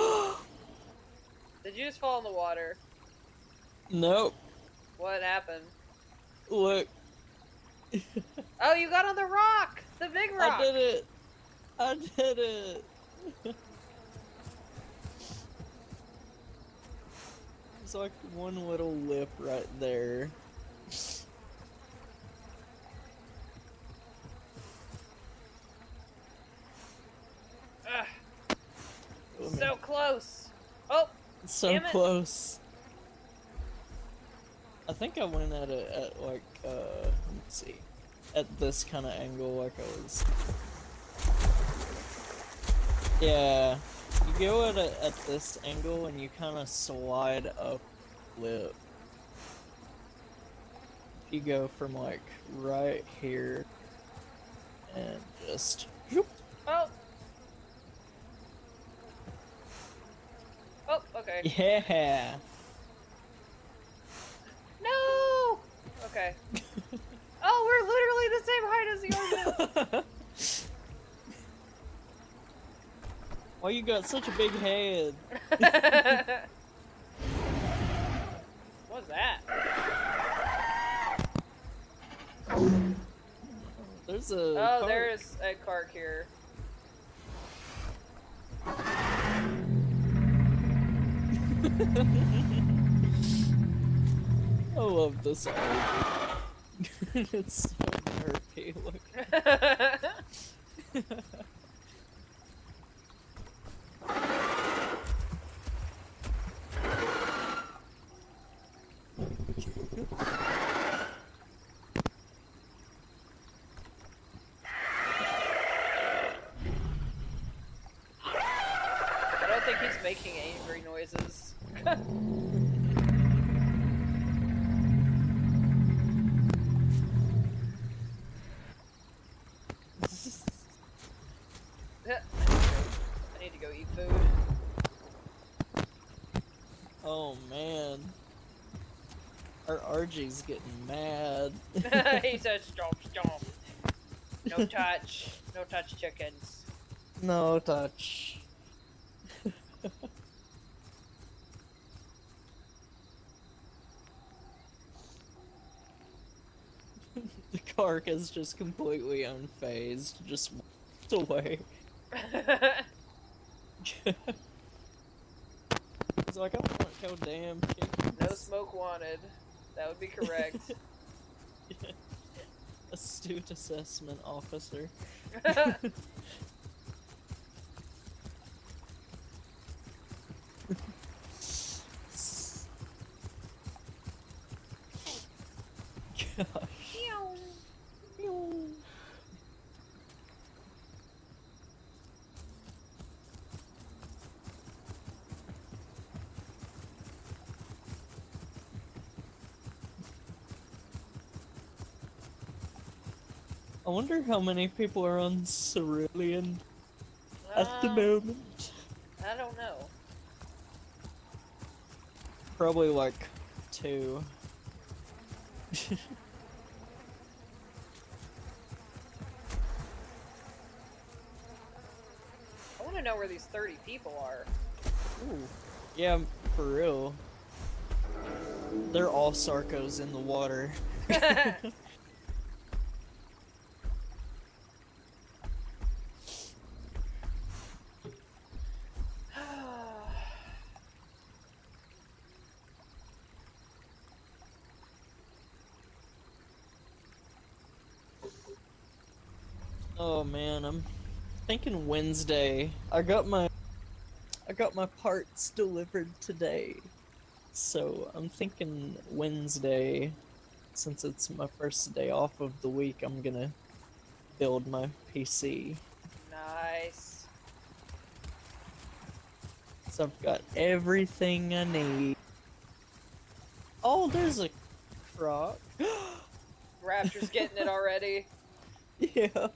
Did you just fall in the water? Nope. What happened? Look, Oh, you got on the rock! The big rock! I did it. I did it. it's like one little lip right there. Ugh, so close! Oh! so close. I think I went at it at like uh let's see. At this kind of angle like I was Yeah. You go at it at this angle and you kind of slide up lip. You go from like right here and just whoop, Oh! Oh, okay. yeah. No! Okay. oh, we're literally the same height as the organ! Why you got such a big head? What's that? There's a. Oh, cart. there's a Kark here. I love this art. it's so nerdy. RG's getting mad. he says stomp stomp. No touch. No touch chickens. no touch. the Kark is just completely unfazed, just walked away. He's like, I don't want no damn chickens. no smoke wanted. That would be correct. Astute assessment officer. Gosh. I wonder how many people are on Cerulean at the Um, moment. I don't know. Probably like two. I want to know where these 30 people are. Ooh. Yeah, for real. They're all Sarcos in the water. Oh man, I'm thinking Wednesday. I got my I got my parts delivered today. So I'm thinking Wednesday since it's my first day off of the week, I'm gonna build my PC. nice. So I've got everything I need. Oh, there's a croc. Raptor's getting it already. yeah.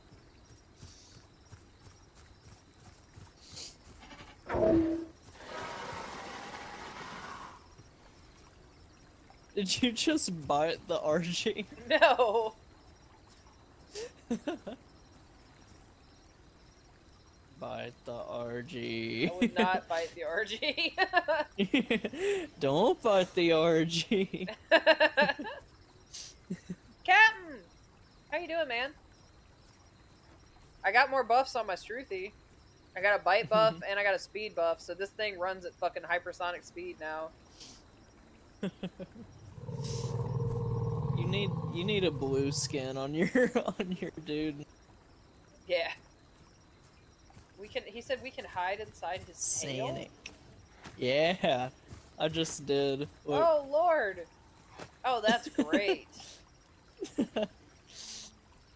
Did you just bite the RG? No. Bite the RG. I would not bite the RG. Don't bite the RG. Captain! How you doing, man? I got more buffs on my Struthi. I got a bite buff and I got a speed buff, so this thing runs at fucking hypersonic speed now. You need you need a blue skin on your on your dude. Yeah. We can. He said we can hide inside his tail. Yeah, I just did. Look. Oh lord. Oh, that's great.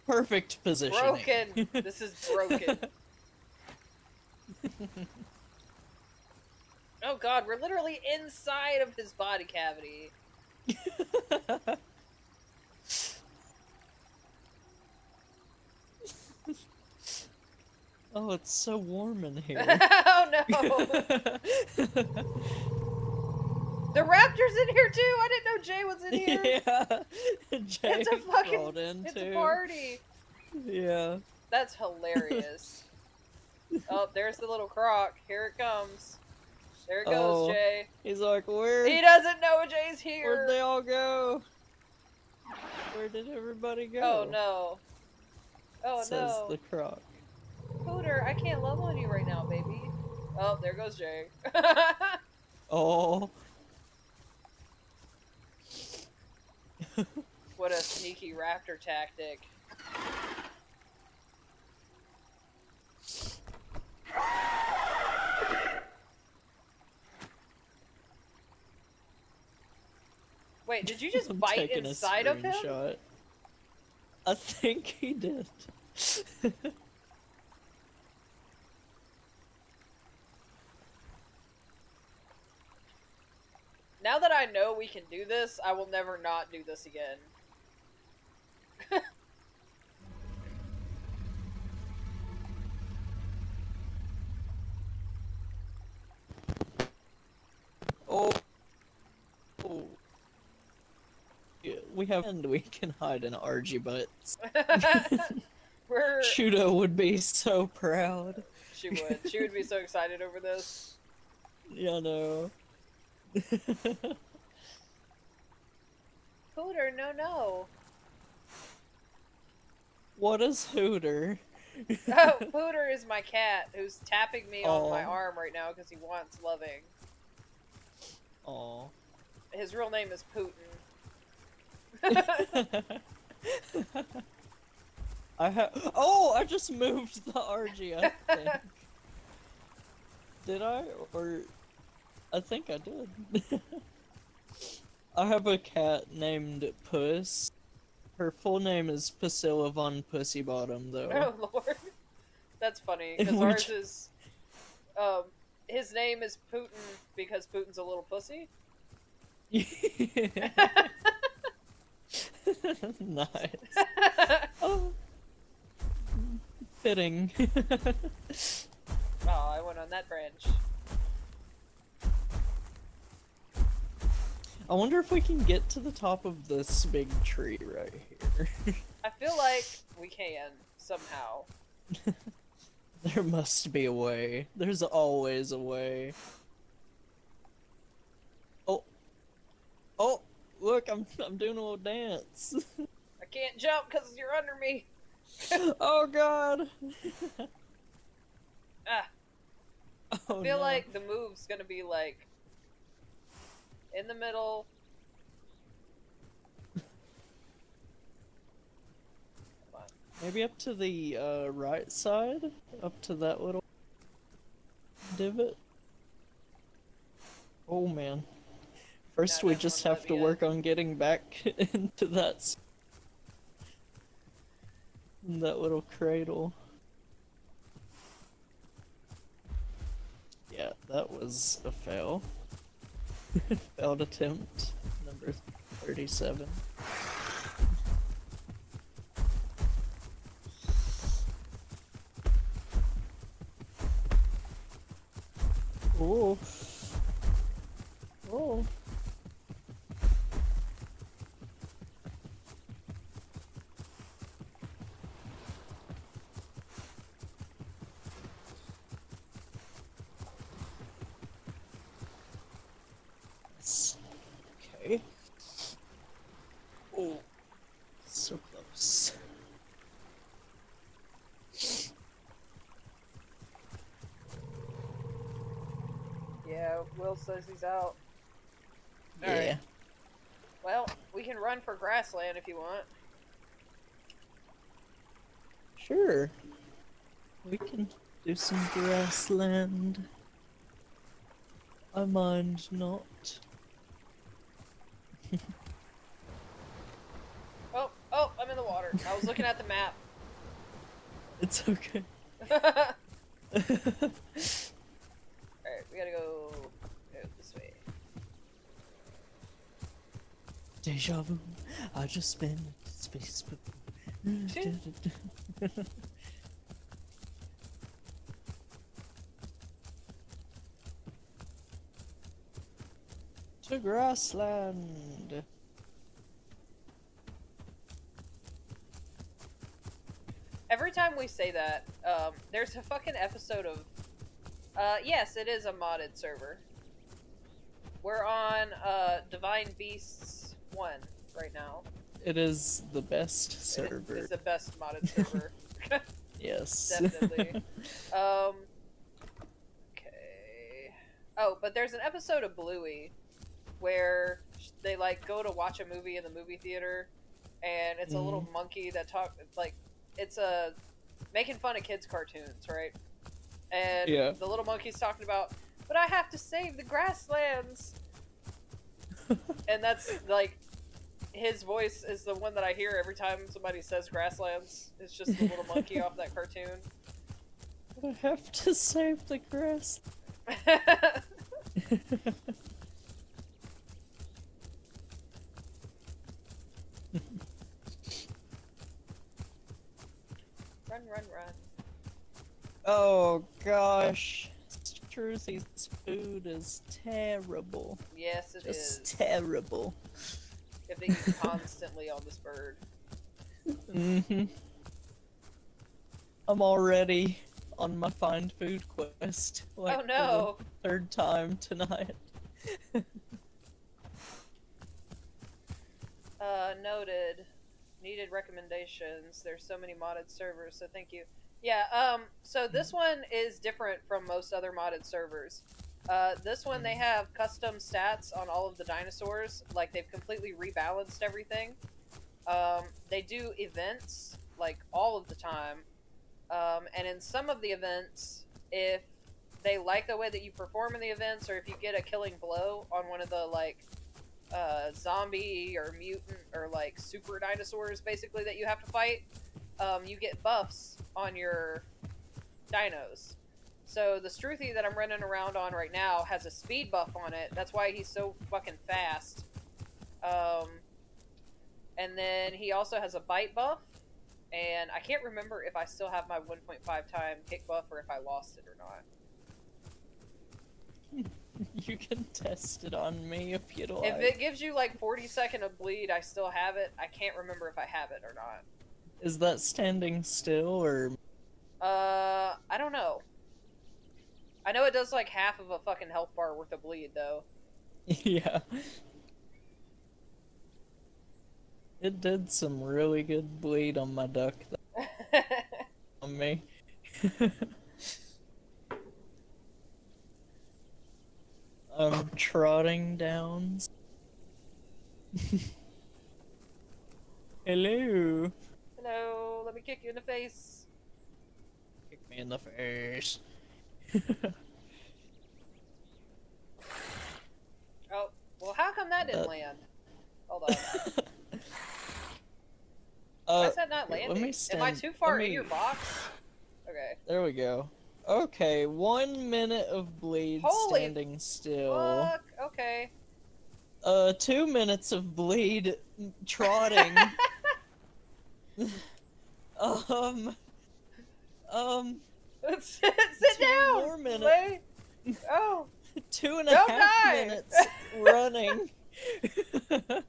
Perfect position. broken. This is broken. Oh god, we're literally inside of his body cavity. oh, it's so warm in here. oh no. The raptor's in here too. I didn't know Jay was in here. yeah, Jay It's a fucking- in It's too. a party. Yeah. That's hilarious. oh, there's the little croc. Here it comes. There it goes, Oh. Jay. He's like, where? He doesn't know Jay's here. Where'd they all go? Where did everybody go? Oh no. Oh Says no. the croc. Hooter, I can't love on you right now, baby. Oh, there goes Jay. Oh. what a sneaky raptor tactic. Wait, did you just I'm bite inside of him? screenshot. I think he did. Now that I know we can do this, I will never not do this again. oh. Oh. Yeah, we have and we can hide in RG butts. We're Shudo would be so proud. she would. She would be so excited over this. Yeah, no. Hooter, no no. what is Hooter? Oh, Hooter is my cat who's tapping me on my arm right now because he wants loving. Aw. His real name is Putin. I have. Oh, I just moved the RG. I think. did I? Or I think I did. I have a cat named Puss. Her full name is Priscilla von Pussybottom, though. Oh lord, that's funny because ours is. Um, his name is Putin because Putin's a little pussy. nice. Oh. Fitting. Oh, I went on that branch. I wonder if we can get to the top of this big tree right here. I feel like we can somehow. there must be a way. There's always a way. Oh. Oh, look, I'm I'm doing a little dance. I can't jump because you're under me. oh god. Ah, Oh, I feel no. like the move's gonna be like in the middle. maybe up to the uh, right side, up to that little divot. Oh man. First, we just have to work on getting back into that that little cradle. Yeah, that was a fail. Failed attempt number number 37. Oh. Oh. Yes. Okay. Oh. So close. Yeah, Will says he's out. Yeah. Alright. Well, we can run for grassland if you want. Sure. We can do some grassland. I mind not. Oh, oh, I'm in the water. I was looking at the map. It's okay. Alright, we gotta go, go this way. Deja vu. I just to space. to grassland. Every time we say that, um, there's a fucking episode of. Uh, yes, it is a modded server. We're on uh, Divine Beasts 1 right now. It is the best server. It's the best modded server. Yes. Definitely. um. Okay. Oh, but there's an episode of Bluey where they like go to watch a movie in the movie theater, and it's a little monkey that talk like it's a making fun of kids cartoons, right? And Yeah. the little monkey's talking about, but I have to save the grasslands, and that's like. His voice is the one that I hear every time somebody says grasslands. It's just the little monkey off that cartoon. I have to save the grass. run, run, run. Oh gosh. Truthy's food is terrible. Yes, it is. Just terrible. To constantly on this bird. Mm-hmm. I'm already on my find food quest. Like oh no! third time tonight. Uh, noted. Needed recommendations. There's so many modded servers, so thank you. Yeah, um, so this one is different from most other modded servers. Uh, this one, they have custom stats on all of the dinosaurs. Like, they've completely rebalanced everything. Um, they do events, like, all of the time. Um, and in some of the events, if they like the way that you perform in the events, or if you get a killing blow on one of the, like, uh, zombie or mutant or like super dinosaurs basically that you have to fight, um, you get buffs on your dinos. So the Struthi that I'm running around on right now has a speed buff on it. That's why he's so fucking fast. Um, and then he also has a bite buff. And I can't remember if I still have my 1.5 time kick buff or if I lost it or not. you can test it on me if you'd like. If it gives you like 40 second of bleed, I still have it. I can't remember if I have it or not. Is that standing still or Uh, I don't know. I know it does like half of a fucking health bar worth of bleed though. yeah. It did some really good bleed on my duck on me. I'm um, trotting down. Hello. Hello, let me kick you in the face. Kick me in the face. Oh, well, how come that didn't Uh, land? Hold on. uh, Why is that not here, let landing? me Am I too far let in your box? Okay. There we go. Okay, one minute of bleed Holy standing still. Fuck. Okay. Uh, two minutes of bleed trotting. um, um, sit, Two down. more minutes. Lay. Oh, two and a Don't half die. minutes running.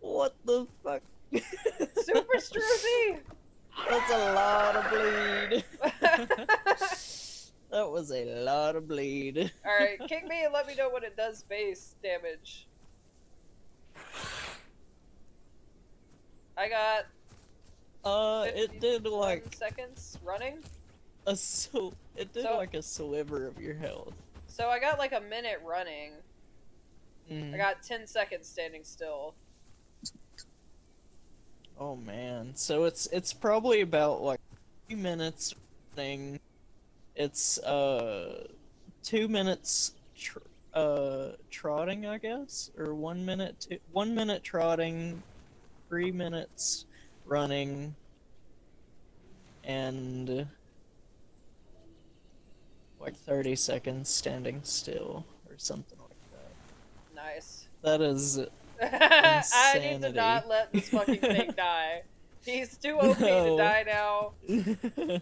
what the fuck? super Struthi. That's a lot of bleed. that was a lot of bleed. All right, kick me and let me know when it does base damage. I got Uh, it did like seconds running. A so it did So- like a sliver of your health. So I got like a minute running. Mm. I got 10 seconds standing still. Oh man, so it's it's probably about like two minutes running. It's uh two minutes tr- uh trotting, I guess, or one minute one minute trotting, three minutes running, and like thirty seconds standing still or something like that. Nice. That is I need to not let this fucking thing die. He's too OP to die now.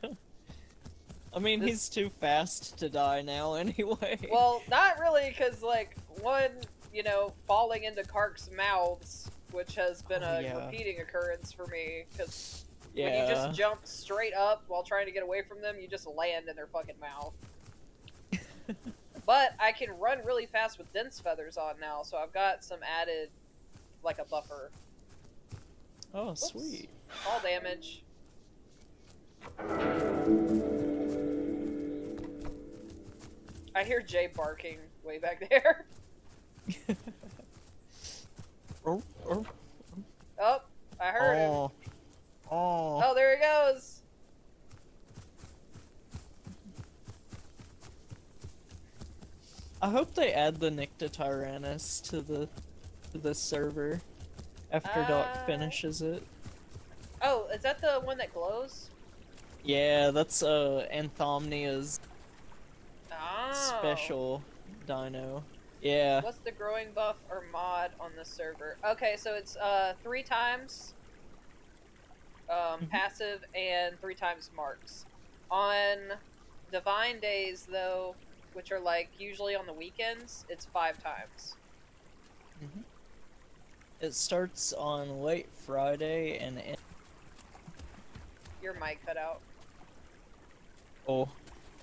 I mean, This- he's too fast to die now anyway. Well, not really, because, like, one, you know, falling into Kark's mouths, which has been Oh, a yeah. repeating occurrence for me, because yeah. when you just jump straight up while trying to get away from them, you just land in their fucking mouth. But I can run really fast with dense feathers on now, so I've got some added, like a buffer. oh, sweet. All damage. I hear Jay barking way back there. Oh, oh, Oh, I heard him. oh, oh. Oh, there he goes. I hope they add the Nyctatyrannus to the to the server after Doc Uh, finishes it. Oh, is that the one that glows? Yeah, that's uh Anthomnia's Oh. special dino. Yeah. What's the growing buff or mod on the server? Okay, so it's uh three times um, Mhm. passive and three times marks. On divine days though, which are like usually on the weekends, it's five times. It starts on late Friday and en- Your mic cut out. oh,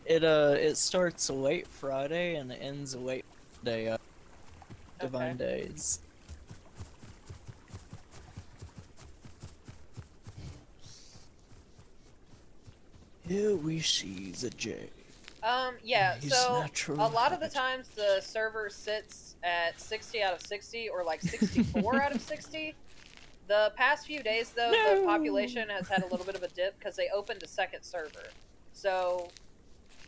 it uh it starts late Friday and ends late day. Uh, Divine Days. Here we see the J. Um, yeah, His so natural a lot of the times the server sits at 60 out of 60 or like 64 out of 60. The past few days, though, the population has had a little bit of a dip because they opened a second server. So,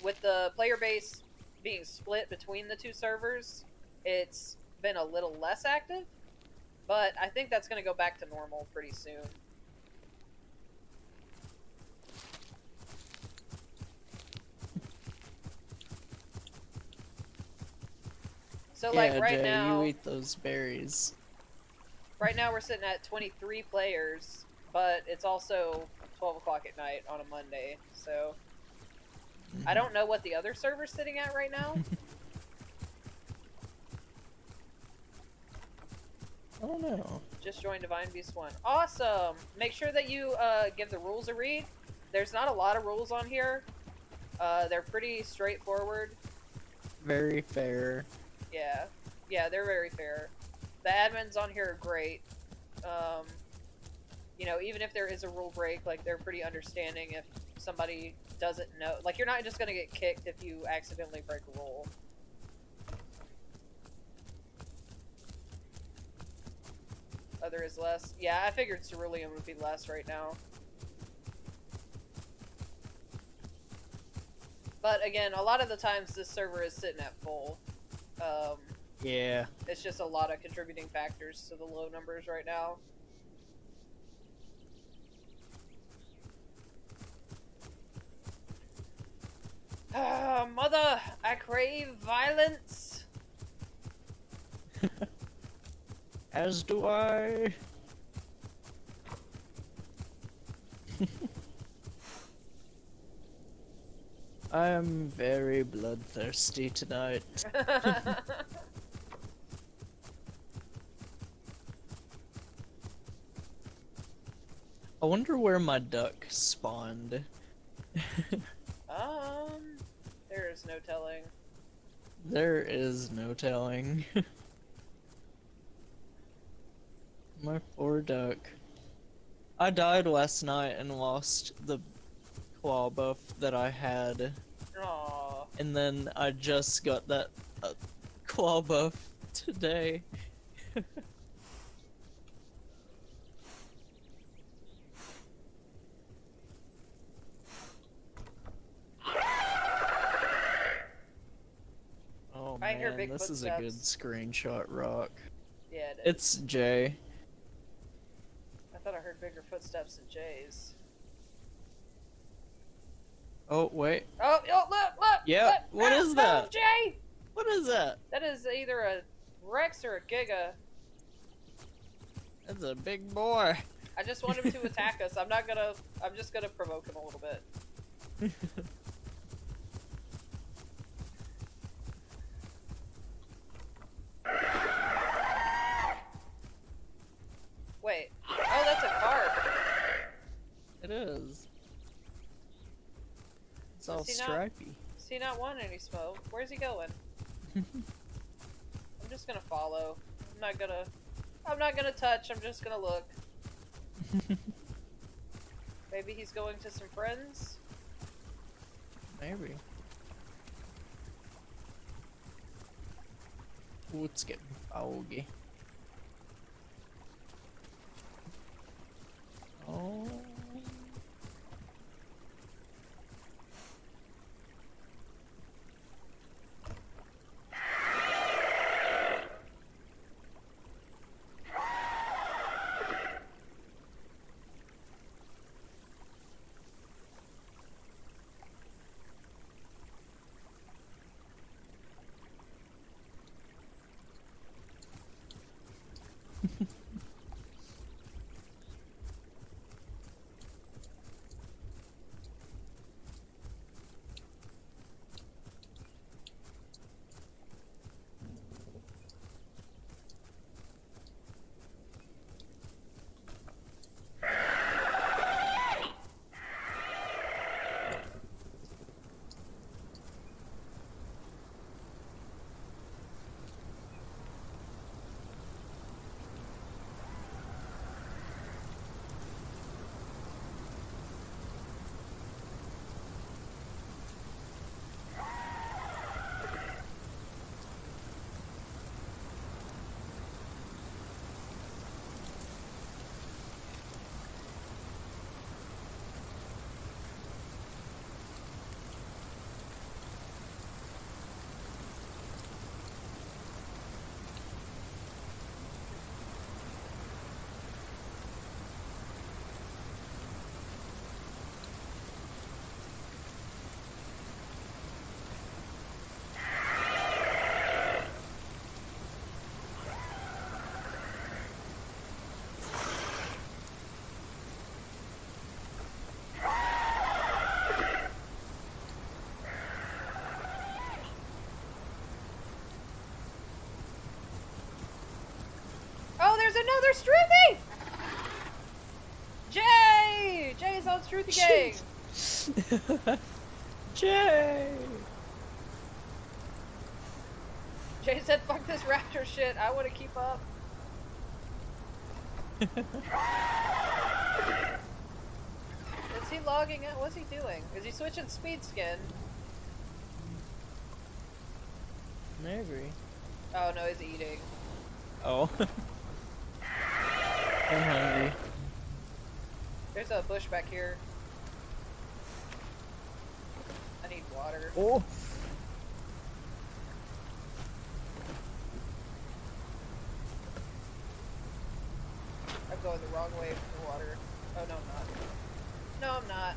with the player base being split between the two servers, it's been a little less active. But I think that's going to go back to normal pretty soon. So, yeah, like right Jay, now, you eat those berries. Right now we're sitting at 23 players, but it's also 12 o'clock at night on a Monday, so I don't know what the other server's sitting at right now. I don't know. Just joined Divine Beast 1. Awesome! Make sure that you uh, give the rules a read. There's not a lot of rules on here. Uh, they're pretty straightforward. Very fair. Yeah. Yeah, they're very fair. The admins on here are great. Um, you know, even if there is a rule break, like, they're pretty understanding if somebody doesn't know. Like, you're not just gonna get kicked if you accidentally break a rule. Other is less? Yeah, I figured Cerulean would be less right now. But again, a lot of the times this server is sitting at full. Um, Yeah. it's just a lot of contributing factors to the low numbers right now. Ah, mother, I crave violence. As do I. I am very bloodthirsty tonight. I wonder where my duck spawned. um, there is no telling. There is no telling. My poor duck. I died last night and lost the claw buff that I had. And then I just got that uh, claw buff today. oh I hear man, big this is a good screenshot rock. Yeah, it is. It's Jay. I thought I heard bigger footsteps than Jay's. Oh wait, Oh, oh look, look! Yeah, look, what ah, is move, that? Jay? what is that? That is either a Rex or a Giga. That's a big boy. I just want him to attack us. I'm not gonna. I'm just gonna provoke him a little bit. Wait. Oh, that's a car. It is. It's all Does not- stripy. Does he not want any smoke? Where's he going? I'm just gonna follow. I'm not gonna. I'm not gonna touch. I'm just gonna look. Maybe he's going to some friends. Maybe. Ooh, it's getting foggy. Oh. There's another Struthi! Jay! Jay is on Struthi Gang! Jay! Jay said, fuck this raptor shit, I wanna keep up. Is he logging it? What's he doing? Is he switching speed skin? Maybe. Oh no, he's eating. Oh. I'm hungry. There's a bush back here. I need water. Oh. I'm going the wrong way for the water. Oh no, I'm not. No, I'm not.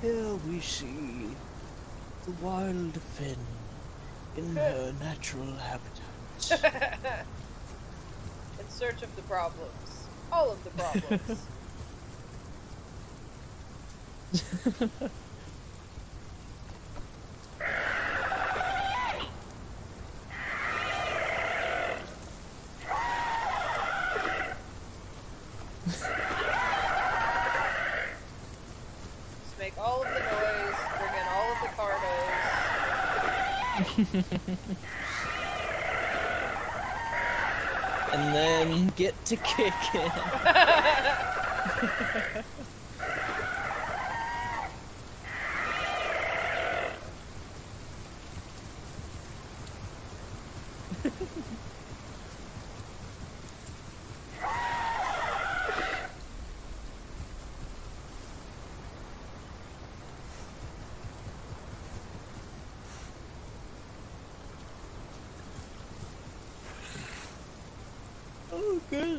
Here we see the wild Fen in her natural habitat. In search of the problems. All of the problems. Just make all of the noise, bring in all of the cardos. and then get to kicking. oh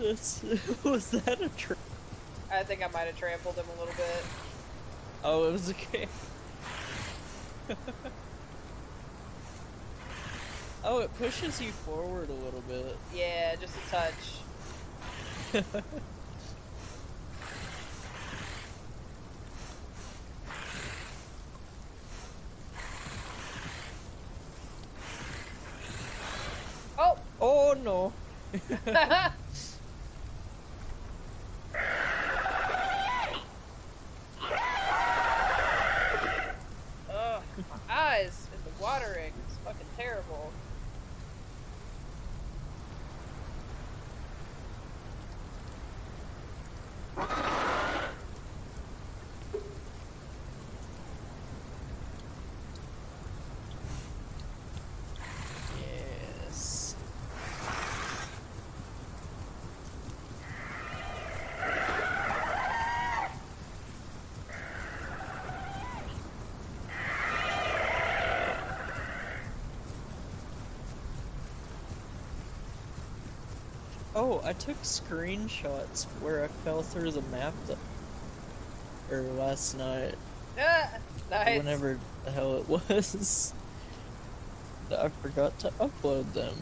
was that a trip? I think I might have trampled him a little bit. Oh, it was okay. oh, it pushes you forward a little bit. Yeah, just a touch. Oh! Oh no. Ugh, my eyes and the watering is fucking terrible. Yes. Oh, I took screenshots where I fell through the map the, or last night, Ah, nice. whenever the hell it was. I forgot to upload them.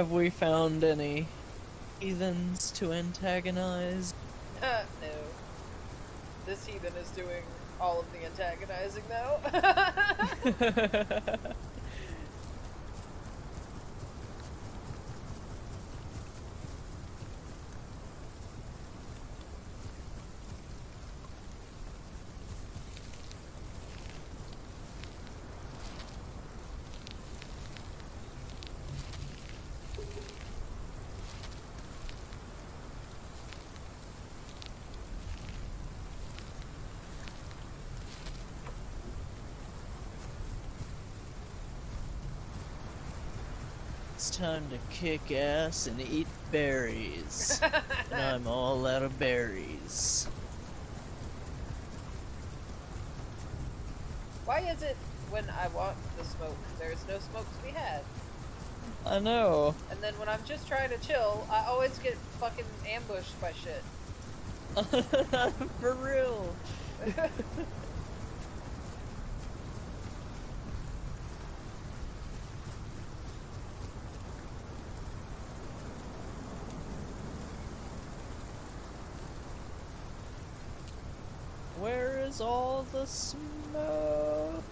Have we found any heathens to antagonize? Uh, no. This heathen is doing all of the antagonizing now. time to kick ass and eat berries. and I'm all out of berries. Why is it when I want the smoke, there's no smoke to be had? I know. And then when I'm just trying to chill, I always get fucking ambushed by shit. For real. Where Where's all the smoke?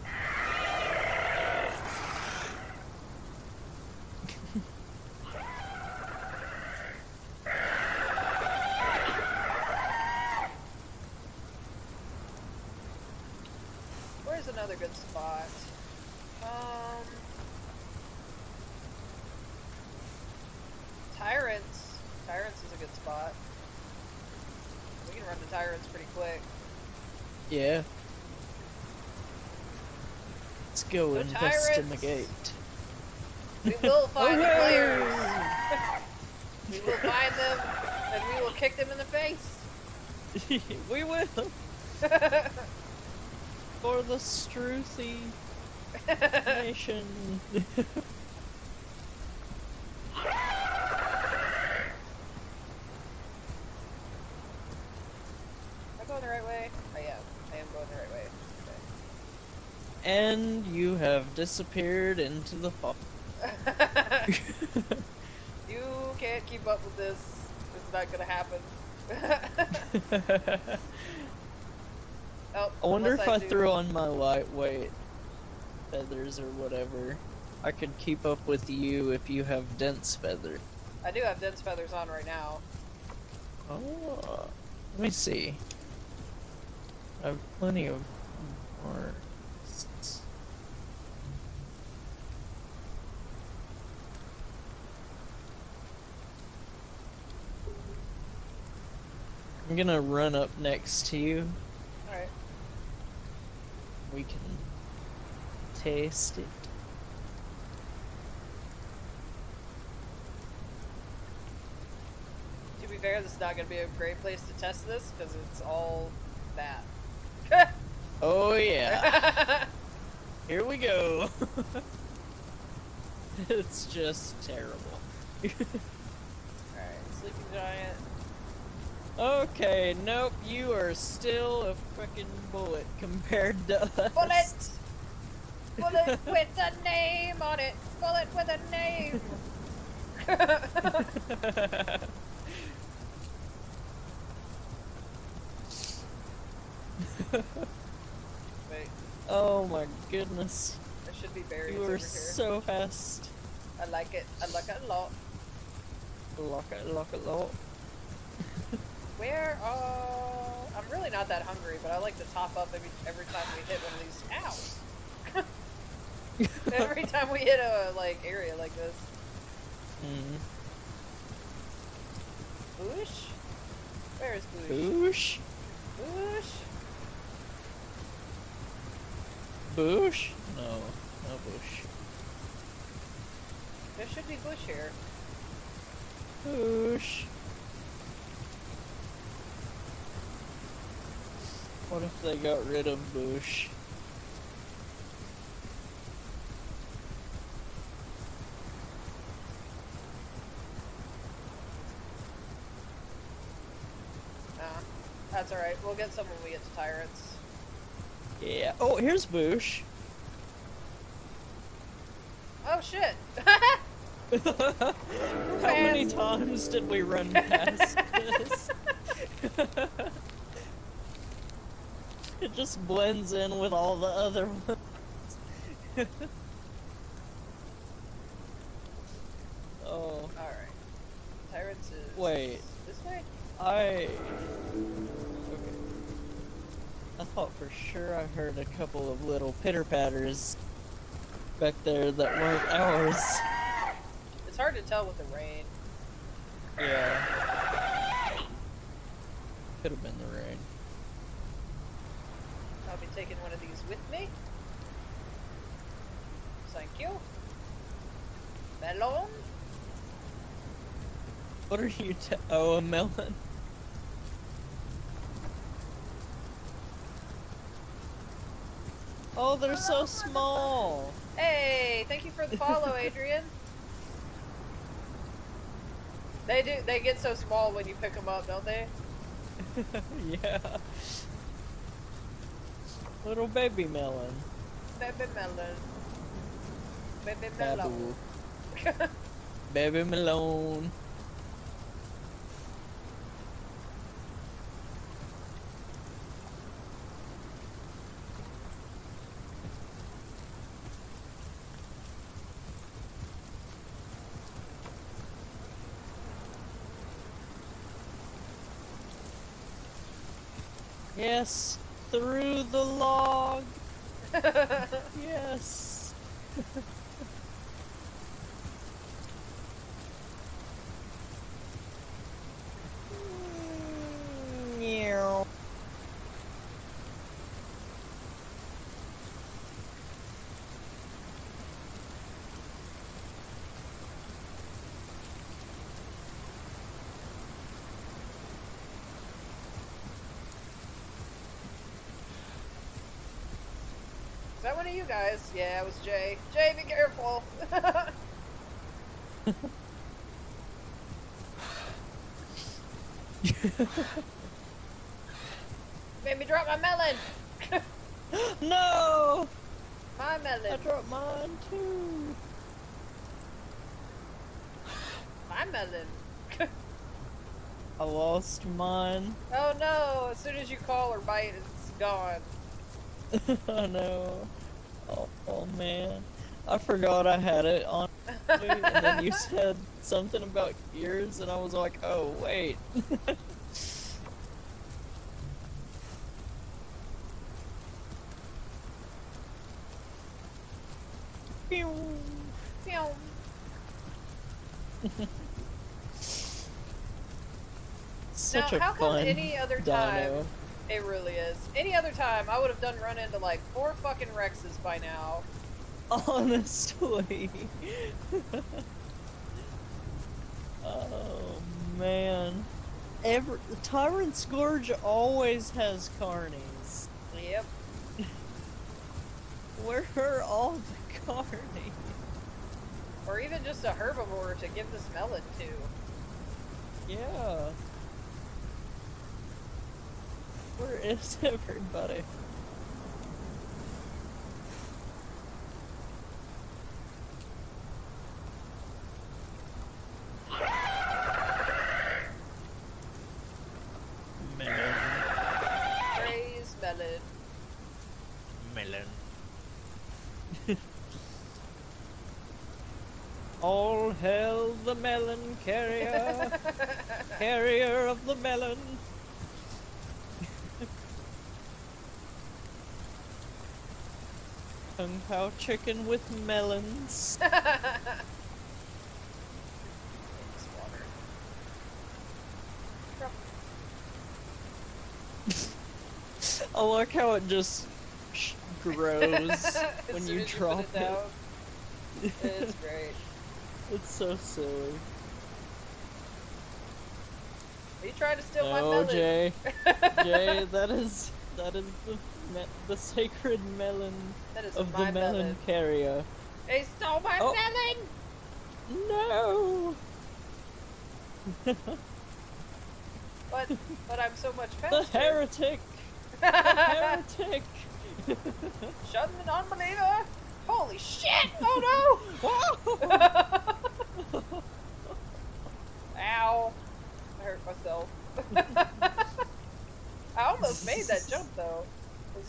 Where's another good spot? Um, Tyrants. Tyrants is a good spot. We can run the Tyrants pretty quick. Yeah. Let's go The invest in the gate. We will find the players. We will find them, and we will kick them in the face. we will for the Struthi nation. Am I going the right way? I am. I am going the right way. and you have disappeared into the fog. You can't keep up with this. It's not gonna happen. oh, I wonder if I, do- threw on my lightweight feathers or whatever. I could keep up with you if you have dense feather. I do have dense feathers on right now. Oh, let me see. I have plenty of marks. I'm gonna run up next to you. Alright. We can taste it. To be fair, this is not gonna be a great place to test this because it's all that. Oh yeah. Here we go. it's just terrible. Alright, sleeping giant. Okay, nope, you are still a freaking bullet compared to us. Bullet! Bullet with a name on it! Bullet with a name! Wait, oh my goodness. there should be berries You are so fast. I like it. I like it a lot. Lock it, lock it, lock. Where? Oh, I'm really not that hungry, but I like to top up every every time we hit one of these. Ow! every time we hit a like area like this. Mm. Boosh? Where is Boosh? Boosh? Boosh? Boosh? No, no bush. There should be Bush here. Boosh. What if they got rid of Boosh? Nah, that's alright. We'll get some when we get to Tyrants. Yeah. Oh, here's Boosh. Oh shit! How many times did we run past this? it just blends in with all the other ones. oh, Alright. Tyrants is. Wait. This way? I. Okay. I thought for sure I heard a couple of little pitter patters back there that weren't ours. It's hard to tell with the rain. Yeah. Could have been the rain. Taking one of these with me. Thank you. Melon? What are you t- Oh, a melon. Oh, they're so small. Hey, thank you for the follow, Adrian. They do. They get so small when you pick them up, don't they? yeah. Little baby melon. Baby melon. Baby melon. baby melon. Yes through the log. Yes. Meow. Is that one of you guys? Yeah, it was Jay. Jay, be careful. Made me drop my melon. no! My melon. I dropped mine too. My melon. I lost mine. Oh no! As soon as you call or bite, it's gone. oh no. Oh, man. I forgot I had it on and then you said something about ears, and I was like, oh wait. Pew. Pew. Such now, a how come fun any other time? dino. It really is. Any other time, I would have done run into like four fucking Rexes by now. Honestly. oh man. Every Tyrant's Gorge always has carnies. Yep. Where are all the carnies? Or even just a herbivore to give this melon to. Yeah. Where is everybody? Melon. Praise melon. Melon. All hail the melon carrier, carrier of the melon. Pao chicken with melons. I like how it just grows when you drop it. Down, it's great. It's so silly. Are you trying to steal my No, melon? Jay. Jay, that is that is the me- the sacred melon that is of the melon, melon. carrier. They stole my Oh. melon! No. But but I'm so much the faster. heretic. The heretic. Shut the non-believer! Holy shit! Oh no! Ow! I hurt myself. I almost made that jump though.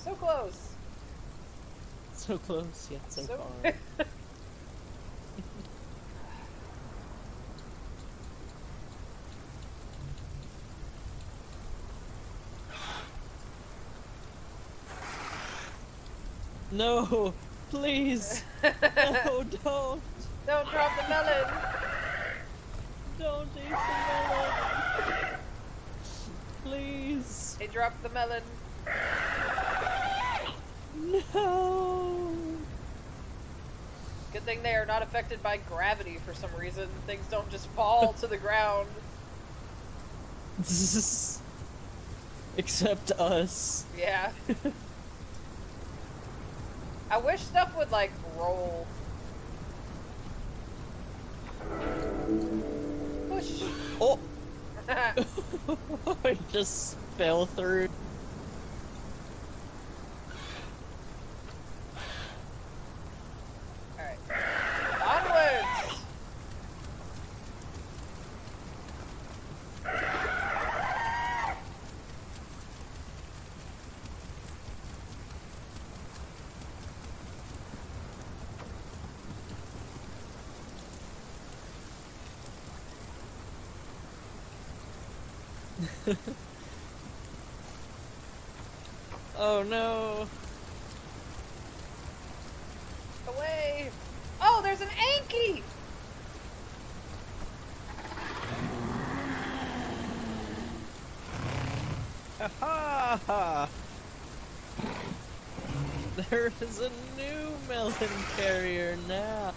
So close. so close yet so, So- far. No, please. No, don't. Don't drop the melon! Don't eat the melon. Please. He dropped the melon. No. Good thing they are not affected by gravity for some reason. Things don't just fall to the ground. Except us. Yeah. I wish stuff would like roll. Push. Oh! I just fell through. oh no. Away. Oh, there's an Anki! Ha ha! There is a new melon carrier now.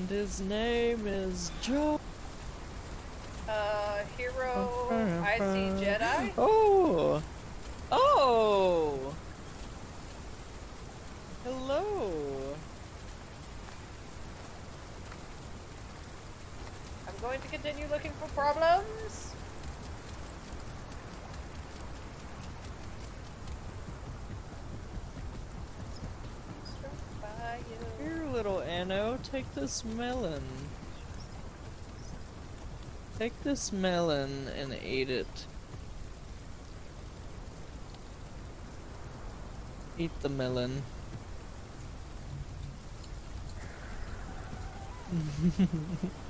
And his name is Joe. Uh, hero, I see Jedi. Oh! Oh! Hello! I'm going to continue looking for problems. Struck by you. Here, little Anno, take this melon. Take this melon and eat it. Eat the melon.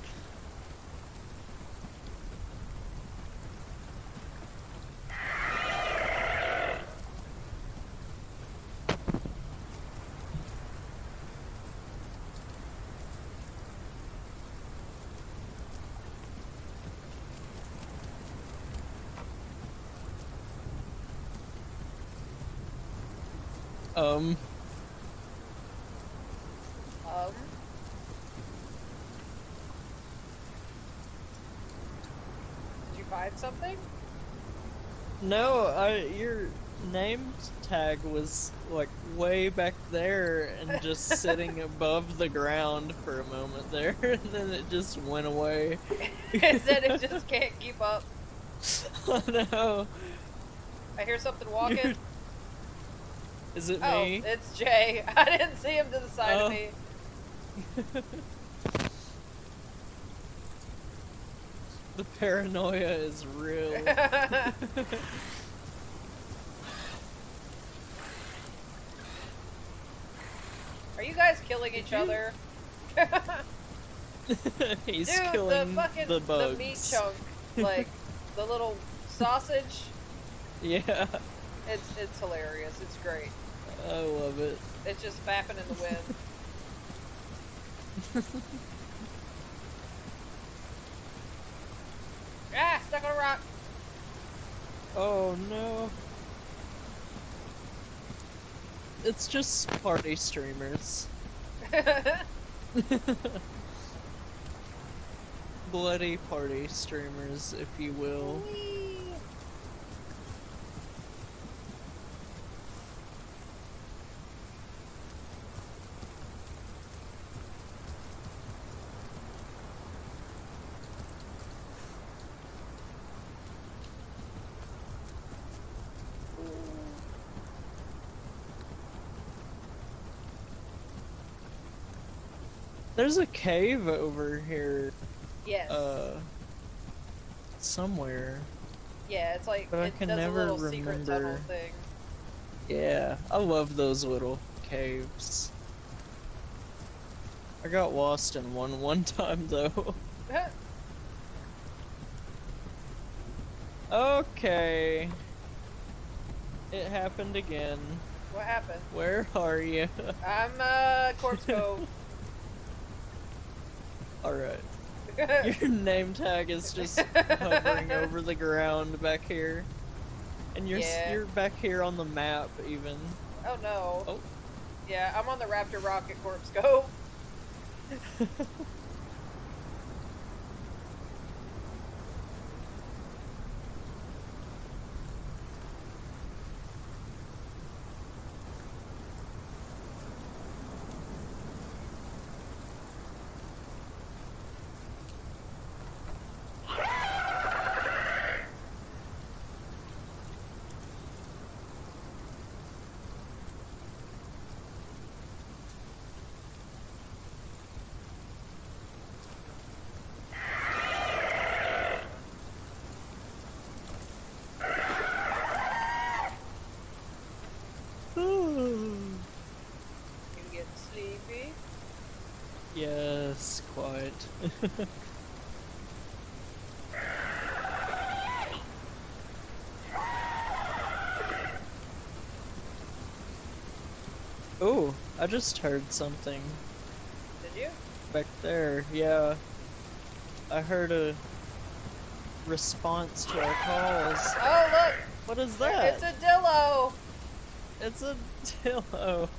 um, Um. Did you find something? no, I, your name tag was like way back there and just sitting above the ground for a moment there, and then it just went away. it said it just can't keep up. oh no. I hear something walking. Is it oh, me? it's Jay. I didn't see him to the side Oh. of me. The paranoia is real. Are you guys killing each other? He's Dude, killing the fucking the bugs. meat chunk, like the little sausage. Yeah, It's it's hilarious. It's great. I love it. It's just fapping in the wind. ah, stuck on a rock. Oh no. It's just party streamers. Bloody party streamers, if you will. Whee! There's a cave over here, Yes. uh, somewhere. yeah, it's like but I can does never a little remember. thing. Yeah, I love those little caves. I got lost in one one time though. okay. It happened again. what happened? Where are you? I'm uh corpse cove. Alright. Your name tag is just hovering over the ground back here. And you're Yeah. you're back here on the map even. oh no. Oh. Yeah, I'm on the Raptor Rocket Corpse Cove. quiet. oh, I just heard something. Did you? Back there, yeah. I heard a response to our calls. Oh, look! What is that? It's a dillo! It's a dillo.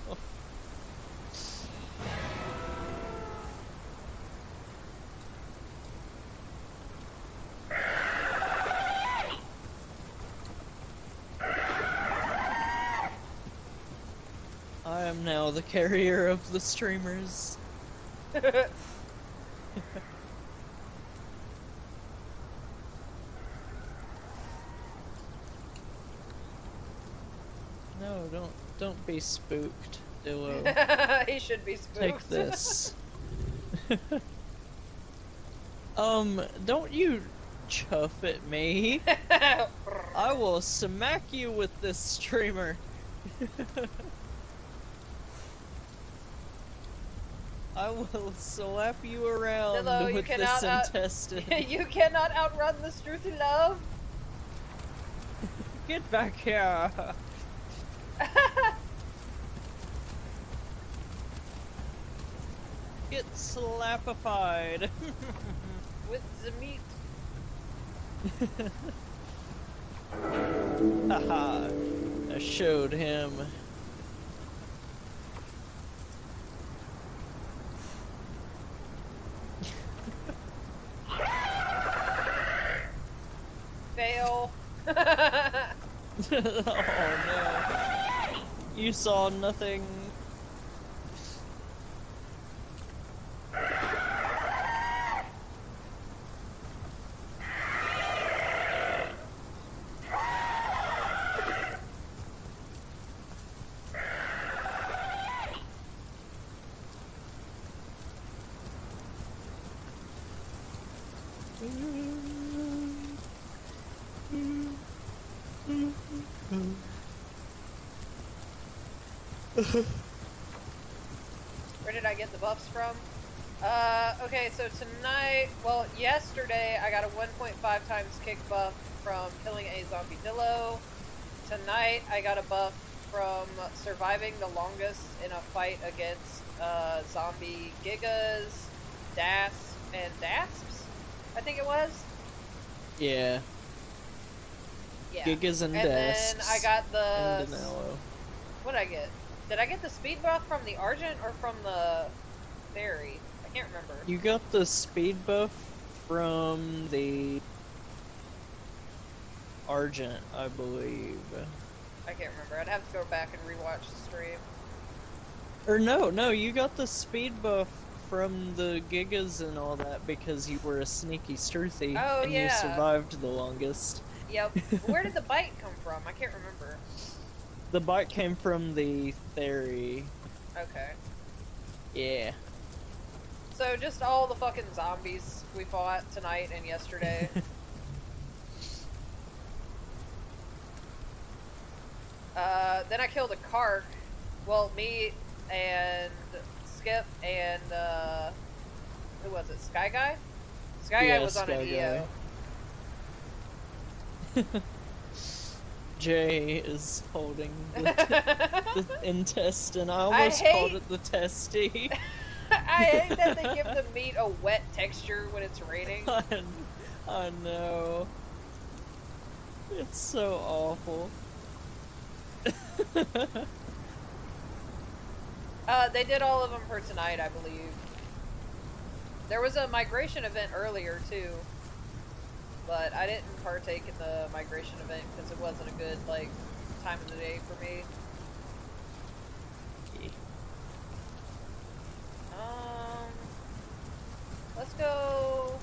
Carrier of the streamers. No, don't don't be spooked, Dillo. he should be spooked. Take this. um, don't you chuff at me. I will smack you with this streamer. Will slap you around you with cannot this out- intestine. you cannot outrun the Struthi love. Get back here. Get slapified. With the meat. Haha. I showed him. Fail. oh no. You saw nothing. Where did I get the buffs from? Uh, okay, so tonight, well, yesterday I got a 1.5 times kick buff from killing a zombie Dillo. Tonight I got a buff from surviving the longest in a fight against uh, zombie Gigas, Das, and Dasps, I think it was. Yeah. Yeah. Gigas and and desks. then I got the and Danilo. what did I get? Did I get the speed buff from the Argent or from the Fairy? I can't remember. You got the speed buff from the Argent, I believe. I can't remember. I'd have to go back and rewatch the stream. Or no, no, you got the speed buff from the Gigas and all that because you were a sneaky Struthi Oh, and you survived the longest. Yep. Where did the bite come from? I can't remember. The bite came from the Theri. Okay. Yeah. So just all the fucking zombies we fought tonight and yesterday. uh, then I killed a Kark. Well, me and Skip and uh, who was it? Sky Guy. Sky Yeah, Guy was on Sky an E EO. Jay is holding the, the intestine. I almost hate- called it the testy. I hate that they give the meat a wet texture when it's raining. I, I know. It's so awful. Uh, they did all of them for tonight, I believe. There was a migration event earlier too, but I didn't partake in the migration event because it wasn't a good like time of the day for me. Um, let's go.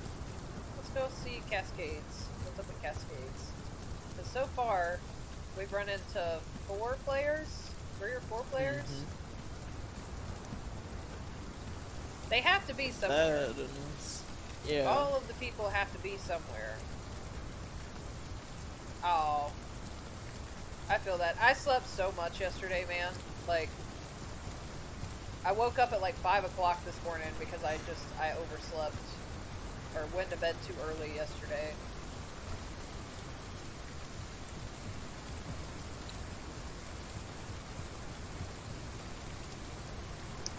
Let's go see Cascades. What's up with Cascades? Because so far, we've run into four players, three or four players. Mhm. They have to be somewhere. Yeah. All of the people have to be somewhere. Oh. I feel that. I slept so much yesterday, man. Like, I woke up at like 5 o'clock this morning because I just, I overslept. Or went to bed too early yesterday.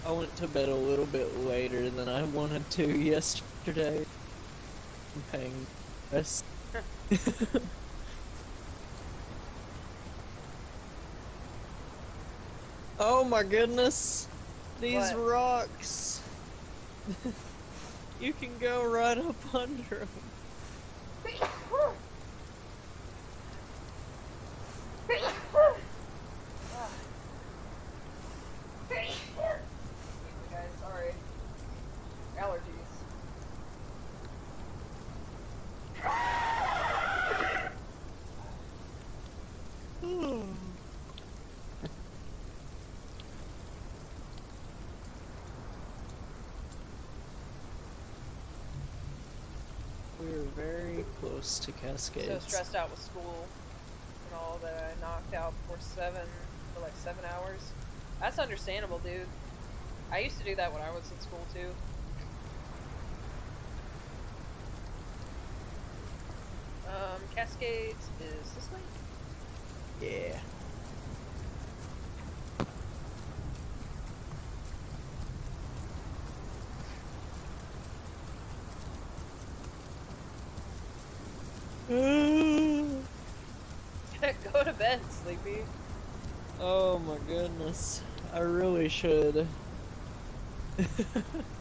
I went to bed a little bit later than I wanted to yesterday. I'm paying rest. oh my goodness! These What? rocks! you can go right up under them. guys, sorry. Allergies. We're very close Hmm. to Cascades. So stressed out with school and all that I knocked out for seven for like seven hours. That's understandable, dude. I used to do that when I was in school too. Um, Cascades is this way? Yeah. Go to bed, sleepy. oh my goodness. I really should.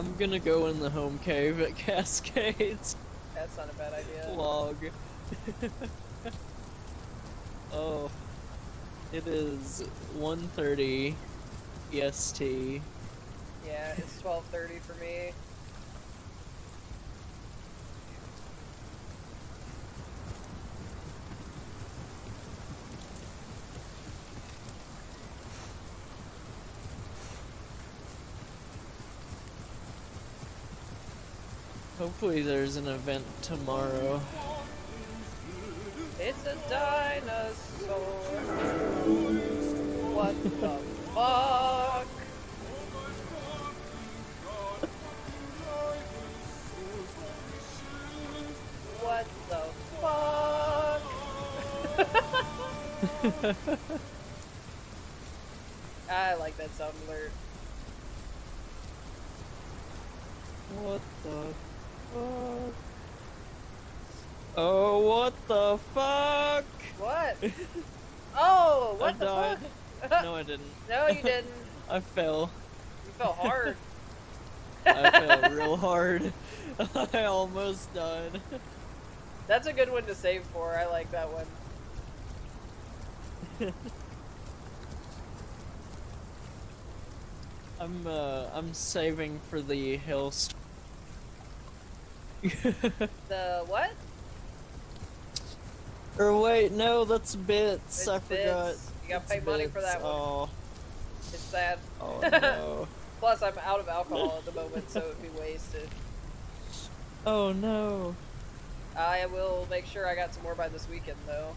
I'm gonna go in the home cave at Cascades. That's not a bad idea. Log. oh. It is 1.30 EST. Yeah, it's twelve thirty for me. Hopefully there's an event tomorrow. It's a dinosaur. What the fuck? What the fuck? I like that sound alert. What the fuck? Oh, what the fuck? What? Oh, what I the died. fuck? No, I didn't. no, you didn't. I fell. You fell hard. I fell real hard. I almost died. That's a good one to save for. I like that one. I'm uh I'm saving for the hailstorm. The what? or wait, no, that's bits. It's I forgot. bits. You gotta It's pay money for that one. Oh, It's sad. oh no. Plus, I'm out of alcohol at the moment, so it'd be wasted. oh no. I will make sure I got some more by this weekend, though.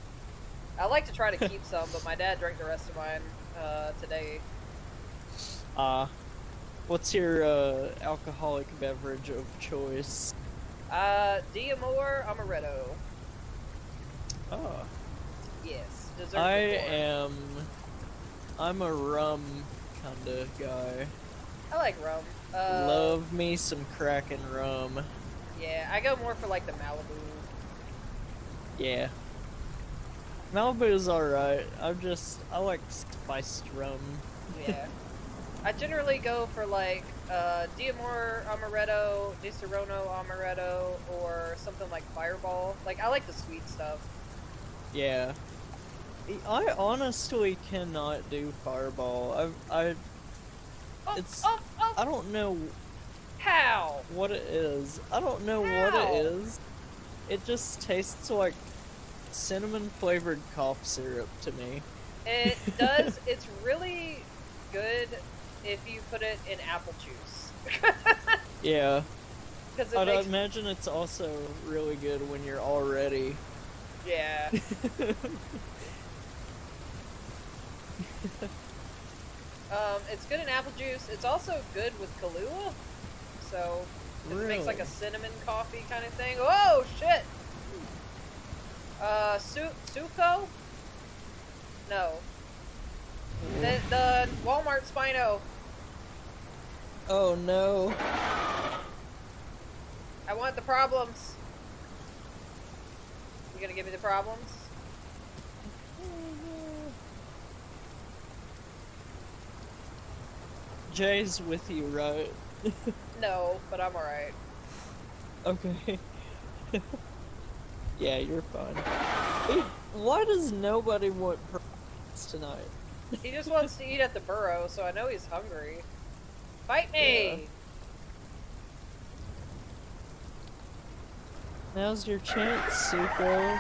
I like to try to keep some, but my dad drank the rest of mine uh, today. Uh what's your uh alcoholic beverage of choice? Uh, Diamore Amaretto. Oh. Yes, dessert. I am I'm a rum kinda guy. I like rum. Uh, Love me some Kraken rum. Yeah, I go more for like the Malibu. Yeah. Malibu's alright. I'm just I like spiced rum. Yeah. I generally go for like uh, Diamore Amaretto, Saronno Amaretto, or something like Fireball. Like I like the sweet stuff. Yeah. I honestly cannot do Fireball. I I Oh, It's- oh, oh, I don't know how? what it is. I don't know what it is. It just tastes like cinnamon flavored cough syrup to me. It does. it's really good if you put it in apple juice. Yeah. Because I'd makes imagine it's also really good when you're already. yeah. Um, it's good in apple juice. It's also good with Kahlua. So it makes like a cinnamon coffee kind of thing. Oh shit. Uh, Su- Sucho? No. The, the Walmart Spino. Oh no. I want the problems. You gonna give me the problems? Jay's with you, right? No, but I'm alright. Okay. yeah, you're fine. Hey, Why does nobody want tonight? He just wants to eat at the burrow, so I know he's hungry. Fight me! Now's your chance, Sucho.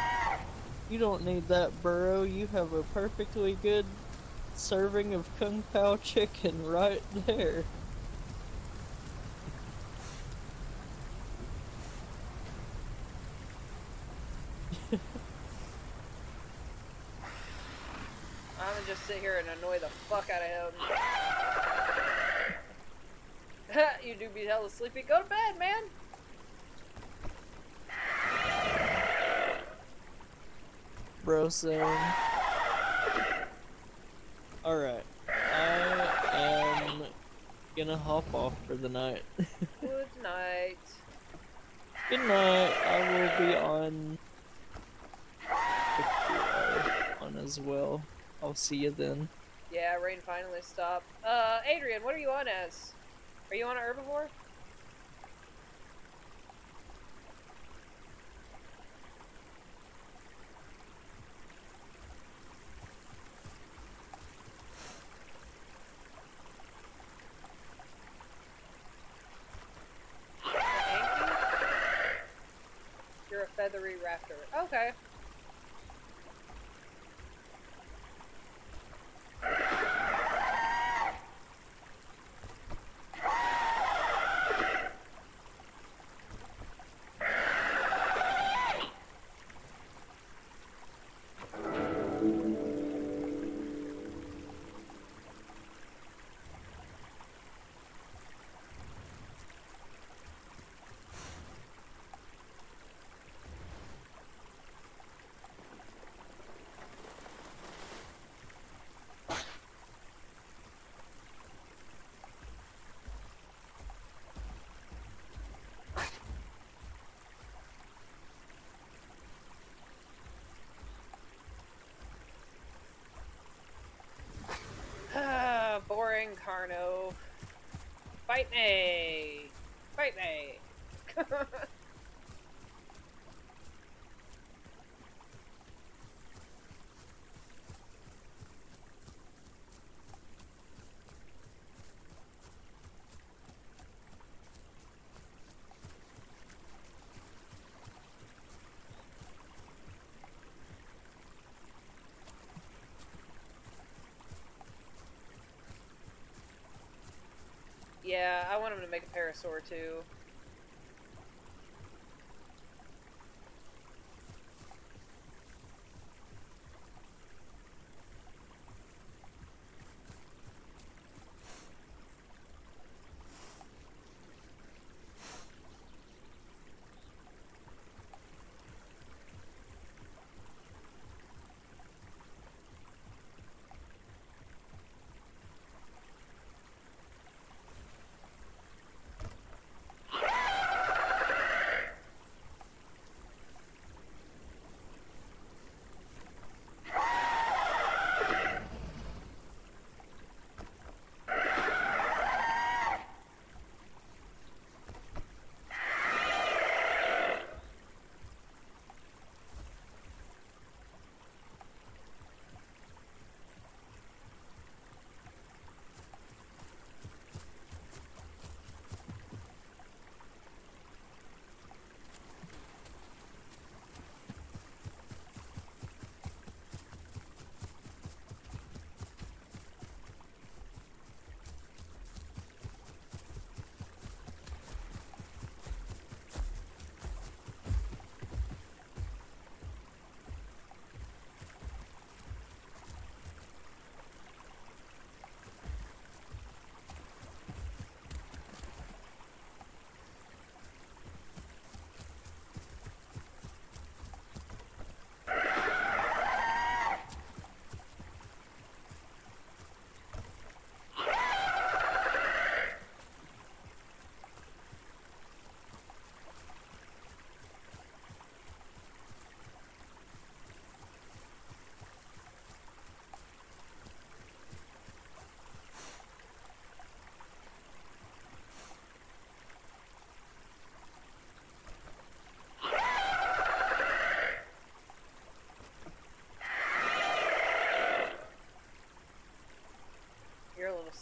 You don't need that burrow. You have a perfectly good serving of Kung Pao chicken right there. I'm gonna just sit here and annoy the fuck out of him. You do be hella sleepy. Go to bed, man. Bro zone. Alright. I am gonna hop off for the night. Good night. Good night. I will be on if you are on as well. I'll see you then. Yeah, rain finally stopped. Uh, Adrian, what are you on as? Are you on an herbivore? You're a feathery raptor. Okay. Ah, boring Carno. Fight me! Fight me! yeah, I parasaur too.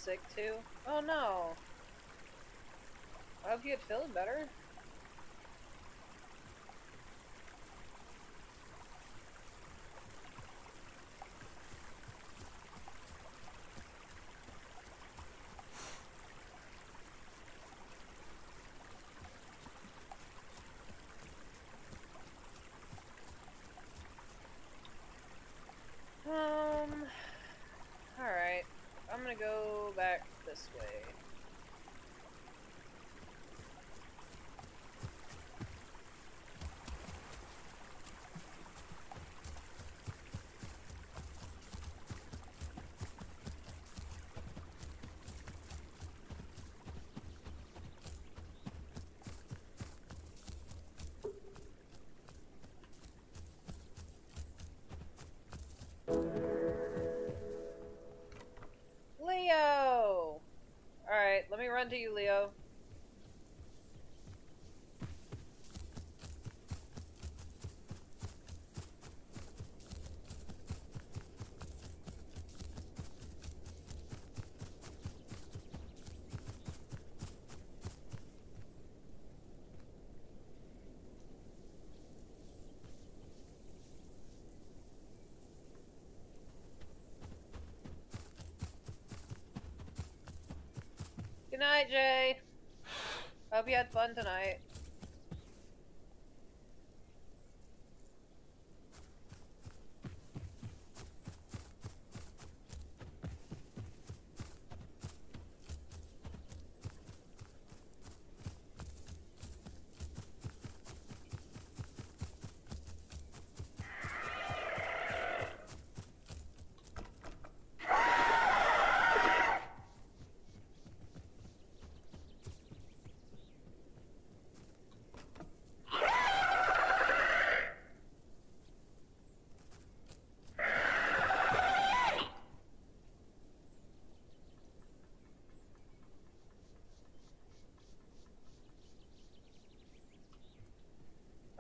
Sick too. Oh no. I hope you get feeling better. Um. Alright. I'm gonna go back this way. Leo! Alright, let me run to you, Leo. Good night, Jay. Hope you had fun tonight.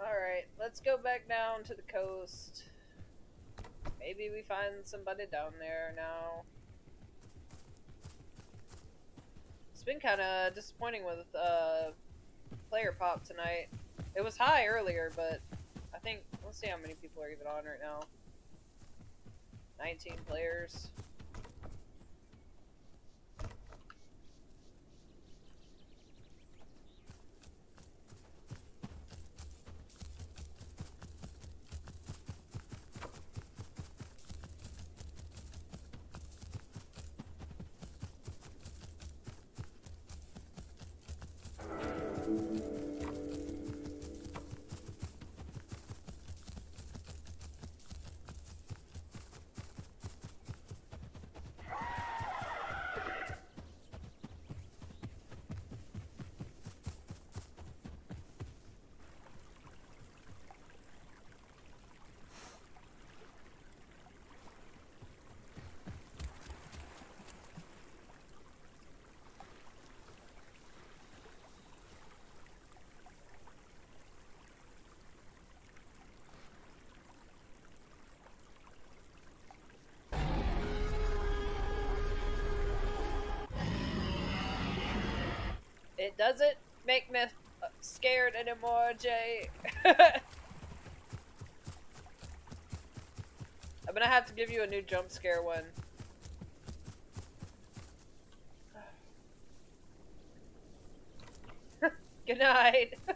Alright, let's go back down to the coast. Maybe we find somebody down there now. It's been kind of disappointing with uh, player pop tonight. It was high earlier, but I think let's see how many people are even on right now. 19 players. Doesn't make me uh, scared anymore, Jay. I'm gonna have to give you a new jump scare one. Good night.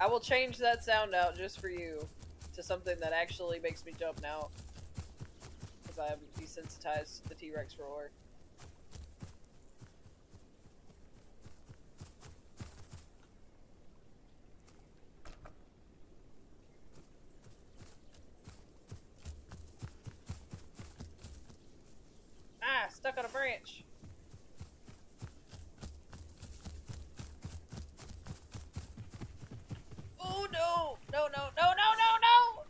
I will change that sound out just for you to something that actually makes me jump now. Because I'm desensitized to the T-Rex roar. Ah, stuck on a branch. Oh no! No, no, no, no, no, no!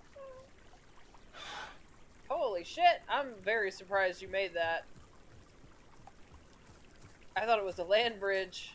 Holy shit, I'm very surprised you made that. I thought it was a land bridge.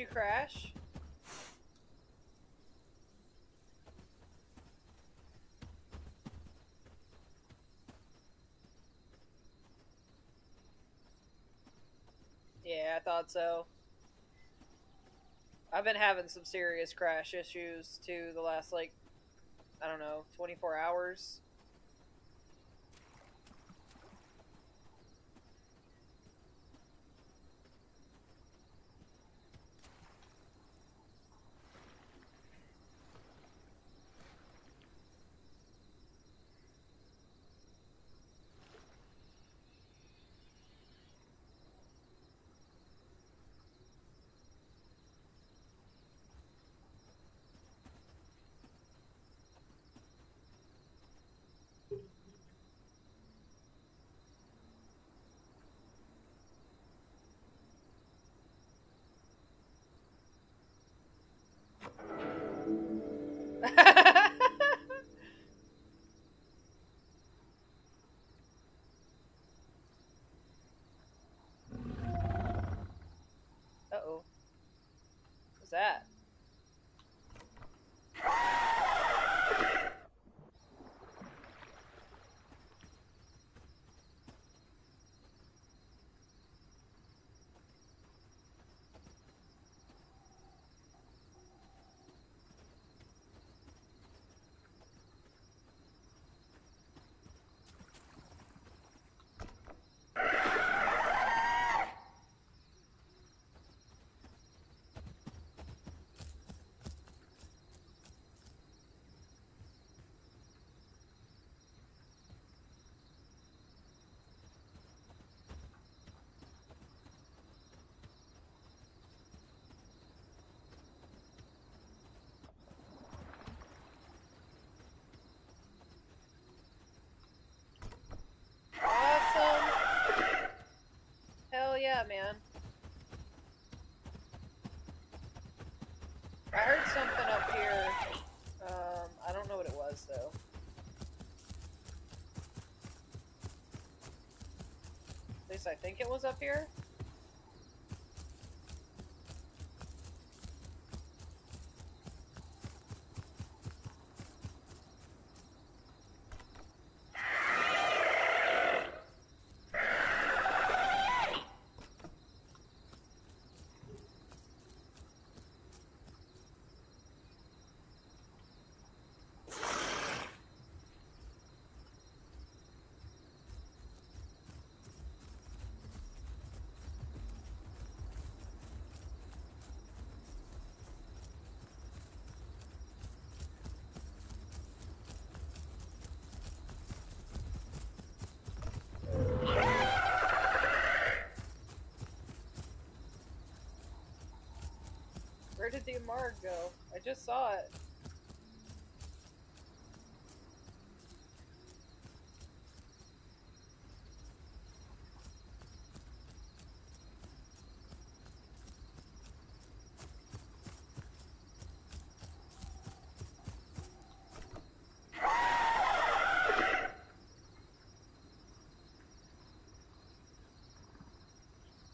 You crash? Yeah, I thought so. I've been having some serious crash issues too the last like I don't know, 24 hours. Yeah, man. I heard something up here. Um, I don't know what it was though. At least I think it was up here. Where did the Amarg go? I just saw it.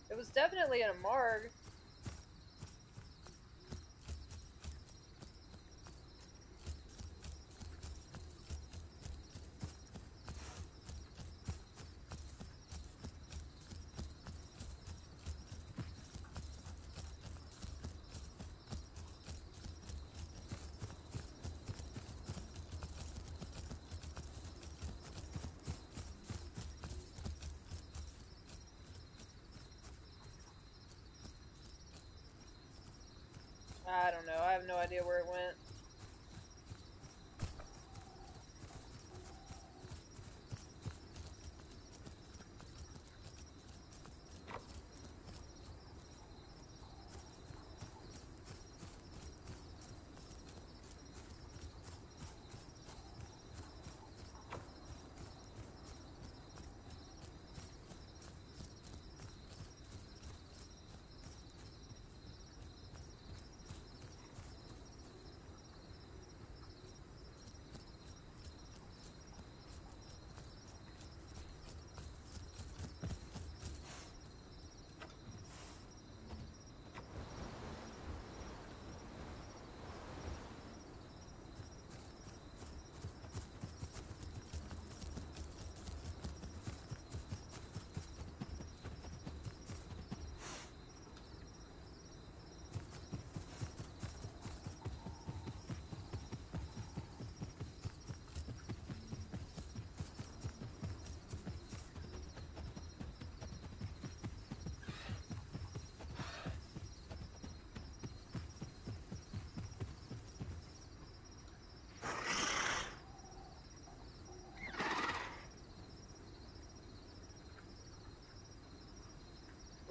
It was definitely an Amarg. I don't know. I have no idea where it went.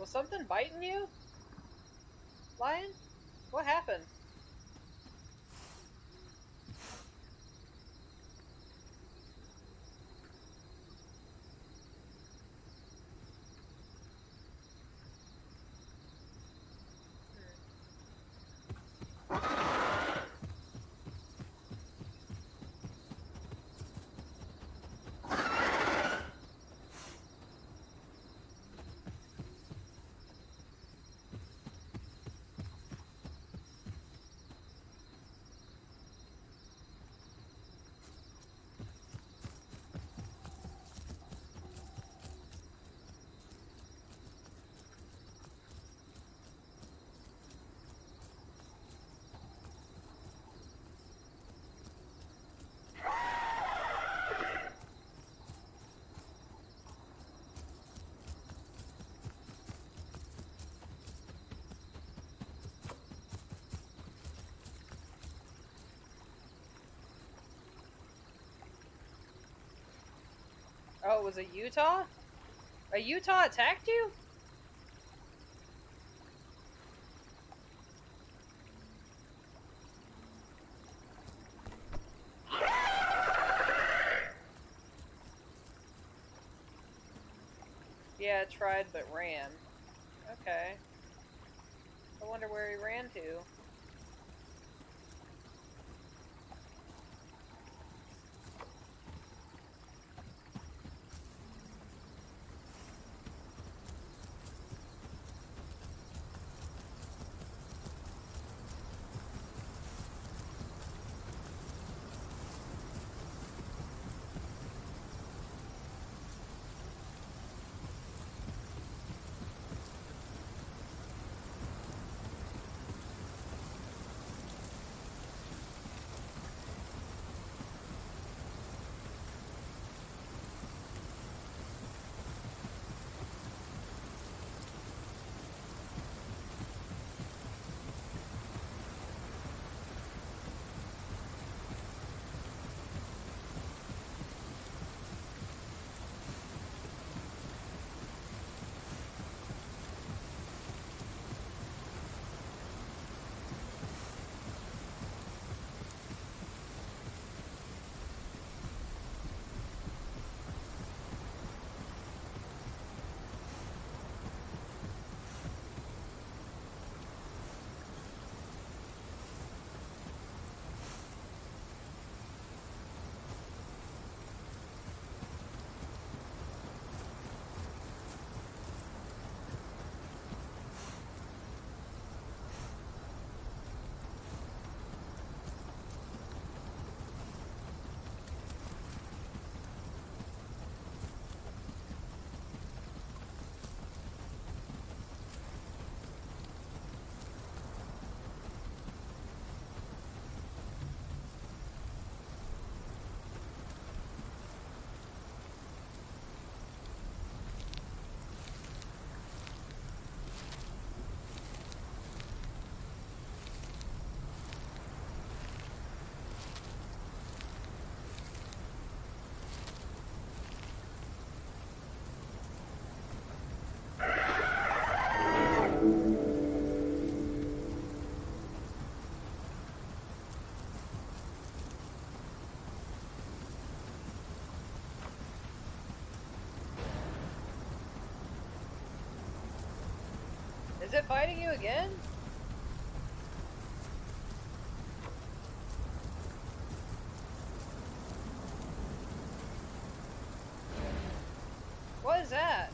Was something biting you? Lion? What happened? Oh, was a Utah? A Utah attacked you? Yeah, tried but ran. Okay. I wonder where he ran to. Is it fighting you again? What is that?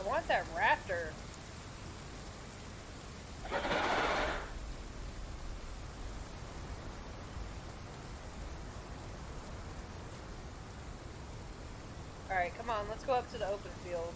I want that raptor. Alright, come on, let's go up to the open field.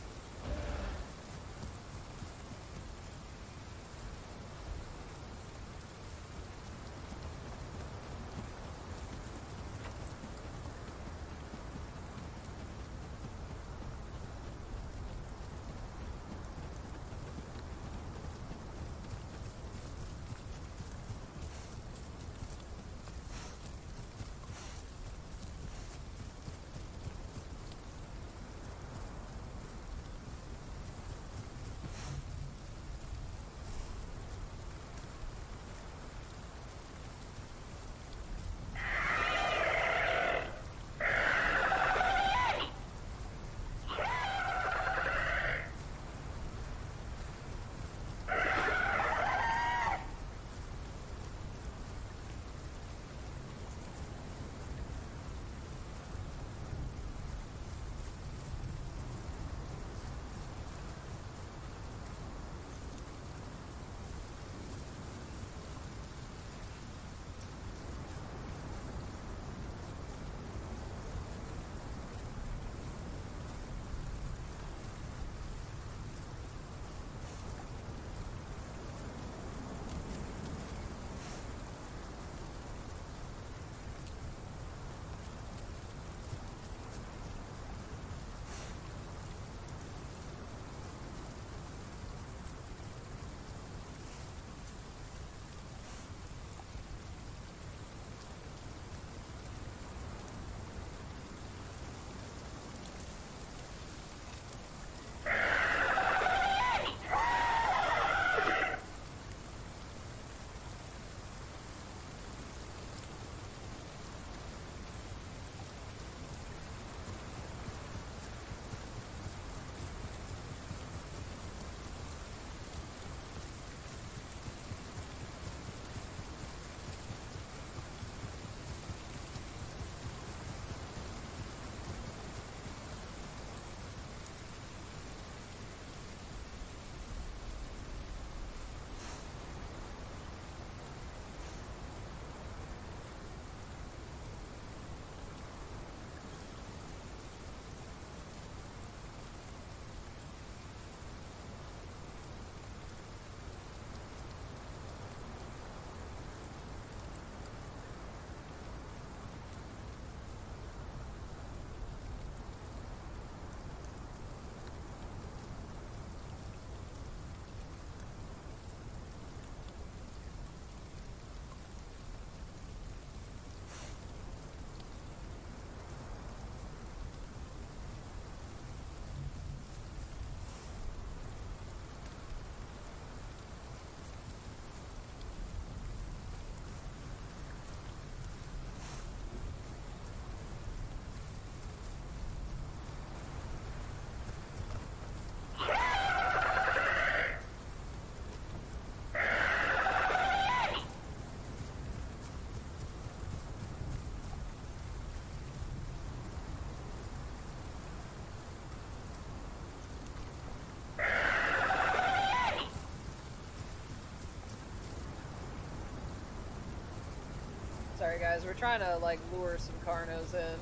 Guys, we're trying to like lure some Carnos in.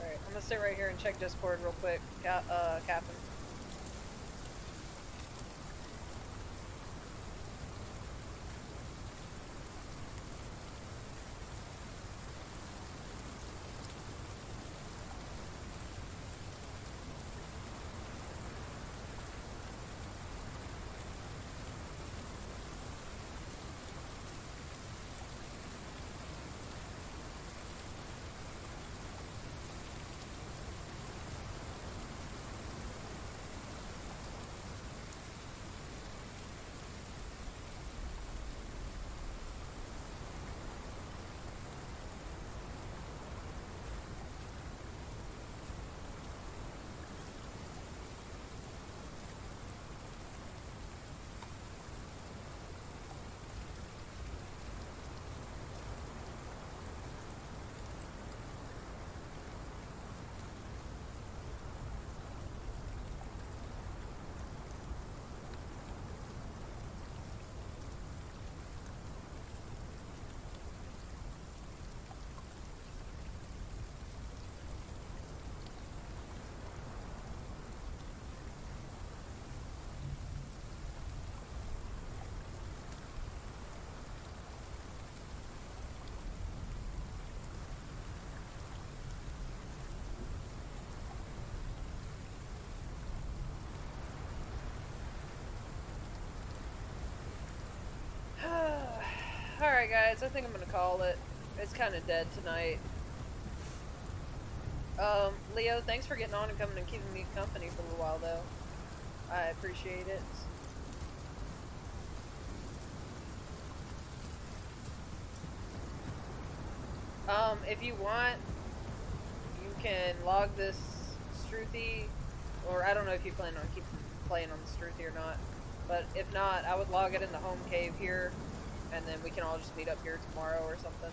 Alright, I'm gonna sit right here and check Discord real quick, uh, Captain. Alright, guys, I think I'm gonna call it. It's kind of dead tonight. Um, Leo, thanks for getting on and coming and keeping me company for a little while, though. I appreciate it. Um, if you want, you can log this Struthi, or I don't know if you plan on keep playing on the Struthi or not. But if not, I would log it in the home cave here, and then we can all just meet up here tomorrow or something.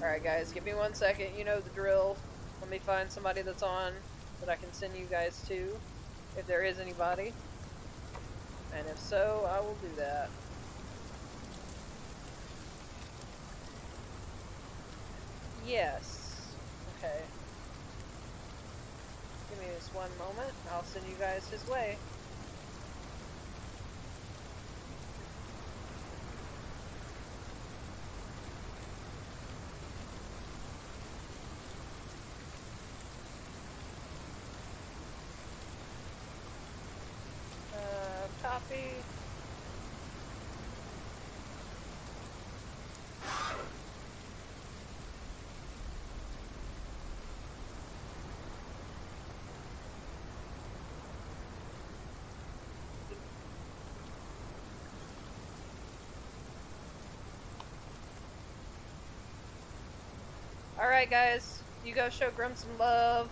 Alright guys, give me one second, you know the drill. Let me find somebody that's on that I can send you guys to, if there is anybody. And if so, I will do that. Yes. Okay. Give me just one moment. I'll send you guys his way. Uh, copy. Alright, guys. You go show Grim some love.